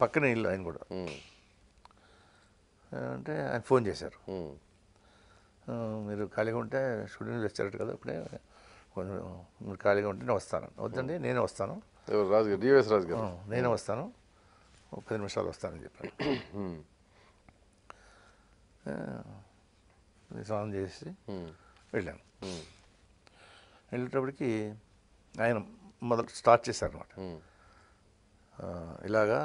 పక్కనే ఇల్లు ఆయన కూడా. అంటే ఆయన ఫోన్ చేశారు. మీరు ఖాళీగా ఉంటే స్టూడియోకి వచ్చారట కదా ఇప్పుడే. కొంచెం మీరు ఖాళీగా ఉంటే నేను వస్తాను వద్దండి నేనే వస్తాను. రాజు గారు డివిఎస్ రాజు ఆ, గారు నేనే వస్తాను. ఒక పది నిమిషాలు వస్తానని చెప్పాను. స్నానం చేసి వెళ్ళాను. వెళ్ళేటప్పటికి ఆయన మొదలు స్టార్ట్ చేశారు అనమాట ఇలాగా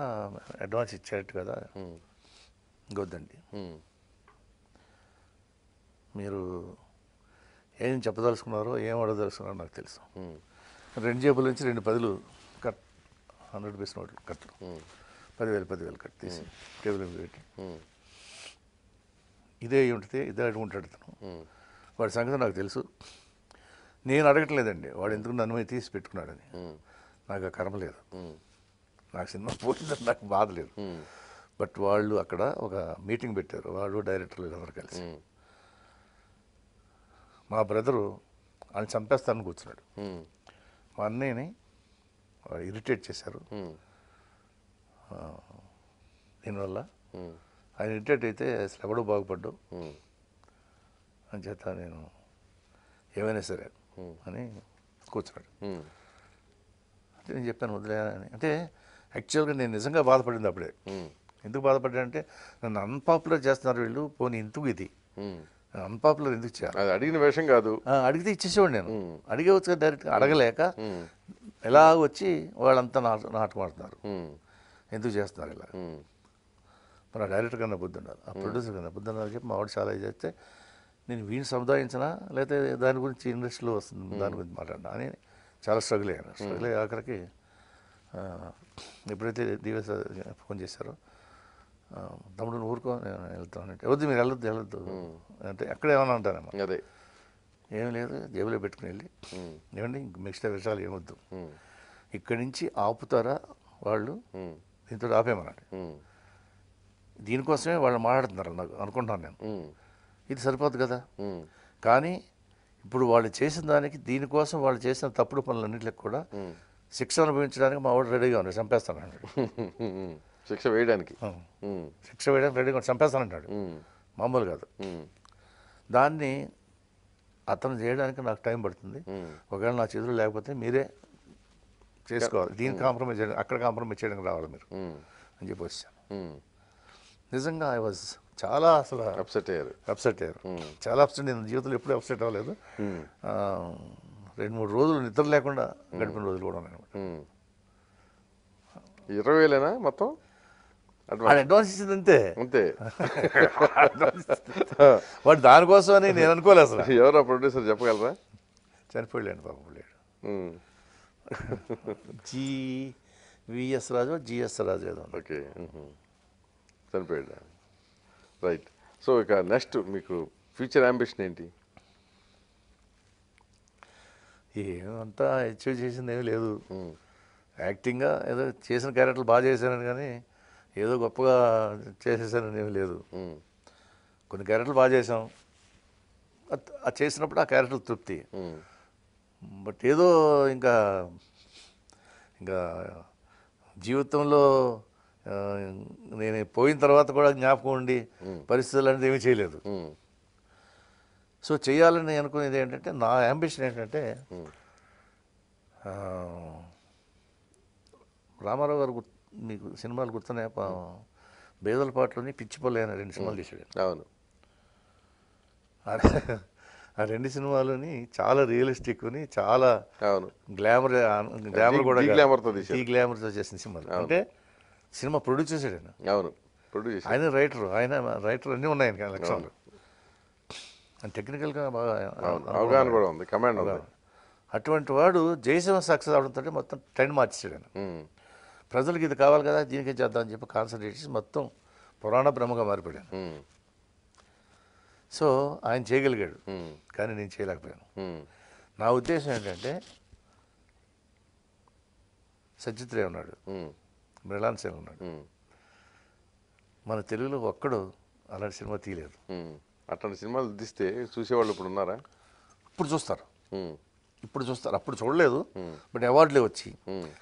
అడ్వాన్స్ ఇచ్చేట్టు కదా. ఉమ్, మీరు ఏం చెప్పదలుచుకున్నారో ఏం అడగదలుచుకున్నారో నాకు తెలుసు. రెండు జేబుల నుంచి రెండు పదులు కట్ హండ్రెడ్ పీస్ నోట్లు కట్టలు ఉమ్, పదివేలు పదివేలు కట్ తీసి టేబుల్ మీద పెట్టి. ఇదే ఉంటుంది ఇదే అడుగుంటాడు తను వాడి సంగతి నాకు తెలుసు. నేను అడగట్లేదండి. వాడు ఎందుకు నన్ను తీసి పెట్టుకున్నాడని నాకు ఆ కర్మ లేదు. నాకు సినిమా పోయిందని నాకు బాధ లేదు. బట్ వాళ్ళు అక్కడ ఒక మీటింగ్ పెట్టారు. వాళ్ళు డైరెక్టర్లు అందరూ కలిసి. మా బ్రదరు ఆయన చంపేస్తానని కూర్చున్నాడు. మా అన్నయ్యని ఇరిటేట్ చేశారు. దీనివల్ల ఆయన ఇరిటేట్ అయితే అసలు ఎవడో బాగుపడ్డు. అని చేత నేను ఏమైనా సరే అని కూర్చున్నాడు. అంటే నేను చెప్పాను వదిలే అని. అంటే యాక్చువల్గా నేను నిజంగా బాధపడింది అప్పుడే. ఎందుకు బాధపడ్డానంటే నన్ను అన్పాపులర్ చేస్తున్నారు వీళ్ళు పోనీ ఎందుకు ఇది. అన్పాపులర్ ఎందుకు చేయాలి? అది అడిగిన విషయం కాదు. అడిగితే ఇచ్చేసేవాడు నేను. అడిగేవచ్చు కదా డైరెక్ట్గా అడగలేక ఎలా వచ్చి వాళ్ళంతా నాటు నాటకమాడుతున్నారు. ఉమ్, ఎందుకు చేస్తున్నారు ఇలా? మరి ఆ డైరెక్టర్ కన్నా బుద్ధి ఉండాలి. ఆ ప్రొడ్యూసర్ కన్నా బుద్ధి ఉండాలి చెప్పి మా వాడు చాలా ఇది చేస్తే నేను వీడిని సముదాయించినా లేకపోతే దాని గురించి ఇండస్ట్రీలో వస్తుంది దాని గురించి మాట్లాడినా అని చాలా స్ట్రగుల్ అయ్యాను. స్ట్రగుల్ అయ్యి ఆఖరికి ఎప్పుడైతే దివస్ ఫోన్ చేశారో తమ్ముడు ఊరుకో నేను వెళ్తాను వద్దు మీరు వెళ్ళొద్దు వెళ్ళొద్దు. అంటే అక్కడ ఏమన్నా అంటానమ్మా అదే. ఏం లేదు జేబులో పెట్టుకుని వెళ్ళి. ఏమండి ఇంక మిగతా విషయాలు ఏమొద్దు. ఇక్కడి నుంచి ఆపుతారా వాళ్ళు? దీంతో ఆపేమన్నాడు దీనికోసమే వాళ్ళు మాట్లాడుతున్నారు నాకు అనుకుంటాను నేను. ఇది సరిపోదు కదా? కానీ ఇప్పుడు వాళ్ళు చేసిన దానికి దీనికోసం వాళ్ళు చేసిన తప్పుడు పనులన్నింటికి కూడా శిక్ష అనుభవించడానికి మా వాడు రెడీగా ఉన్నాడు చంపేస్తాను అన్నాడు. శిక్ష వేయడానికి. శిక్ష వేయడానికి రెడీగా చంపేస్తానంటాడు. మామూలు కాదు. దాన్ని అతను చేయడానికి నాకు టైం పడుతుంది. ఒకవేళ నా చేతులు లేకపోతే మీరే చేసుకోవాలి. దీన్ని కాంప్రమైజ్ చేయడం అక్కడ కాంప్రమైజ్ చేయడానికి రావాలి మీరు. అని చెప్పి వచ్చాను. నిజంగా ఐ వాజ్ చాలా అసలు అప్సెట్ అయ్యారు. అప్సెట్ అయ్యారు. చాలా అప్సెట్ నేను జీవితంలో ఎప్పుడూ అప్సెట్ అవ్వలేదు. రెండు మూడు రోజులు నిద్ర లేకుండా గడిపిన రోజులు కూడా ఉన్నాయి ఉమ్. ఇరవై వేలేనా మొత్తం? అడ్వాన్స్ వాడు అడ్వాన్స్ ఇచ్చింది అంతే. అంతే వాడు దానికోసం అని నేను అనుకోలేదు అసలు. ఎవరా ప్రొడ్యూసర్ చెప్పగలరా? చనిపోయాడు పాపం లేడు G VS Raju GS Raju ఏదో. ఓకే. చనిపోయాడు? రైట్. సో ఇక నెక్స్ట్ మీకు ఫ్యూచర్ అంబిషన్ ఏంటి? ఏమంతా అచీవ్ చేసింది ఏమీ లేదు యాక్టింగ్గా ఏదో చేసిన క్యారెక్టర్లు బాగా చేశానని కానీ ఏదో గొప్పగా చేసేసానని ఏమీ లేదు. కొన్ని క్యారెక్టర్లు బాగా చేసాం అది- చేసినప్పుడు ఆ క్యారెక్టర్ తృప్తి. బట్ ఏదో ఇంకా ఇంకా జీవితంలో నేను పోయిన తర్వాత కూడా జ్ఞాపకం ఉండి పరిస్థితులు అనేది ఏమీ చేయలేదు. సో చేయాలని అనుకునేది ఏంటంటే నా అంబిషన్ ఏంటంటే రామారావు గారు మీకు సినిమాలు గుర్తున్నాయి? బేదల పాటలోని పిచ్చిపల్లి అనే రెండు సినిమాలు తీసాడు అవును. ఆ- రెండు సినిమాలని చాలా రియలిస్టిక్ని చాలా అవును. గ్లామర్ గ్లామర్ కూడా గ్లామర్తో. ఈ గ్లామర్తో చేసిన సినిమాలు. అంటే సినిమా ప్రొడ్యూస్ చేశాడు ఆయన. అవును. ప్రొడ్యూస్ ఆయన రైటర్. ఆయన రైటర్ అన్నీ ఉన్నాయి ఆయన లక్షణాలు టెక్నికల్గా బాగా అవగాహన కూడా ఉంది. కమాండ్ అటువంటి వాడు జయసింహ సక్సెస్ అవడంతో మొత్తం ట్రెండ్ మార్చేసాడు ఆయన. ప్రజలకు ఇది కావాలి కదా దీనికే చేద్దాం అని చెప్పి కాన్సన్ట్రేట్ చేసి మొత్తం పురాణ బ్రహ్మగా మారిపోయాను సో ఆయన చేయగలిగాడు. కానీ నేను చేయలేకపోయాను. నా ఉద్దేశం ఏంటంటే సచిత్రే ఉన్నాడు. మృళాన్ సేన్ ఉన్నాడు. మన తెలుగులో ఒక్కడు అలాంటి సినిమా తీయలేదు. అట్లాంటి సినిమాలు తీస్తే చూసేవాళ్ళు ఇప్పుడు ఉన్నారా? ఇప్పుడు చూస్తారు. ఇప్పుడు చూస్తారు. అప్పుడు చూడలేదు. బట్ అవార్డులే వచ్చి.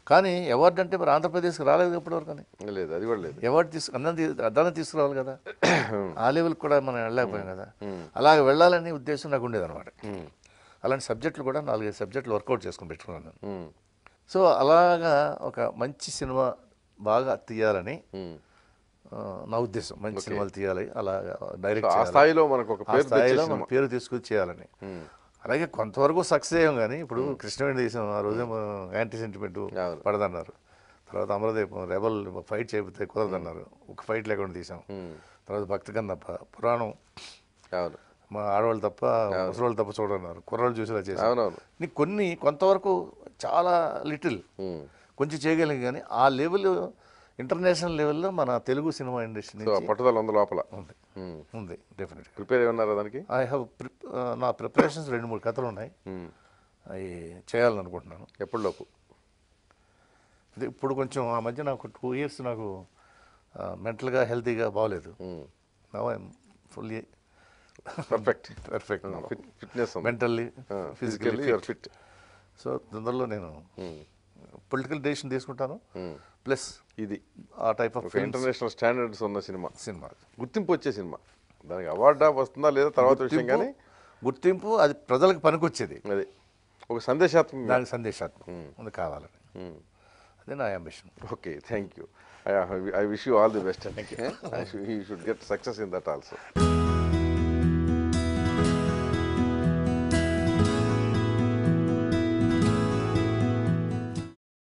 కానీ అవార్డు అంటే మరి ఆంధ్రప్రదేశ్కి రాలేదు ఇప్పటివరకు అని. లేదు. అది కూడా లేదు. అవార్డు తీసుకు అందరం అద్దాన్ని తీసుకురావాలి కదా. ఆ లెవెల్కి కూడా మనం వెళ్ళలేకపోయాం కదా. అలాగే వెళ్ళాలనే ఉద్దేశం నాకు ఉండేది అనమాట ఉమ్, అలాంటి సబ్జెక్టులు కూడా నాలుగైదు సబ్జెక్టులు వర్కౌట్ చేసుకుని పెట్టుకున్నాను సో అలాగా ఒక మంచి సినిమా బాగా తీయాలని నా ఉద్దేశం. మంచి సినిమాలు తీయాలి అలా డైరెక్ట్. స్థాయిలో మనకు ఒక స్థాయిలో మన. పేరు తీసుకొచ్చి చేయాలని. అలాగే కొంతవరకు సక్సెస్ అయ్యాం కానీ ఇప్పుడు కృష్ణవేణి తీసాం ఆ రోజే యాంటీ సెంటిమెంట్. పడదన్నారు. తర్వాత అమరదీపం రెబల్ ఫైట్ చేయకపోతే కుదరదన్నారు. ఒక ఫైట్ లేకుండా తీసాం. తర్వాత భక్తి కన్నప్ప పురాణం. మా ఆడవాళ్ళు తప్ప ముసలివాళ్ళు తప్ప చూడన్నారు కుర్రాళ్ళు చూసేలా చేసాం అవునవును. నీకు కొన్ని కొంతవరకు చాలా లిటిల్. కొంచెం చేయగలిగి కానీ ఆ లెవెల్ ఇంటర్నేషనల్ లెవెల్లో మన తెలుగు సినిమా ఇండస్ట్రీ పట్టుదల ఉంది లోపల. ఉంది. ఉంది డెఫినెట్గా ప్రిపేర్ ఏమన్నారా దానికి? ఐ హ్యావ్ నా ప్రిపరేషన్స్ రెండు మూడు కథలు ఉన్నాయి. అవి చేయాలనుకుంటున్నాను. ఎప్పటిలోపు ఇది ఇప్పుడు కొంచెం ఆ మధ్య నాకు టూ ఇయర్స్ నాకు మెంటల్గా హెల్తీగా బాగలేదు. ఉమ్. Now I'm fully perfect perfect fit fitness mentally physically fit so తొందరలో నేను పొలిటికల్ డెసిషన్ తీసుకుంటాను. ప్లస్ ఇది ఆ టైప్ ఆఫ్ ఇంటర్నేషనల్ స్టాండర్డ్స్ ఉన్న సినిమా. సినిమా. గుర్తింపు వచ్చే సినిమా. దానికి అవార్డా వస్తుందా లేదా తర్వాత విషయం కానీ గుర్తింపు అది ప్రజలకు పనికొచ్చేది. అది. ఒక సందేశాత్మక. దానికి సందేశాత్మకం అది కావాలని. అదే నా ambition okay thank you I wish you all the best you should get success in that also